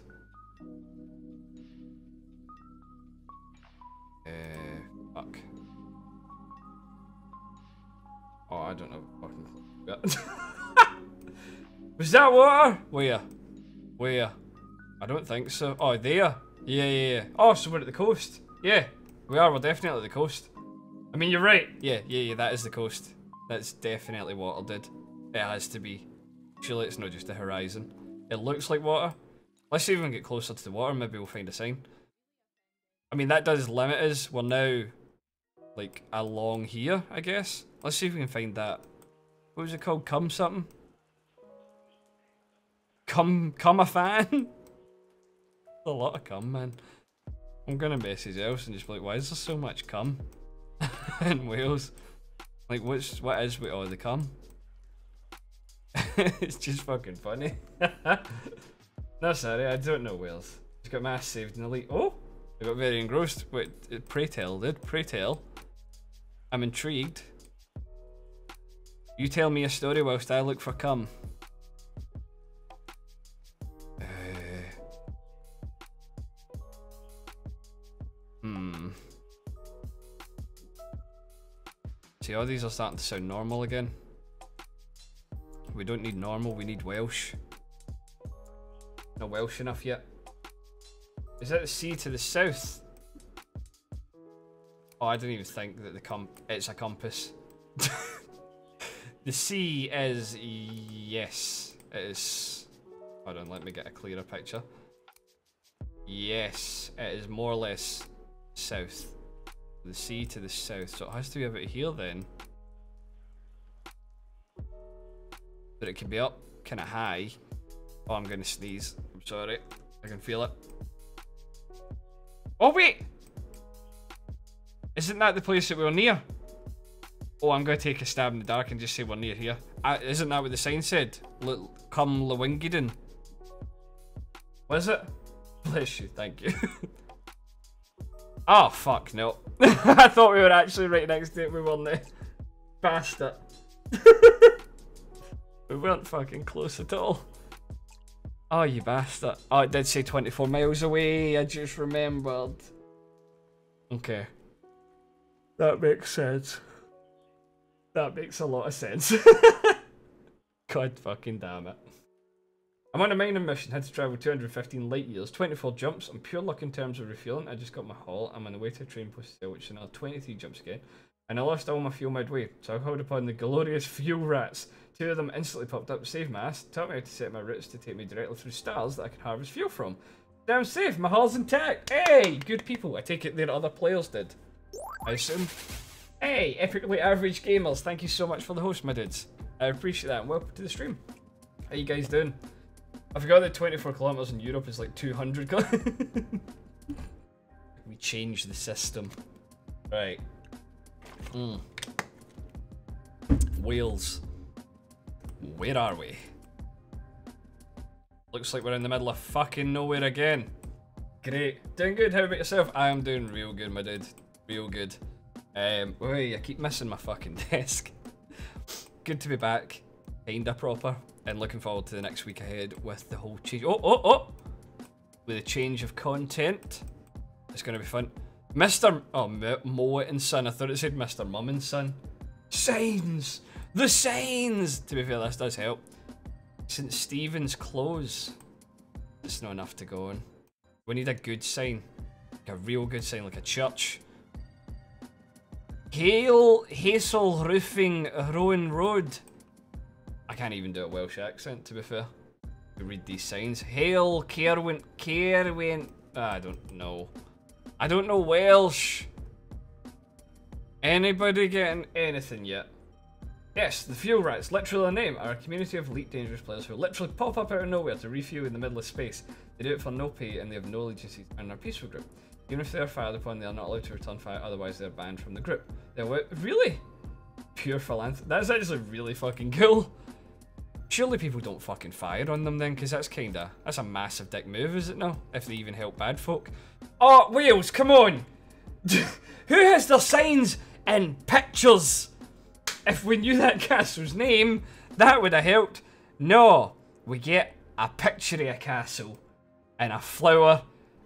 Uh, fuck. Oh, I don't know. Fucking. Was that water? Where? Where? I don't think so. Oh, there. Yeah, yeah, yeah. Oh, so we're at the coast. Yeah, we are. We're definitely at the coast. I mean, you're right. Yeah, yeah, yeah. That is the coast. That's definitely water, dude. It has to be. Surely it's not just the horizon. It looks like water. Let's see if we can get closer to the water. Maybe we'll find a sign. I mean, that does limit us. We're now, like, along here, I guess. Let's see if we can find that. What was it called? Come something? Come, come a fan? a lot of cum, man. I'm gonna message else and just be like, why is there so much cum in Wales? Like, what's what is with all the cum? it's just fucking funny. no, sorry, I don't know Wales. Just got mass saved and elite. Oh, I got very engrossed. Wait, pray tell, did pray tell. I'm intrigued. You tell me a story whilst I look for cum. Uh, Hmm. See, all these are starting to sound normal again. We don't need normal, we need Welsh. Not Welsh enough yet. Is that the sea to the south? Oh, I didn't even think that the comp it's a compass. the sea is yes, it is. Hold on, let me get a clearer picture. Yes, it is more or less south. The sea to the south, so it has to be about here then. But it could be up kind of high. Oh, I'm gonna sneeze. I'm sorry. I can feel it. Oh wait! Isn't that the place that we were near? Oh, I'm going to take a stab in the dark and just say we're near here. Uh, isn't that what the sign said? L come Lewingeden. Was it? Bless you, thank you. oh, fuck, no. I thought we were actually right next to it, we weren't there. Bastard. we weren't fucking close at all. Oh, you bastard. Oh, it did say 24 miles away, I just remembered. Okay. That makes sense. That makes a lot of sense. God fucking damn it. I'm on a mining mission, had to travel 215 light years, 24 jumps, and pure luck in terms of refueling. I just got my haul, I'm on the way to a train post sale, which is another 23 jumps again. And I lost all my fuel midway, so I called upon the glorious fuel rats. Two of them instantly popped up, saved my ass, taught me how to set my routes to take me directly through stars that I can harvest fuel from. Damn safe, my hull's intact! Hey, good people. I take it their other players did. I assume. Hey, epically average gamers, thank you so much for the host, my dudes. I appreciate that, and welcome to the stream. How you guys doing? I forgot that 24 kilometers in Europe is like 200 We changed the system. Right. Mm. Wales. Where are we? Looks like we're in the middle of fucking nowhere again. Great. Doing good, how about yourself? I am doing real good, my dude. Real good. Um, wait, I keep missing my fucking desk. good to be back. Kinda proper. And looking forward to the next week ahead with the whole change. Oh, oh, oh! With a change of content. It's going to be fun. Mr. Oh, Mo and Son. I thought it said Mr. Mum and Son. Signs! The signs! To be fair, this does help. St. Stephen's close. It's not enough to go on. We need a good sign. Like a real good sign, like a church. Hale Hazel Roofing Rowan Road. I can't even do a Welsh accent, to be fair. To read these signs. Hail Kerwin Kerwin. Ah, I don't know. I don't know Welsh. Anybody getting anything yet? Yes, the Fuel Rats, literally a name, are a community of elite dangerous players who literally pop up out of nowhere to refuel in the middle of space. They do it for no pay and they have no allegiance and are a peaceful group. Even if they are fired upon, they are not allowed to return fire, otherwise they're banned from the group. They're really? Pure philanthropy. That's actually really fucking cool. Surely people don't fucking fire on them then, because that's kinda, that's a massive dick move, is it no? If they even help bad folk. Oh, Wales, come on! Who has their signs and pictures? If we knew that castle's name, that would have helped. No, we get a picture of a castle, and a flower,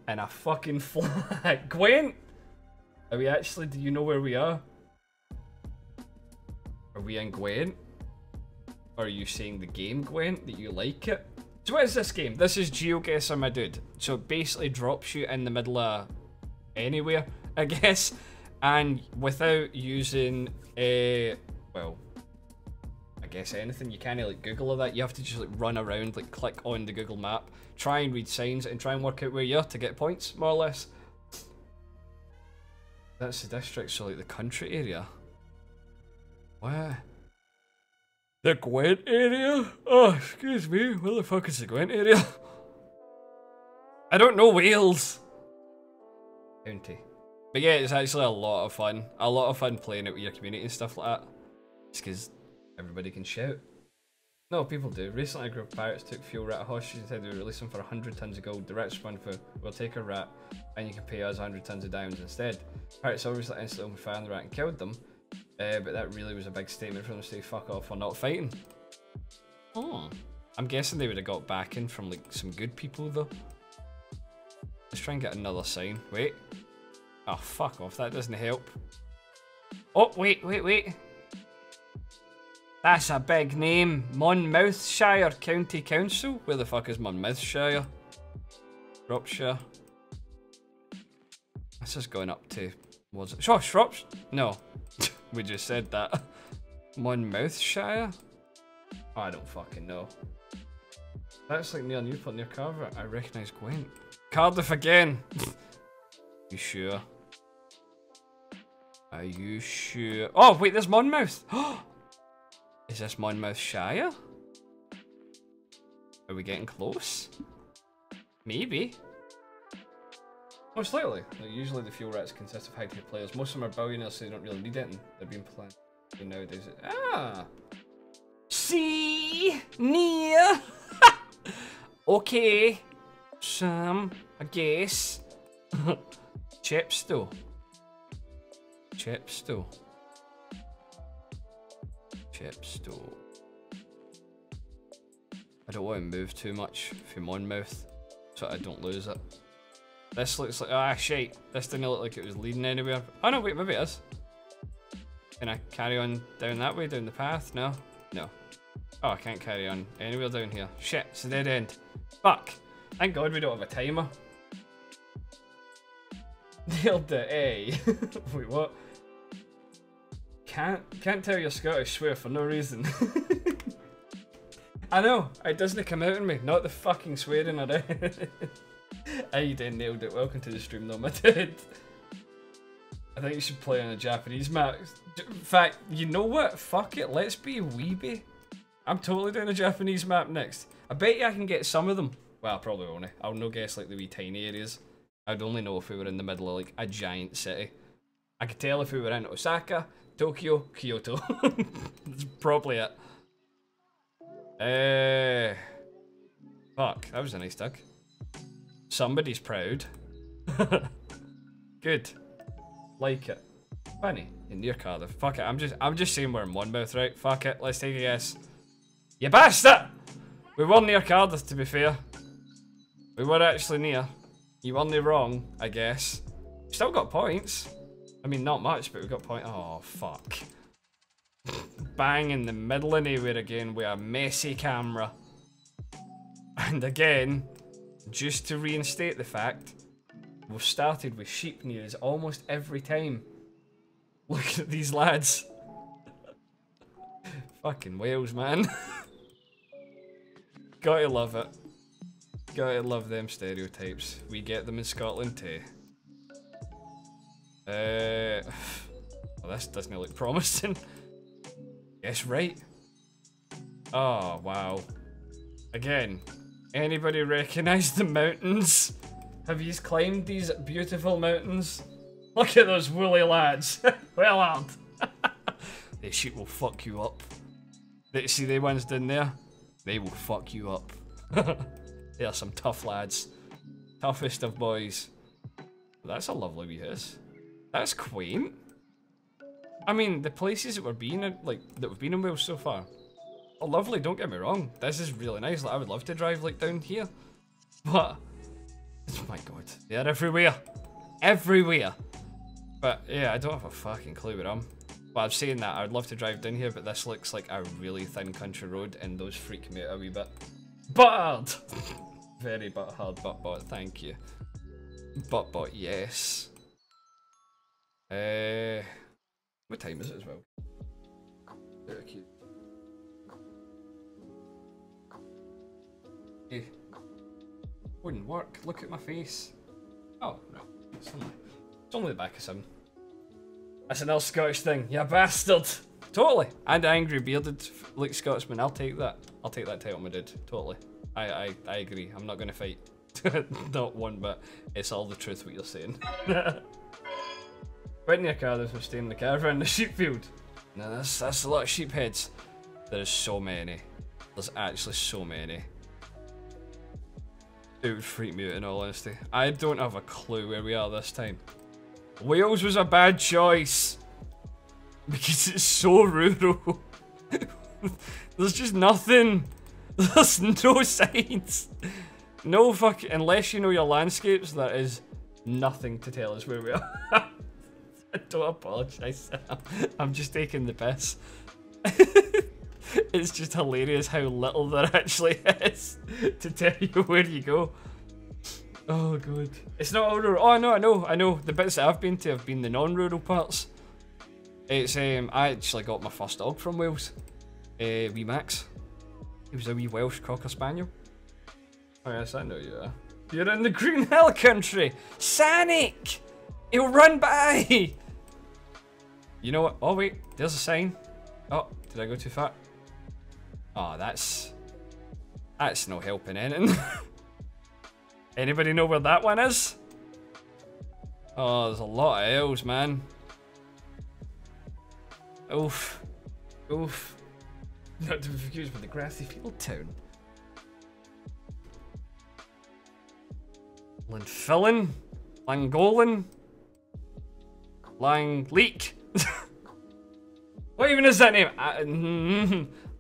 and a fucking flag. Gwent? Are we actually, do you know where we are? Are we in Gwent? Or are you saying the game Gwent, that you like it? So what is this game? This is GeoGuessr, my dude. So it basically drops you in the middle of anywhere, I guess. And without using a, well, I guess anything, you can't like Google that. You have to just like run around, like click on the Google map, try and read signs, and try and work out where you are to get points, more or less. That's the district, so like the country area. Where? The Gwent area? Oh, excuse me. Where the fuck is the Gwent area? I don't know Wales. County. But yeah, it's actually a lot of fun. A lot of fun playing it with your community and stuff like that. Just because everybody can shout. No, people do. Recently, a group of pirates took fuel rat hostage and said they would release them for 100 tons of gold. The rats responded for, we'll take a rat and you can pay us 100 tons of diamonds instead. Pirates obviously instantly opened fire on the rat and killed them. Uh, but that really was a big statement for them to say fuck off for not fighting. Oh. I'm guessing they would have got backing from like some good people though. Let's try and get another sign. Wait. Oh, fuck off. That doesn't help. Oh, wait, wait, wait. That's a big name. Monmouthshire County Council? Where the fuck is Monmouthshire? Shropshire. This is going up to Was it? Oh, Shropshire? No. we just said that. Monmouthshire? Oh, I don't fucking know. That's like near Newport, near Carver. I recognise Gwent. Cardiff again! you sure? Are you sure? Oh, wait, there's Monmouth! Is this Monmouthshire? Are we getting close? Maybe. Most likely. Like, usually the fuel rats consist of high-tier players. Most of them are billionaires, so they don't really need it, and they're being played nowadays. Ah! See? Near? okay. Sam, I guess. Chepstow. Chepstow. Chepstow. I don't want to move too much from Monmouth so I don't lose it. This looks like, ah shit, this didn't look like it was leading anywhere. Oh no, wait, maybe it is. Can I carry on down that way, down the path? No? No. Oh, I can't carry on anywhere down here. Shit, it's a dead end. Fuck. Thank God we don't have a timer. Nailed it, eh? wait, what? Can't, can't tell you're Scottish, swear, for no reason. I know, it doesn't come out in me, not the fucking swearing. I did nailed it. Welcome to the stream, though, my dude. I think you should play on a Japanese map. In fact, you know what? Fuck it, let's be weeby. I'm totally doing a Japanese map next. I bet you I can get some of them. Well, probably only. I'll no guess like the wee tiny areas. I'd only know if we were in the middle of like a giant city. I could tell if we were in Osaka, Tokyo, Kyoto. That's probably it. Uh, fuck, that was a nice duck. Somebody's proud. Good. Like it. Funny. In near Cardiff. Fuck it, I'm just I'm just saying we're in Monmouth, right? Fuck it, let's take a guess. You bastard! We were near Cardiff to be fair. We were actually near. You were only wrong, I guess. Still got points. I mean, not much, but we got point. Oh, fuck. Bang in the middle of nowhere again with a messy camera. And again, just to reinstate the fact, we've started with sheep news almost every time. Look at these lads. Fucking Wales, man. Gotta love it. Gotta love them stereotypes. We get them in Scotland too. Uh, well, this doesn't look promising. Yes, right. Oh, wow. Again, anybody recognize the mountains? Have you climbed these beautiful mountains? Look at those woolly lads. well hard. this shit will fuck you up. They, see the ones down there? They will fuck you up. they are some tough lads. Toughest of boys. That's a lovely wee house. That's quaint. I mean, the places that we're being in, like that we've been in Wales so far, are lovely. Don't get me wrong. This is really nice. Like, I would love to drive like down here, but oh my god, they're everywhere, everywhere. But yeah, I don't have a fucking clue where I'm. But I'm saying that I'd love to drive down here, but this looks like a really thin country road, and those freak me out a wee bit. But very but hard, but but thank you. But but yes. Uh, what time is it as well? Okay. Wouldn't work. Look at my face. Oh, no. It's only, it's only the back of some. That's an old Scottish thing. You bastard! Totally. And angry bearded like Scotsman. I'll take that. I'll take that title, my dude. Totally. I, I, I agree. I'm not going to fight. not one but It's all the truth what you're saying. Right near Cardiff, we're staying in the caravan in the sheep field. Now that's, that's a lot of sheep heads. There's so many. There's actually so many. It would freak me out in all honesty. I don't have a clue where we are this time. Wales was a bad choice. Because it's so rural. There's just nothing. There's no signs. No fuck, unless you know your landscapes, there is nothing to tell us where we are. I don't apologise, I'm just taking the piss. it's just hilarious how little there actually is to tell you where you go. Oh god. It's not all rural. Oh no, I know, I know. The bits that I've been to have been the non-rural parts. It's um I actually got my first dog from Wales. Uh wee Max. He was a wee Welsh Cocker Spaniel. Oh yes, I know you are. You're in the Green Hill country! Sonic! He'll run by! You know what? Oh wait, there's a sign. Oh, did I go too far? Oh, that's... That's no helping anything. Anybody know where that one is? Oh, there's a lot of L's, man. Oof. Oof. Not to be confused with the grassy field town. Linfillin? Langolan? Langleek? what even is that name? Uh,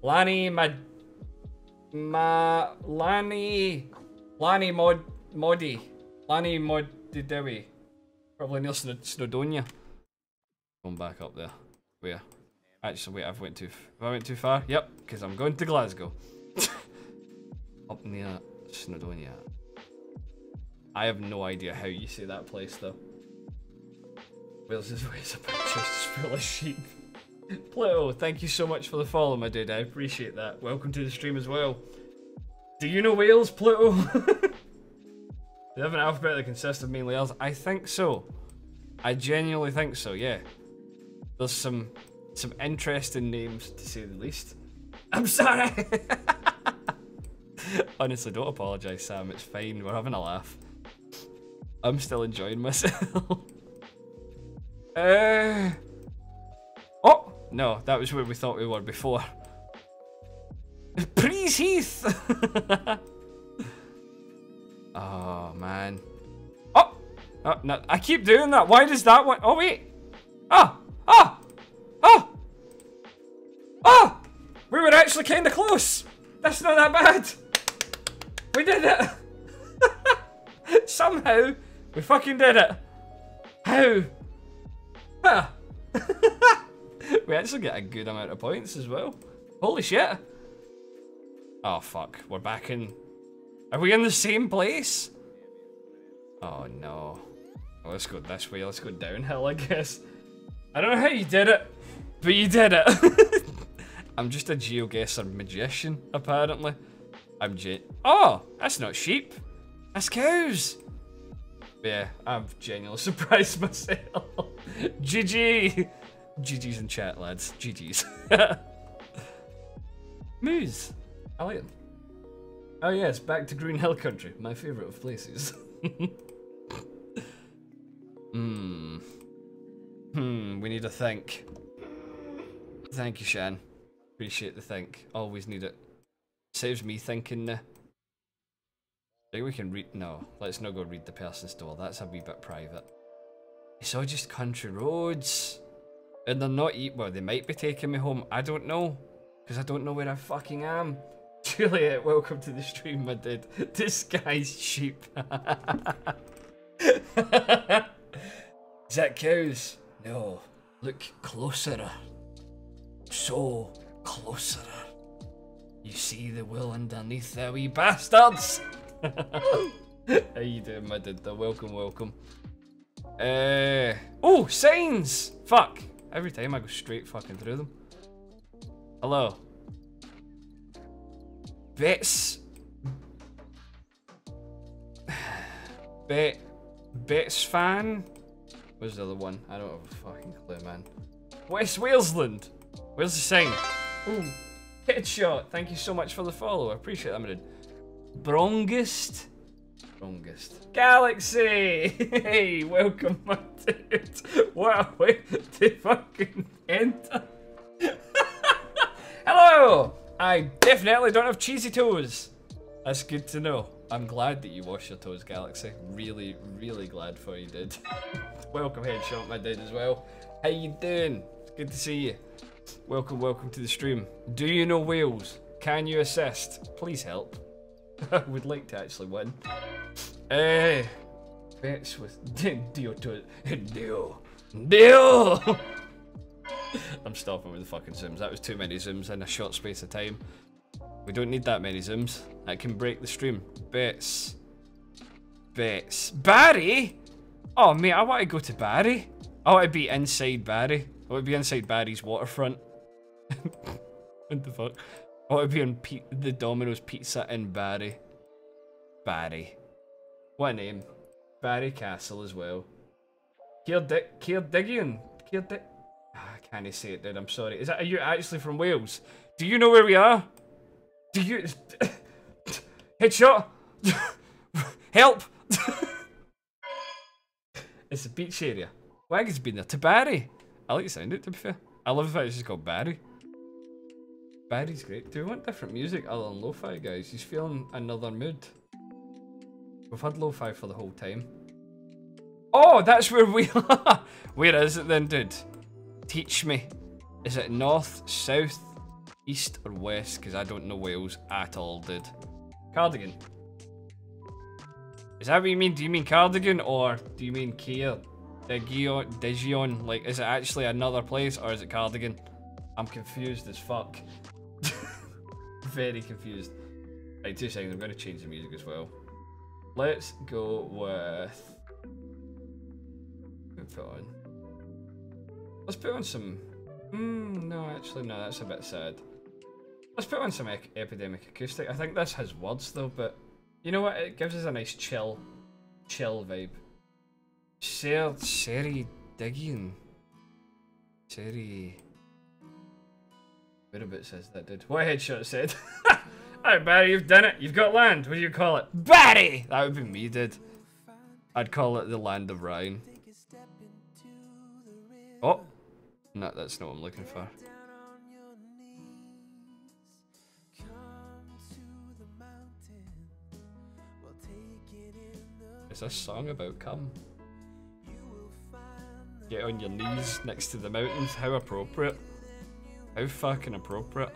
Lanny Mad... Ma... Lanny... Lanny Mod... Modi. Lanny Modidewi. Probably near Sn Snowdonia. Going back up there. Where? Actually, wait, I've went too... Have I went too far? Yep, because I'm going to Glasgow. up near Snowdonia. I have no idea how you say that place, though. Wales is ways about just full of sheep. Pluto, thank you so much for the follow, my dude. I appreciate that. Welcome to the stream as well. Do you know Wales, Pluto? they have an alphabet that consists of mainly L's. I think so. I genuinely think so, yeah. There's some some interesting names, to say the least. I'm sorry! Honestly, don't apologise, Sam. It's fine. We're having a laugh. I'm still enjoying myself. uh... Oh! No, that was where we thought we were before. Please, Heath! oh, man. Oh! oh! No, I keep doing that. Why does that one... Oh, wait! Ah! Ah! Ah! Ah! We were actually kind of close. That's not that bad. We did it. Somehow, we fucking did it. How? Huh. we actually get a good amount of points as well. Holy shit. Oh fuck, we're back in... Are we in the same place? Oh no. Well, let's go this way, let's go downhill I guess. I don't know how you did it, but you did it. I'm just a GeoGuessr magician, apparently. I'm J- Oh, that's not sheep. That's cows. Yeah, I'm genuinely surprised myself. GG. GG's in chat, lads. GG's. Moose. I like them. Oh yes, back to Green Hill Country, my favourite of places. Hmm. Hmm, we need to think. Thank you, Shan. Appreciate the think. Always need it. Saves me thinking. I think we can read. No, let's not go read the person's door. That's a wee bit private. It's all just country roads. And they're not eat. Well, they might be taking me home. I don't know. Because I don't know where I fucking am. Juliet, welcome to the stream, my dude. Guy's sheep. Is that cows? No. Look closer. So closer. You see the wool underneath there, wee bastards! How you doing, my dude? Welcome, welcome. Uh, oh, signs! Fuck. Every time I go straight fucking through them. Hello. Bets. Bet. Bets fan? Where's the other one? I don't have a fucking clue, man. West Walesland. Where's the sign? Ooh. Headshot. Thank you so much for the follow. I appreciate that, man. Brongest. Brongest. Galaxy! Hey, welcome, my dude. What a way to fucking enter. Hello! I definitely don't have cheesy toes. That's good to know. I'm glad that you wash your toes, Galaxy. Really, really glad for you, dude. welcome, Headshot, my dude, as well. How you doing? It's good to see you. Welcome, welcome to the stream. Do you know Wales? Can you assist? Please help. I would like to actually win. Eh, bets with Dio to Dio. Dio! I'm stopping with the fucking zooms. That was too many zooms in a short space of time. We don't need that many zooms. That can break the stream. Bets. bets. Barry? Oh, mate, I want to go to Barry. I want to be inside Barry. I want to be inside Barry's waterfront. what the fuck? I want to be on P the Domino's Pizza in Barry. Barry. What a name. Barry Castle as well. Keir Dick, Keir Diggion. Keir Dick. Ah, I can't say it, dude. I'm sorry. Is that, are you actually from Wales? Do you know where we are? Do you... Headshot! Help! it's a beach area. Wagon's been there. To Barry. I like the sound of it, to be fair. I love the fact it's just called Barry. Barry's great. Do we want different music other than lo-fi, guys? He's feeling another mood. We've had lo-fi for the whole time. Oh, that's where we are! where is it then, dude? Teach me. Is it north, south, east, or west? Because I don't know Wales at all, dude. Cardigan. Is that what you mean? Do you mean cardigan or do you mean Keir? Digion, Digion? Like, is it actually another place or is it cardigan? I'm confused as fuck. Very confused. Right, two seconds. I'm going to change the music as well. Let's go with. Put on. Let's put on some. Mm, no, actually, no. That's a bit sad. Let's put on some e epidemic acoustic. I think this has words though, but you know what? It gives us a nice chill, chill vibe. Ser Seri Digging. Seri. Whereabouts says that dude. What headshot said? Alright, Barry, you've done it. You've got land. What do you call it? Barry! That would be me, dude. I'd call it the land of Ryan. Oh! No, that's not what I'm looking for. Is this song about come? Get on your knees next to the mountains. How appropriate. How fucking appropriate.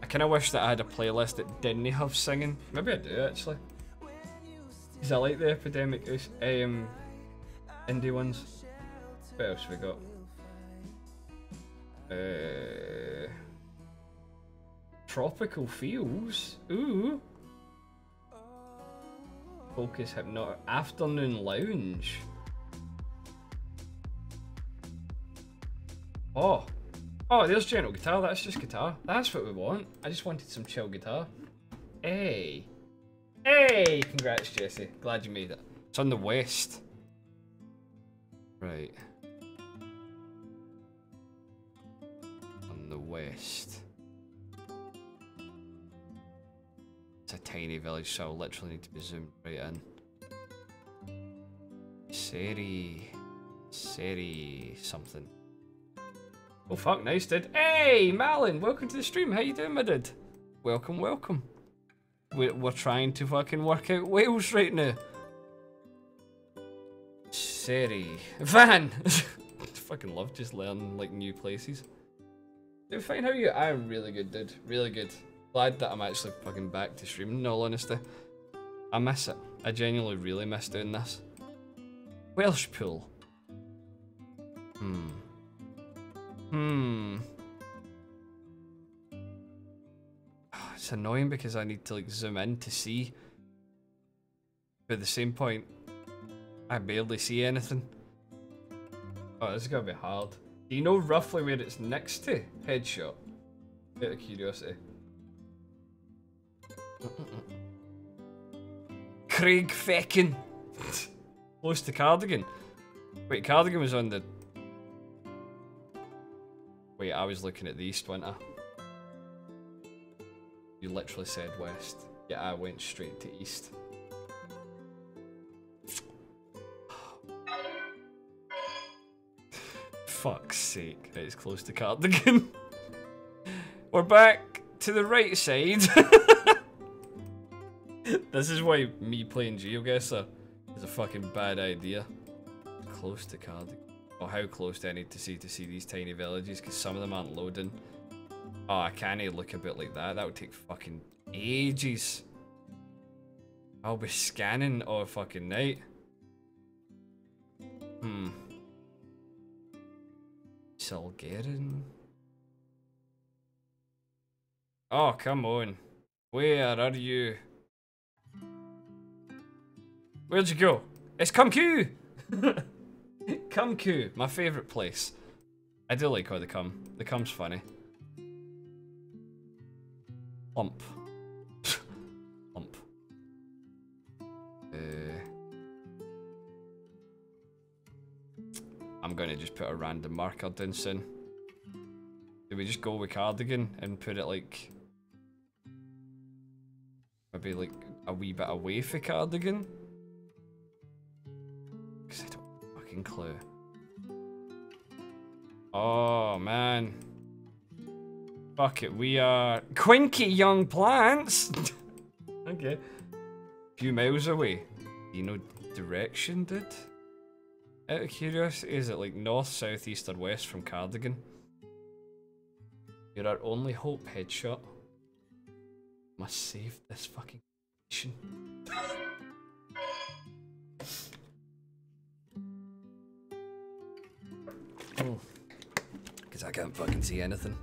I kind of wish that I had a playlist that didn't have singing. Maybe I do actually. Because I like the epidemic um, indie ones. What else we got? Uh, tropical feels. Ooh. Focus Hypnotic Afternoon Lounge. Oh. Oh, there's gentle guitar. That's just guitar. That's what we want. I just wanted some chill guitar. Hey. Hey! Congrats, Jesse. Glad you made it. It's on the west. Right. On the west. It's a tiny village, so I'll literally need to be zoomed right in. Seri... Seri... something. Oh fuck, nice dude. Hey, Malin, welcome to the stream. How you doing, my dude? Welcome, welcome. We're, we're trying to fucking work out Wales right now. Seri. Van! Fucking love just learning, like, new places. Dude, fine, how are you? I'm really good, dude. Really good glad that I'm actually fucking back to streaming, in all honesty. I miss it. I genuinely really miss doing this. Welshpool. Hmm. Hmm. It's annoying because I need to like zoom in to see. But at the same point, I barely see anything. Oh, this is gonna be hard. Do you know roughly where it's next to Headshot? Out of curiosity. Craig Feckin. Close to Cardigan. Wait, Cardigan was on the... Wait, I was looking at the east, winter. You literally said west. Yeah, I went straight to east. Fuck's sake, is close to Cardigan. We're back to the right side. this is why me playing GeoGuessr is a fucking bad idea. Close to Cardigan. Or how close do I need to see to see these tiny villages? Because some of them aren't loading. Oh, I can't even look a bit like that. That would take fucking ages. I'll be scanning all fucking night. Hmm. Salgarin? Oh, come on. Where are you? Where'd you go? It's Cumku! Cumku, my favourite place. I do like how they come. The cum's funny. Lump. Lump. Uh, I'm gonna just put a random marker down soon. Do we just go with cardigan and put it like maybe like a wee bit away for cardigan? Cause I don't fucking clue. Oh man. Fuck it, we are quinky young plants. okay. Few miles away. Do you know direction, dude? Out of curiosity, is it like north, south, east, or west from Cardigan? You're our only hope, headshot. Must save this fucking mission. Because I can't fucking see anything.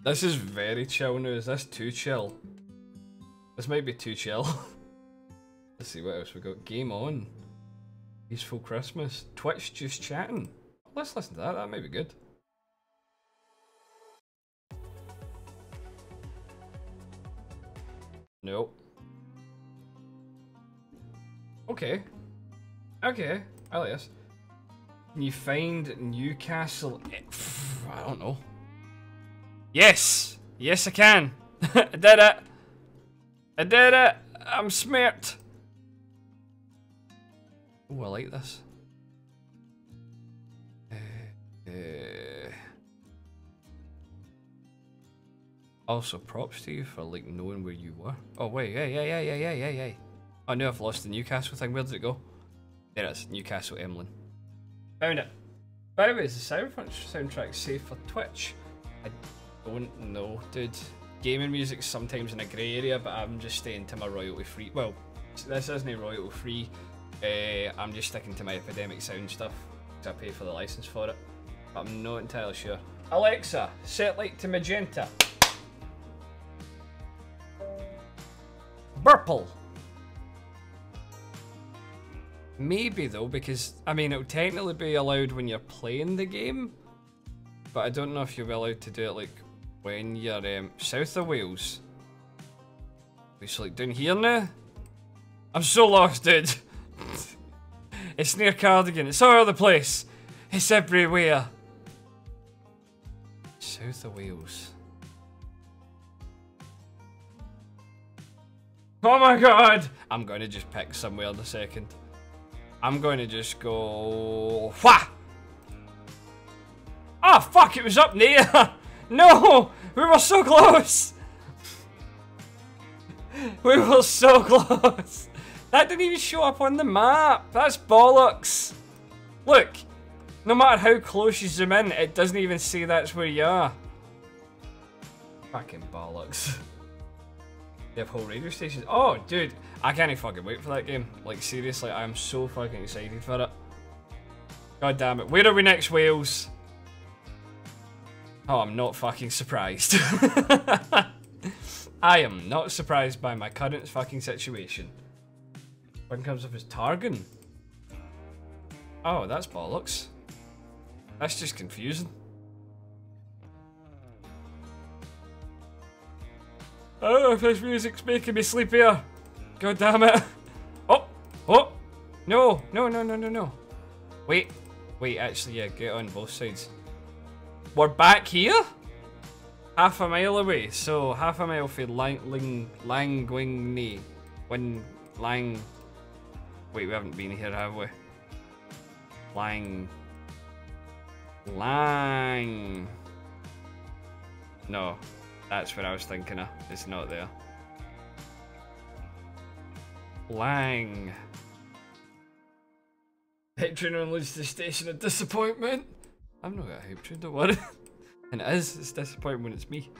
This is very chill now. Is this too chill? This might be too chill. Let's see what else we got. Game on. Peaceful Christmas. Twitch just chatting. Let's listen to that. That might be good. Nope. Okay. Okay. I like this. Can you find Newcastle? I don't know. Yes! Yes, I can. I did it. I did it. I'm smart. Oh, I like this. Uh, uh. Also, props to you for like knowing where you were. Oh wait, yeah, yeah, yeah, yeah, yeah, yeah, yeah. I knew I've lost the Newcastle thing. Where did it go? There it is, Newcastle Emlyn. Found it. By the way, is the Cyberpunk soundtrack safe for Twitch? I don't know, dude. Gaming music's sometimes in a grey area, but I'm just staying to my royalty free. Well, this isn't royalty free. Uh, I'm just sticking to my Epidemic Sound stuff because I pay for the license for it. But I'm not entirely sure. Alexa, set light to magenta. Purple. Maybe though, because I mean, it'll technically be allowed when you're playing the game, but I don't know if you'll be allowed to do it like when you're um, south of Wales. It's like down here now. I'm so lost, dude. it's near Cardigan. It's all over the place. It's everywhere. South of Wales. Oh my god! I'm going to just pick somewhere in a second. I'm going to just go... Wha! Oh fuck, it was up near! no! We were so close! we were so close! That didn't even show up on the map! That's bollocks! Look! No matter how close you zoom in, it doesn't even say that's where you are. Fucking bollocks. They have whole radio stations. Oh, dude, I can't fucking wait for that game. Like, seriously, I am so fucking excited for it. God damn it. Where are we next, Wales? Oh, I'm not fucking surprised. I am not surprised by my current fucking situation. One comes up as Targan. Oh, that's bollocks. That's just confusing. Oh, this music's making me sleepier. God damn it. Oh, oh. No, no, no, no, no, no. Wait, wait, actually, yeah, get on both sides. We're back here? Half a mile away, so half a mile for Lang, Ling, Langwingni. When Lang. Wait, we haven't been here, have we? Lang. Lang. No, that's what I was thinking of. It's not there. Lang. Hype train unleashed the station of disappointment. I'm not got train, don't worry. and it is, it's disappointing when it's me.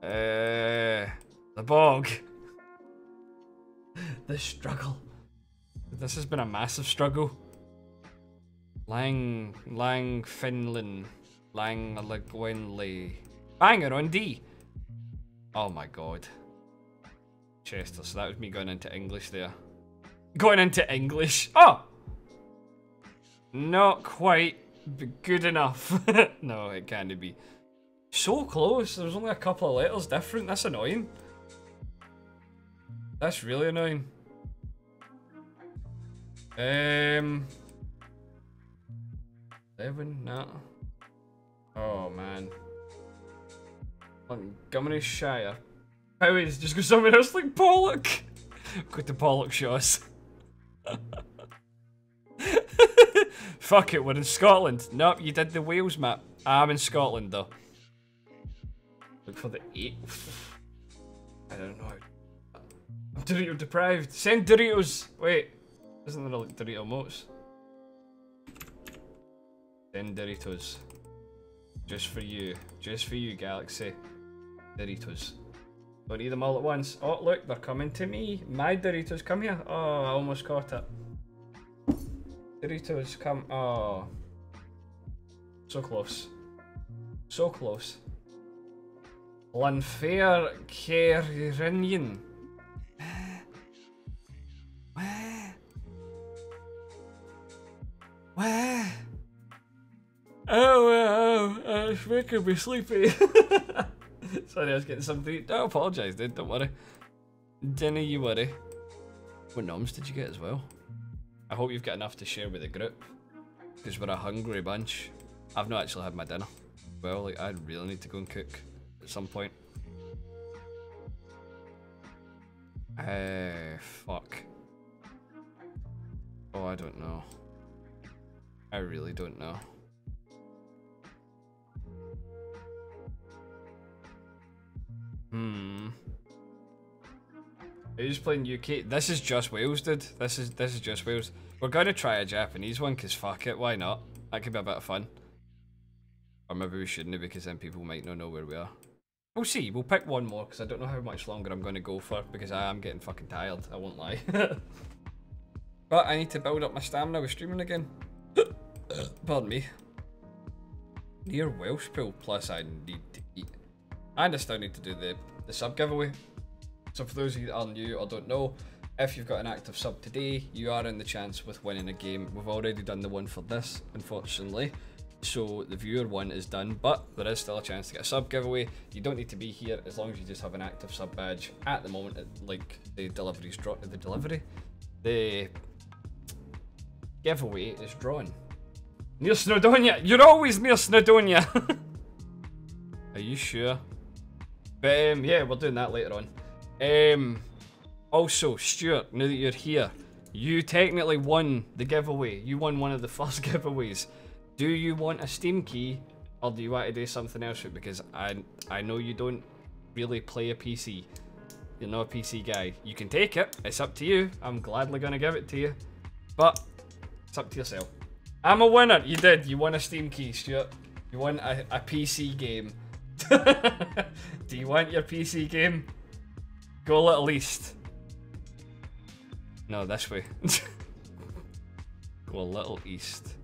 Uh, the bog. the struggle. This has been a massive struggle. Lang, Lang, Finland. Lang Lagwenley. Bangor-on-Dee. Oh my god. Chester, so that was me going into English there. Going into English. Oh! Not quite, good enough. no, it can't be. So close. There's only a couple of letters different. That's annoying. That's really annoying. Um. Seven? No. Oh man. Montgomeryshire. Oh, How is just go somewhere else like Pollok? Go to Pollokshaws. Fuck it, we're in Scotland. Nope, you did the Wales map. I'm in Scotland though. Look for the eight. I don't know. I'm Dorito deprived. Send Doritos. Wait, isn't there like Dorito motes? Send Doritos. Just for you. Just for you, Galaxy. Doritos. Don't eat them all at once. Oh, look, they're coming to me. My Doritos, come here. Oh, I almost caught it. Doritos, come. Oh. So close. So close. Unfair Carinian. Where? Where? Oh, oh, it's making me sleepy. Sorry, I was getting something eat. Don't apologise, dude. Don't worry. Dinner, you worry. What noms did you get as well? I hope you've got enough to share with the group. Because we're a hungry bunch. I've not actually had my dinner. Well, like, I really need to go and cook at some point. Uh, fuck. Oh, I don't know. I really don't know. Hmm. Who's playing UK? This is just Wales, dude. This is this is just Wales. We're gonna try a Japanese one, cause fuck it, why not? That could be a bit of fun. Or maybe we shouldn't, because then people might not know where we are. We'll see. We'll pick one more, because I don't know how much longer I'm gonna go for, because I am getting fucking tired. I won't lie. but I need to build up my stamina with streaming again. Pardon me. Near Welshpool, plus I need I still need to do the, the sub giveaway. So for those of you that are new or don't know, if you've got an active sub today, you are in the chance with winning a game. We've already done the one for this, unfortunately. So the viewer one is done, but there is still a chance to get a sub giveaway. You don't need to be here as long as you just have an active sub badge. At the moment, like the delivery's the delivery, the giveaway is drawn. Near Snowdonia, you're always near Snowdonia. are you sure? But um, yeah, we're doing that later on. Um, also, Stuart, now that you're here, you technically won the giveaway. You won one of the first giveaways. Do you want a Steam key, or do you want to do something else? Because I I know you don't really play a PC. You're not a PC guy. You can take it. It's up to you. I'm gladly gonna give it to you, but it's up to yourself. I'm a winner. You did. You won a Steam key, Stuart. You won a, a PC game. Do you want your PC game? Go a little east. No, this way. Go a little east.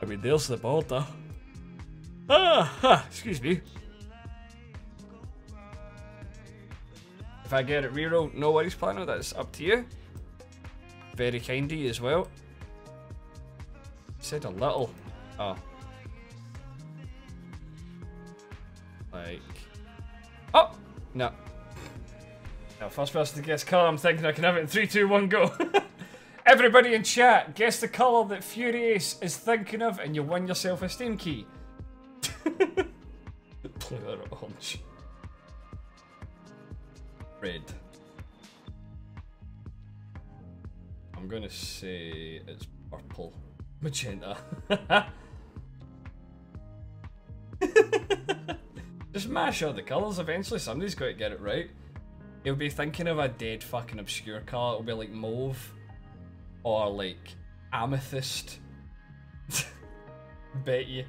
I mean, there's the border. Ah, ha, excuse me. If I get it reroll, no worries, planner. That's up to you. Very kind of you as well. Said a little. Oh. Like. Oh! No. Now, first person to guess colour, I'm thinking I can have it in 3, 2, 1, go. Everybody in chat, guess the colour that Furious is thinking of, and you win yourself a Steam key. Blue or orange? Red. I'm gonna say it's purple. Magenta. Just mash all the colours, eventually somebody's got to get it right. He'll be thinking of a dead fucking obscure colour, it'll be like mauve. Or like amethyst. Bet you.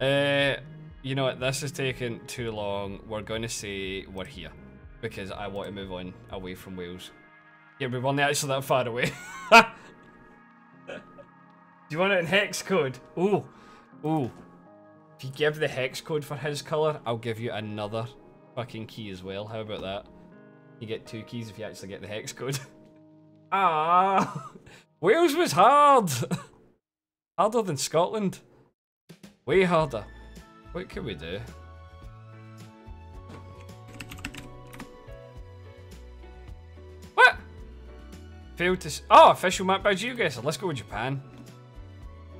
Uh, you know what, this is taking too long. We're going to say we're here. Because I want to move on away from Wales. Yeah, we weren't actually that far away. Do you want it in hex code? Ooh. Ooh. If you give the hex code for his colour, I'll give you another fucking key as well. How about that? You get two keys if you actually get the hex code. ah! Wales was hard! harder than Scotland. Way harder. What can we do? What? Failed to. oh, official map by GeoGuessr. Let's go with Japan.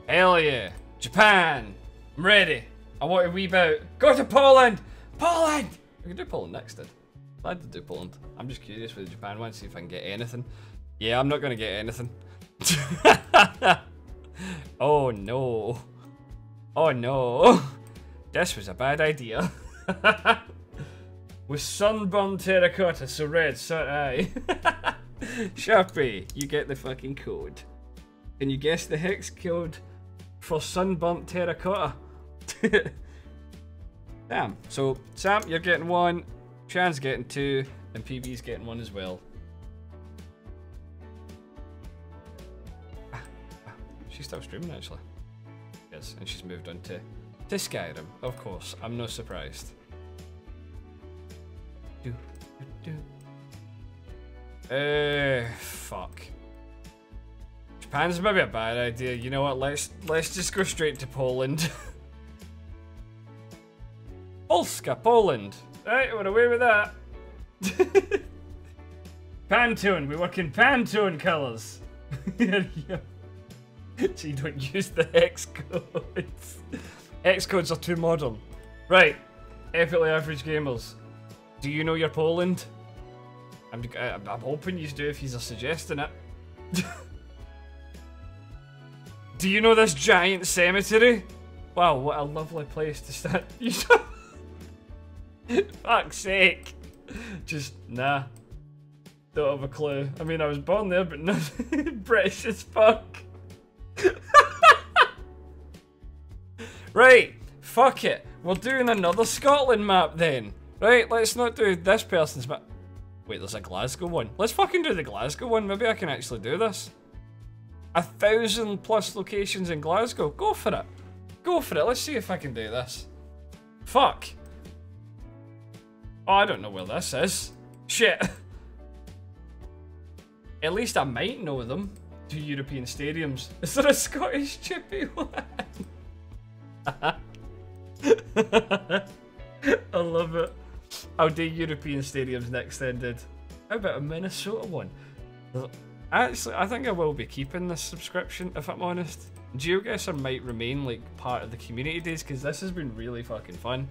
Hell yeah. Japan! I'm ready. I want a wee bout. Go to Poland! Poland! We can do Poland next then. Glad to do Poland. I'm just curious with the Japan one, see if I can get anything. Yeah, I'm not gonna get anything. oh no. Oh no. This was a bad idea. With sunburned terracotta, so red, so I. Sharpie, you get the fucking code. Can you guess the hex code for sunburnt terracotta? Damn. So, Sam, you're getting one, Chan's getting two, and PB's getting one as well. She's still streaming actually. Yes, and she's moved on to, to Skyrim, of course. I'm no surprised. Do, do, do. Uh, fuck. Japan's maybe a bad idea. You know what? Let's let's just go straight to Poland. Polska, Poland. Right, we're away with that. Pantone. We work in Pantone colours. so you don't use the hex codes. Hex codes are too modern. Right, epically average gamers. Do you know your Poland? I'm, uh, I'm hoping you do if you're suggesting it. do you know this giant cemetery? Wow, what a lovely place to stand. Fuck's sake. Just, nah. Don't have a clue. I mean, I was born there, but not British as fuck. right, fuck it. We're doing another Scotland map then. Right, let's not do this person's map. Wait, there's a Glasgow one. Let's fucking do the Glasgow one. Maybe I can actually do this. A thousand plus locations in Glasgow. Go for it. Go for it. Let's see if I can do this. Fuck. Oh, I don't know where this is. Shit. At least I might know them two European stadiums. Is there a Scottish chippy one? I love it. I'll do European stadiums next ended. How about a Minnesota one? Actually, I think I will be keeping this subscription if I'm honest. GeoGuessr might remain like part of the community days because this has been really fucking fun.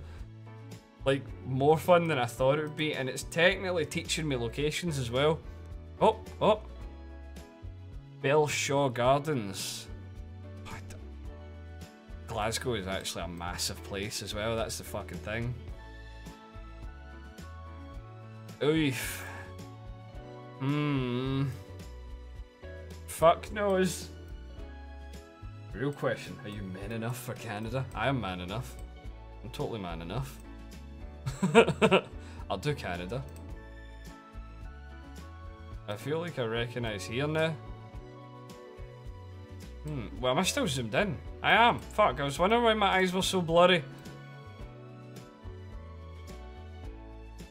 Like more fun than I thought it would be, and it's technically teaching me locations as well. Oh, oh, Bellshaw Gardens. Glasgow is actually a massive place as well, that's the fucking thing. Oof. Hmm. Fuck knows. Real question, are you man enough for Canada? I am man enough. I'm totally man enough. I'll do Canada. I feel like I recognise here now. Hmm. Well, am I still zoomed in? I am. Fuck, I was wondering why my eyes were so blurry.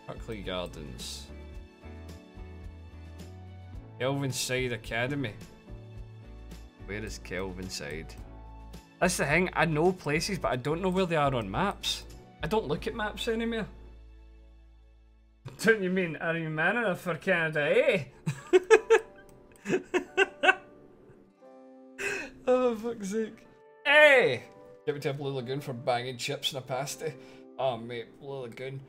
Buckley Gardens. Kelvinside Academy. Where is Kelvinside? That's the thing, I know places, but I don't know where they are on maps. I don't look at maps anymore. Don't you mean, are you man enough for Canada, eh? Oh, fuck's sake. Hey! Get me to a Blue Lagoon for banging chips in a pasty. Oh, mate, Blue Lagoon.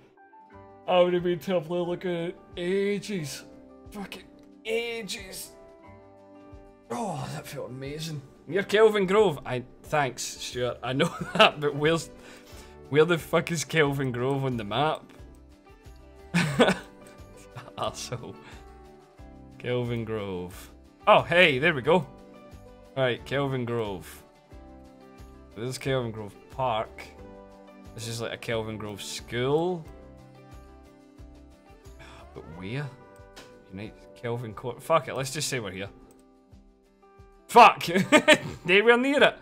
I would have been to a Blue Lagoon ages. Fucking ages. Oh, that felt amazing. Near Kelvingrove. I thanks, Stuart. I know that, but where's where the fuck is Kelvingrove on the map? Asshole. Kelvingrove. Oh, hey, there we go. Right, Kelvingrove. This is Kelvingrove Park. This is like a Kelvingrove school. But where? You Unite Kelvin Court. Fuck it, let's just say we're here. Fuck! Nowhere near it.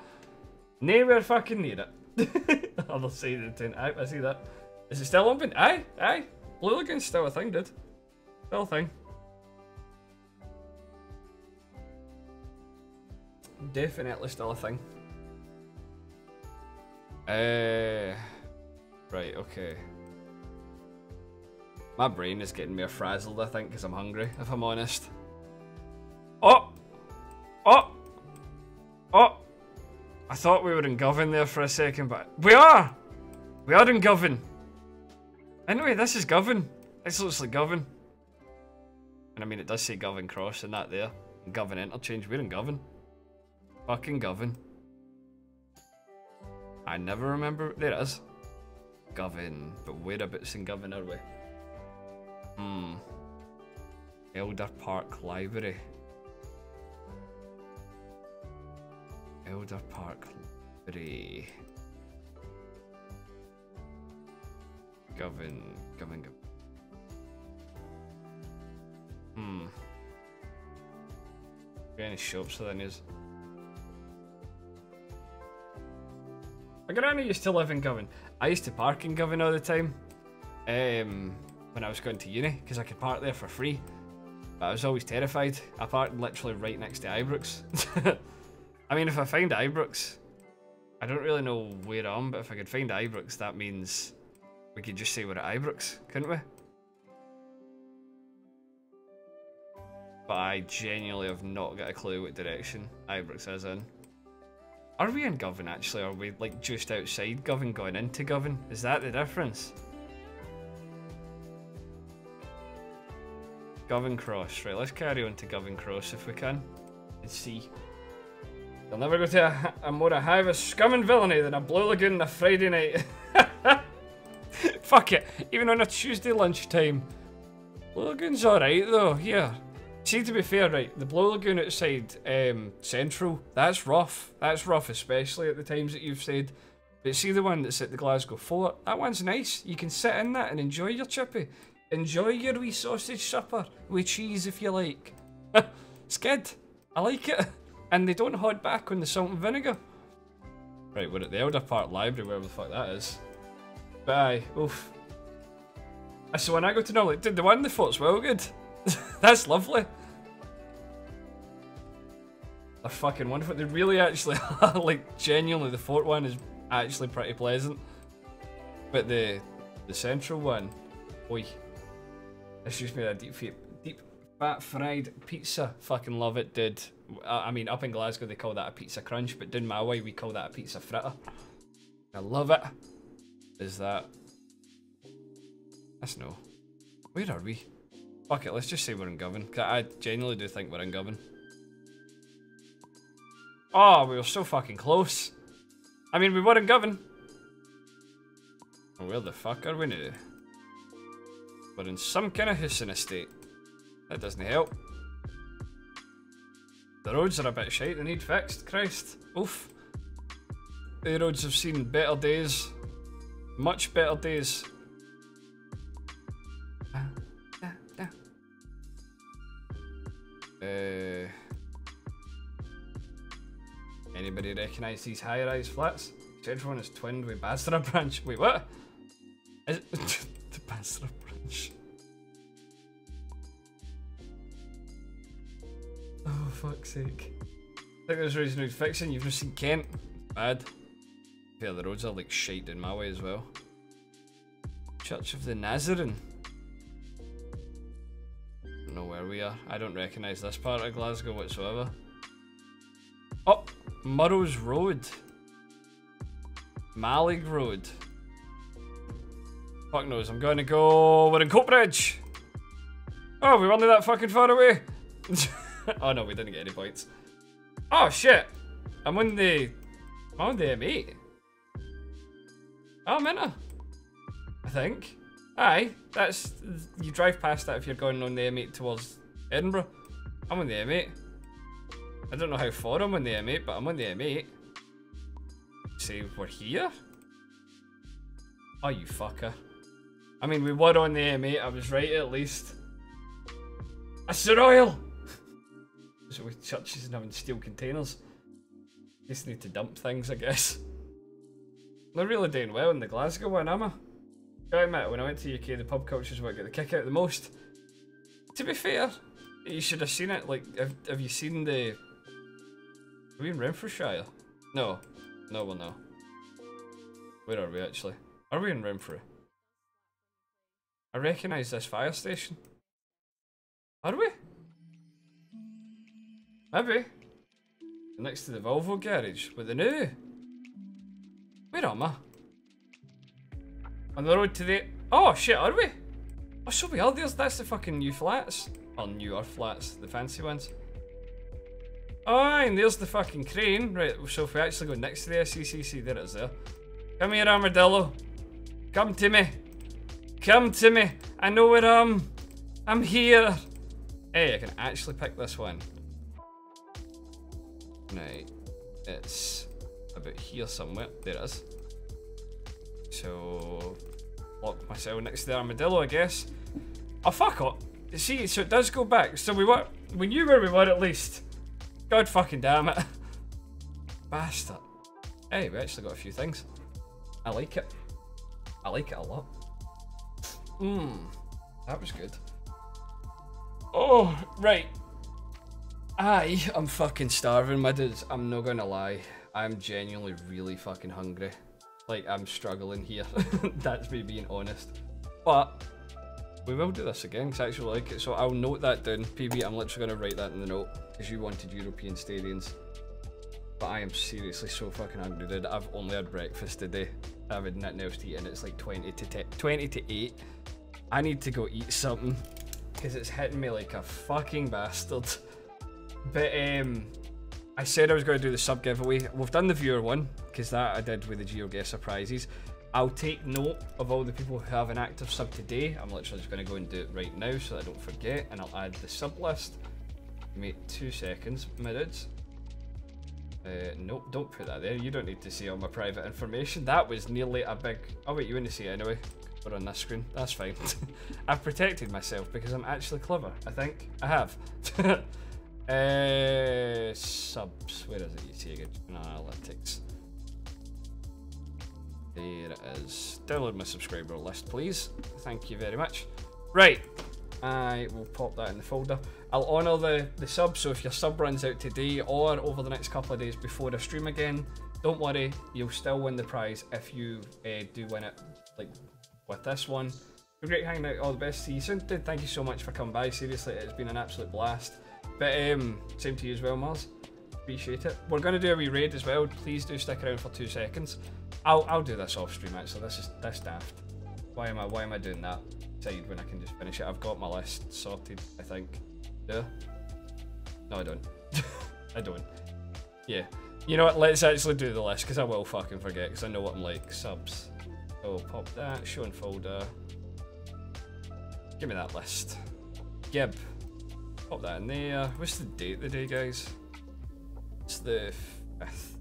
Nowhere fucking near it. Other side of the tent. Aye, I see that. Is it still open? Aye, aye. Blue Lagoon's still a thing, dude. Still a thing. Definitely still a thing. Uh, right, okay. My brain is getting me frazzled, I think, because I'm hungry, if I'm honest. Oh! Oh! Oh! I thought we were in Govan there for a second, but we are! We are in Govan. Anyway, this is Govan. This looks like Govan. And I mean, it does say Govan Cross and that there. Govan Interchange. We're in Govan. Fucking Govan. I never remember. There it is. Govan. But whereabouts in Govan are we? Hmm. Elder Park Library. Elder Park Library. Govan. Govan. Govan. Hmm. Any shops then is. My granny used to live in Govan. I used to park in Govan all the time. Um, when I was going to uni, because I could park there for free. But I was always terrified. I parked literally right next to Ibrox. I mean, if I find Ibrox, I don't really know where I am, but if I could find Ibrox, that means we could just say we're at Ibrox, couldn't we? But I genuinely have not got a clue what direction Ibrox is in. Are we in Govan actually? Are we like just outside Govan going into Govan? Is that the difference? Govan Cross. Right, let's carry on to Govan Cross if we can. And see. You'll never go to a, a more a hive of scum and villainy than a Blue Lagoon on a Friday night. Fuck it. Even on a Tuesday lunchtime. Blue Lagoon's alright though, yeah. See, to be fair, right, the Blue Lagoon outside um, Central, that's rough. That's rough, especially at the times that you've said. But see the one that's at the Glasgow Fort? That one's nice. You can sit in that and enjoy your chippy. Enjoy your wee sausage supper with cheese if you like. it's good. I like it. And they don't hold back on the salt and vinegar. Right, we're at the Elder Park Library, wherever the fuck that is. Bye. Oof. Ah, so when I go to Norway, did the one the fort's well good. That's lovely. They're fucking wonderful. They really actually are, like, genuinely, the fort one is actually pretty pleasant. But the the central one, oi. This just made a deep, deep fat fried pizza. Fucking love it, dude. I mean, up in Glasgow they call that a pizza crunch, but down my way we call that a pizza fritter. I love it. Is that... That's no. Where are we? Fuck it, let's just say we're in Govan. I genuinely do think we're in Govan. Oh, we were so fucking close. I mean, we were in Govan. Where the fuck are we now? We're in some kind of Husson estate. That doesn't help. The roads are a bit shite, they need fixed. Christ. Oof. The roads have seen better days. Much better days. Uh, anybody recognise these high-rise flats? Central one is twinned with Basra branch. Wait, what? Is the Basra branch? Oh, fuck's sake. I think there's reason fixing. fixing. You've just seen Kent. Bad. Yeah, the roads are like shite in my way as well. Church of the Nazarene. Don't know where we are. I don't recognise this part of Glasgow whatsoever. Oh, Murrows Road. Malig Road. Fuck knows, I'm going to go... We're in Coatbridge! Oh, we weren't that fucking far away! oh no, we didn't get any points. Oh shit! I'm on the... I'm on the M8. Oh, I'm in a... I think. Aye, that's... You drive past that if you're going on the M8 towards Edinburgh. I'm on the M8. I don't know how far I'm on the M8, but I'm on the M8. See, we're here? Oh, you fucker. I mean, we were on the M8, I was right at least. A Sir Oil! So with churches and having steel containers. Just need to dump things, I guess. They're really doing well in the Glasgow one, am I? Gotta admit, when I went to UK, the pub culture culture's what I get the kick out the most. To be fair, you should have seen it. Like, have, have you seen the... Are we in Renfrewshire? No. No, well, no. Where are we, actually? Are we in Renfrew? I recognise this fire station. Are we? Maybe. Next to the Volvo garage with the new. Where am I? On the road to the. Oh shit, are we? Oh, so we are. There's that's the fucking new flats. Or newer flats, the fancy ones. Oh, and there's the fucking crane. Right, so if we actually go next to the SECC, there it is there. Come here, Armadillo. Come to me. Come to me. I know where I'm. I'm here. Hey, I can actually pick this one. Right. It's about here somewhere. There it is. So, lock myself next to the armadillo, I guess. Oh, fuck up. See, so it does go back. So we were, we knew where we were at least. God fucking damn it. Bastard. Hey, we actually got a few things. I like it. I like it a lot. Mmm, that was good. Oh, right. I am fucking starving, my dudes. I'm not gonna lie. I'm genuinely really fucking hungry. Like, I'm struggling here. That's me being honest. But, we will do this again, because I actually like it. So I'll note that down. PB, I'm literally to write that in the note, because you wanted European stadiums. But I am seriously so fucking hungry, dude. I've only had breakfast today. I've had nothing else to eat, and it's like 20 to 10, 20 to 8. I need to go eat something, because it's hitting me like a fucking bastard. But um, I said I was going to do the sub giveaway. We've done the viewer one because that I did with the GeoGuessr prizes. I'll take note of all the people who have an active sub today. I'm literally just going to go and do it right now so I don't forget, and I'll add the sub list. Give me two seconds, minutes. Uh, nope, don't put that there. You don't need to see all my private information. That was nearly a big. Oh wait, you want to see it anyway? We're on this screen. That's fine. I've protected myself because I'm actually clever. I think I have. Uh, subs. Where is it? You? Analytics. There it is. Download my subscriber list, please. Thank you very much. Right. I will pop that in the folder. I'll honour the, the sub, so if your sub runs out today or over the next couple of days before the stream again, don't worry, you'll still win the prize if you uh, do win it, like with this one. Great hanging out, all the best. See you soon. Dude, thank you so much for coming by. Seriously, it's been an absolute blast. But um, same to you as well, Mars. Appreciate it. We're gonna do a wee raid as well. Please do stick around for two seconds. I'll I'll do this off stream actually. This is this daft. Why am I why am I doing that? Side when I can just finish it. I've got my list sorted. I think. Yeah. No, I don't. I don't. Yeah. You know what? Let's actually do the list because I will fucking forget because I know what I'm like. Subs. So pop that. Show and folder. Give me that list. Gib. Pop that in there. What's the date of the day, guys? It's the 5th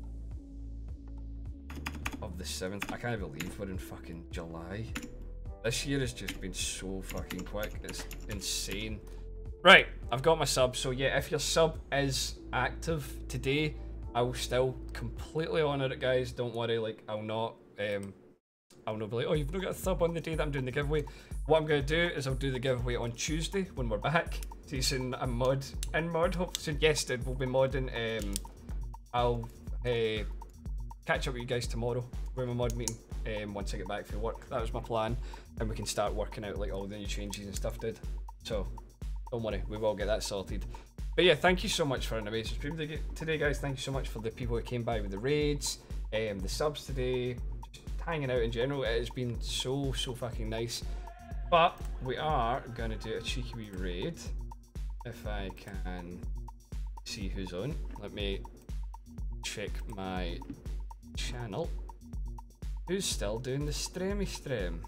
of the 7th. I can't believe we're in fucking July. This year has just been so fucking quick. It's insane. Right, I've got my sub. So yeah, if your sub is active today, I will still completely honour it, guys. Don't worry, like, I'll not... Um, I'll not be like, oh, you've not got a sub on the day that I'm doing the giveaway. What I'm going to do is I'll do the giveaway on Tuesday when we're back. So soon a mod in mod. Hope dude, we'll be modding. Um, I'll uh, catch up with you guys tomorrow. We're in my mod meeting. Um, once I get back from work, that was my plan, and we can start working out like all the new changes and stuff, dude. So don't worry, we will get that sorted. But yeah, thank you so much for an amazing stream today, guys. Thank you so much for the people who came by with the raids, um, the subs today, just hanging out in general. It has been so so fucking nice. But we are gonna do a cheeky wee raid if I can see who's on. Let me check my channel. Who's still doing the streamy stream?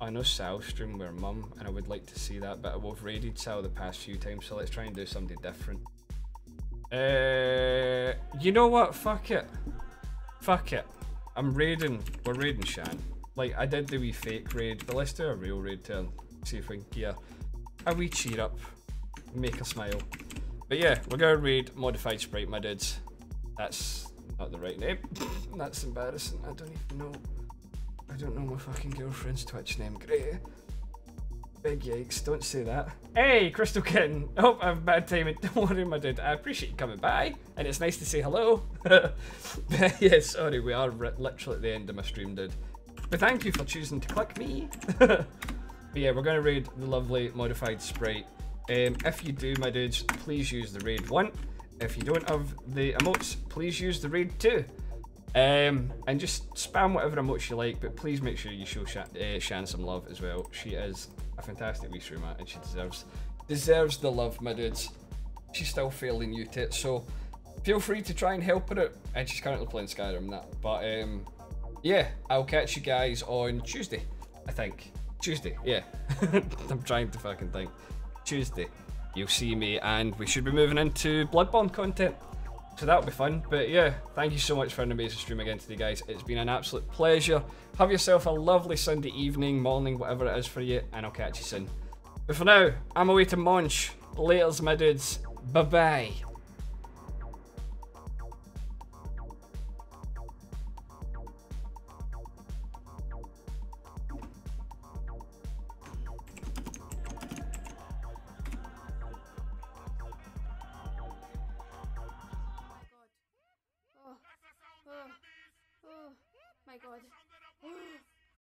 I know Sal stream with mum and I would like to see that, but we've raided Sal the past few times, so let's try and do something different. Uh, you know what? Fuck it. Fuck it. I'm raiding. We're raiding Shan. Like, I did the wee fake raid, but let's do a real raid turn. See if we can gear a wee cheer up, make a smile. But yeah, we're gonna read Modified Sprite, my dudes. That's not the right name. That's embarrassing. I don't even know. I don't know my fucking girlfriend's Twitch name. Great. Big yikes, don't say that. Hey, Crystal Kitten! I hope I have bad timing. Don't worry, my dude. I appreciate you coming by, and it's nice to say hello. yeah, sorry, we are literally at the end of my stream, dude. But thank you for choosing to click me. But yeah, we're going to raid the lovely modified sprite. Um, if you do, my dudes, please use the raid 1. If you don't have the emotes, please use the raid 2. Um, and just spam whatever emotes you like, but please make sure you show Shan, uh, Shan some love as well. She is a fantastic wee streamer and she deserves deserves the love, my dudes. She's still fairly new to it, so feel free to try and help her out. And she's currently playing Skyrim that. But um, yeah, I'll catch you guys on Tuesday, I think. Tuesday, yeah. I'm trying to fucking think. Tuesday, you'll see me, and we should be moving into Bloodborne content. So that'll be fun. But yeah, thank you so much for an amazing stream again today, guys. It's been an absolute pleasure. Have yourself a lovely Sunday evening, morning, whatever it is for you, and I'll catch you soon. But for now, I'm away to Munch. Laters, my dudes. Bye bye.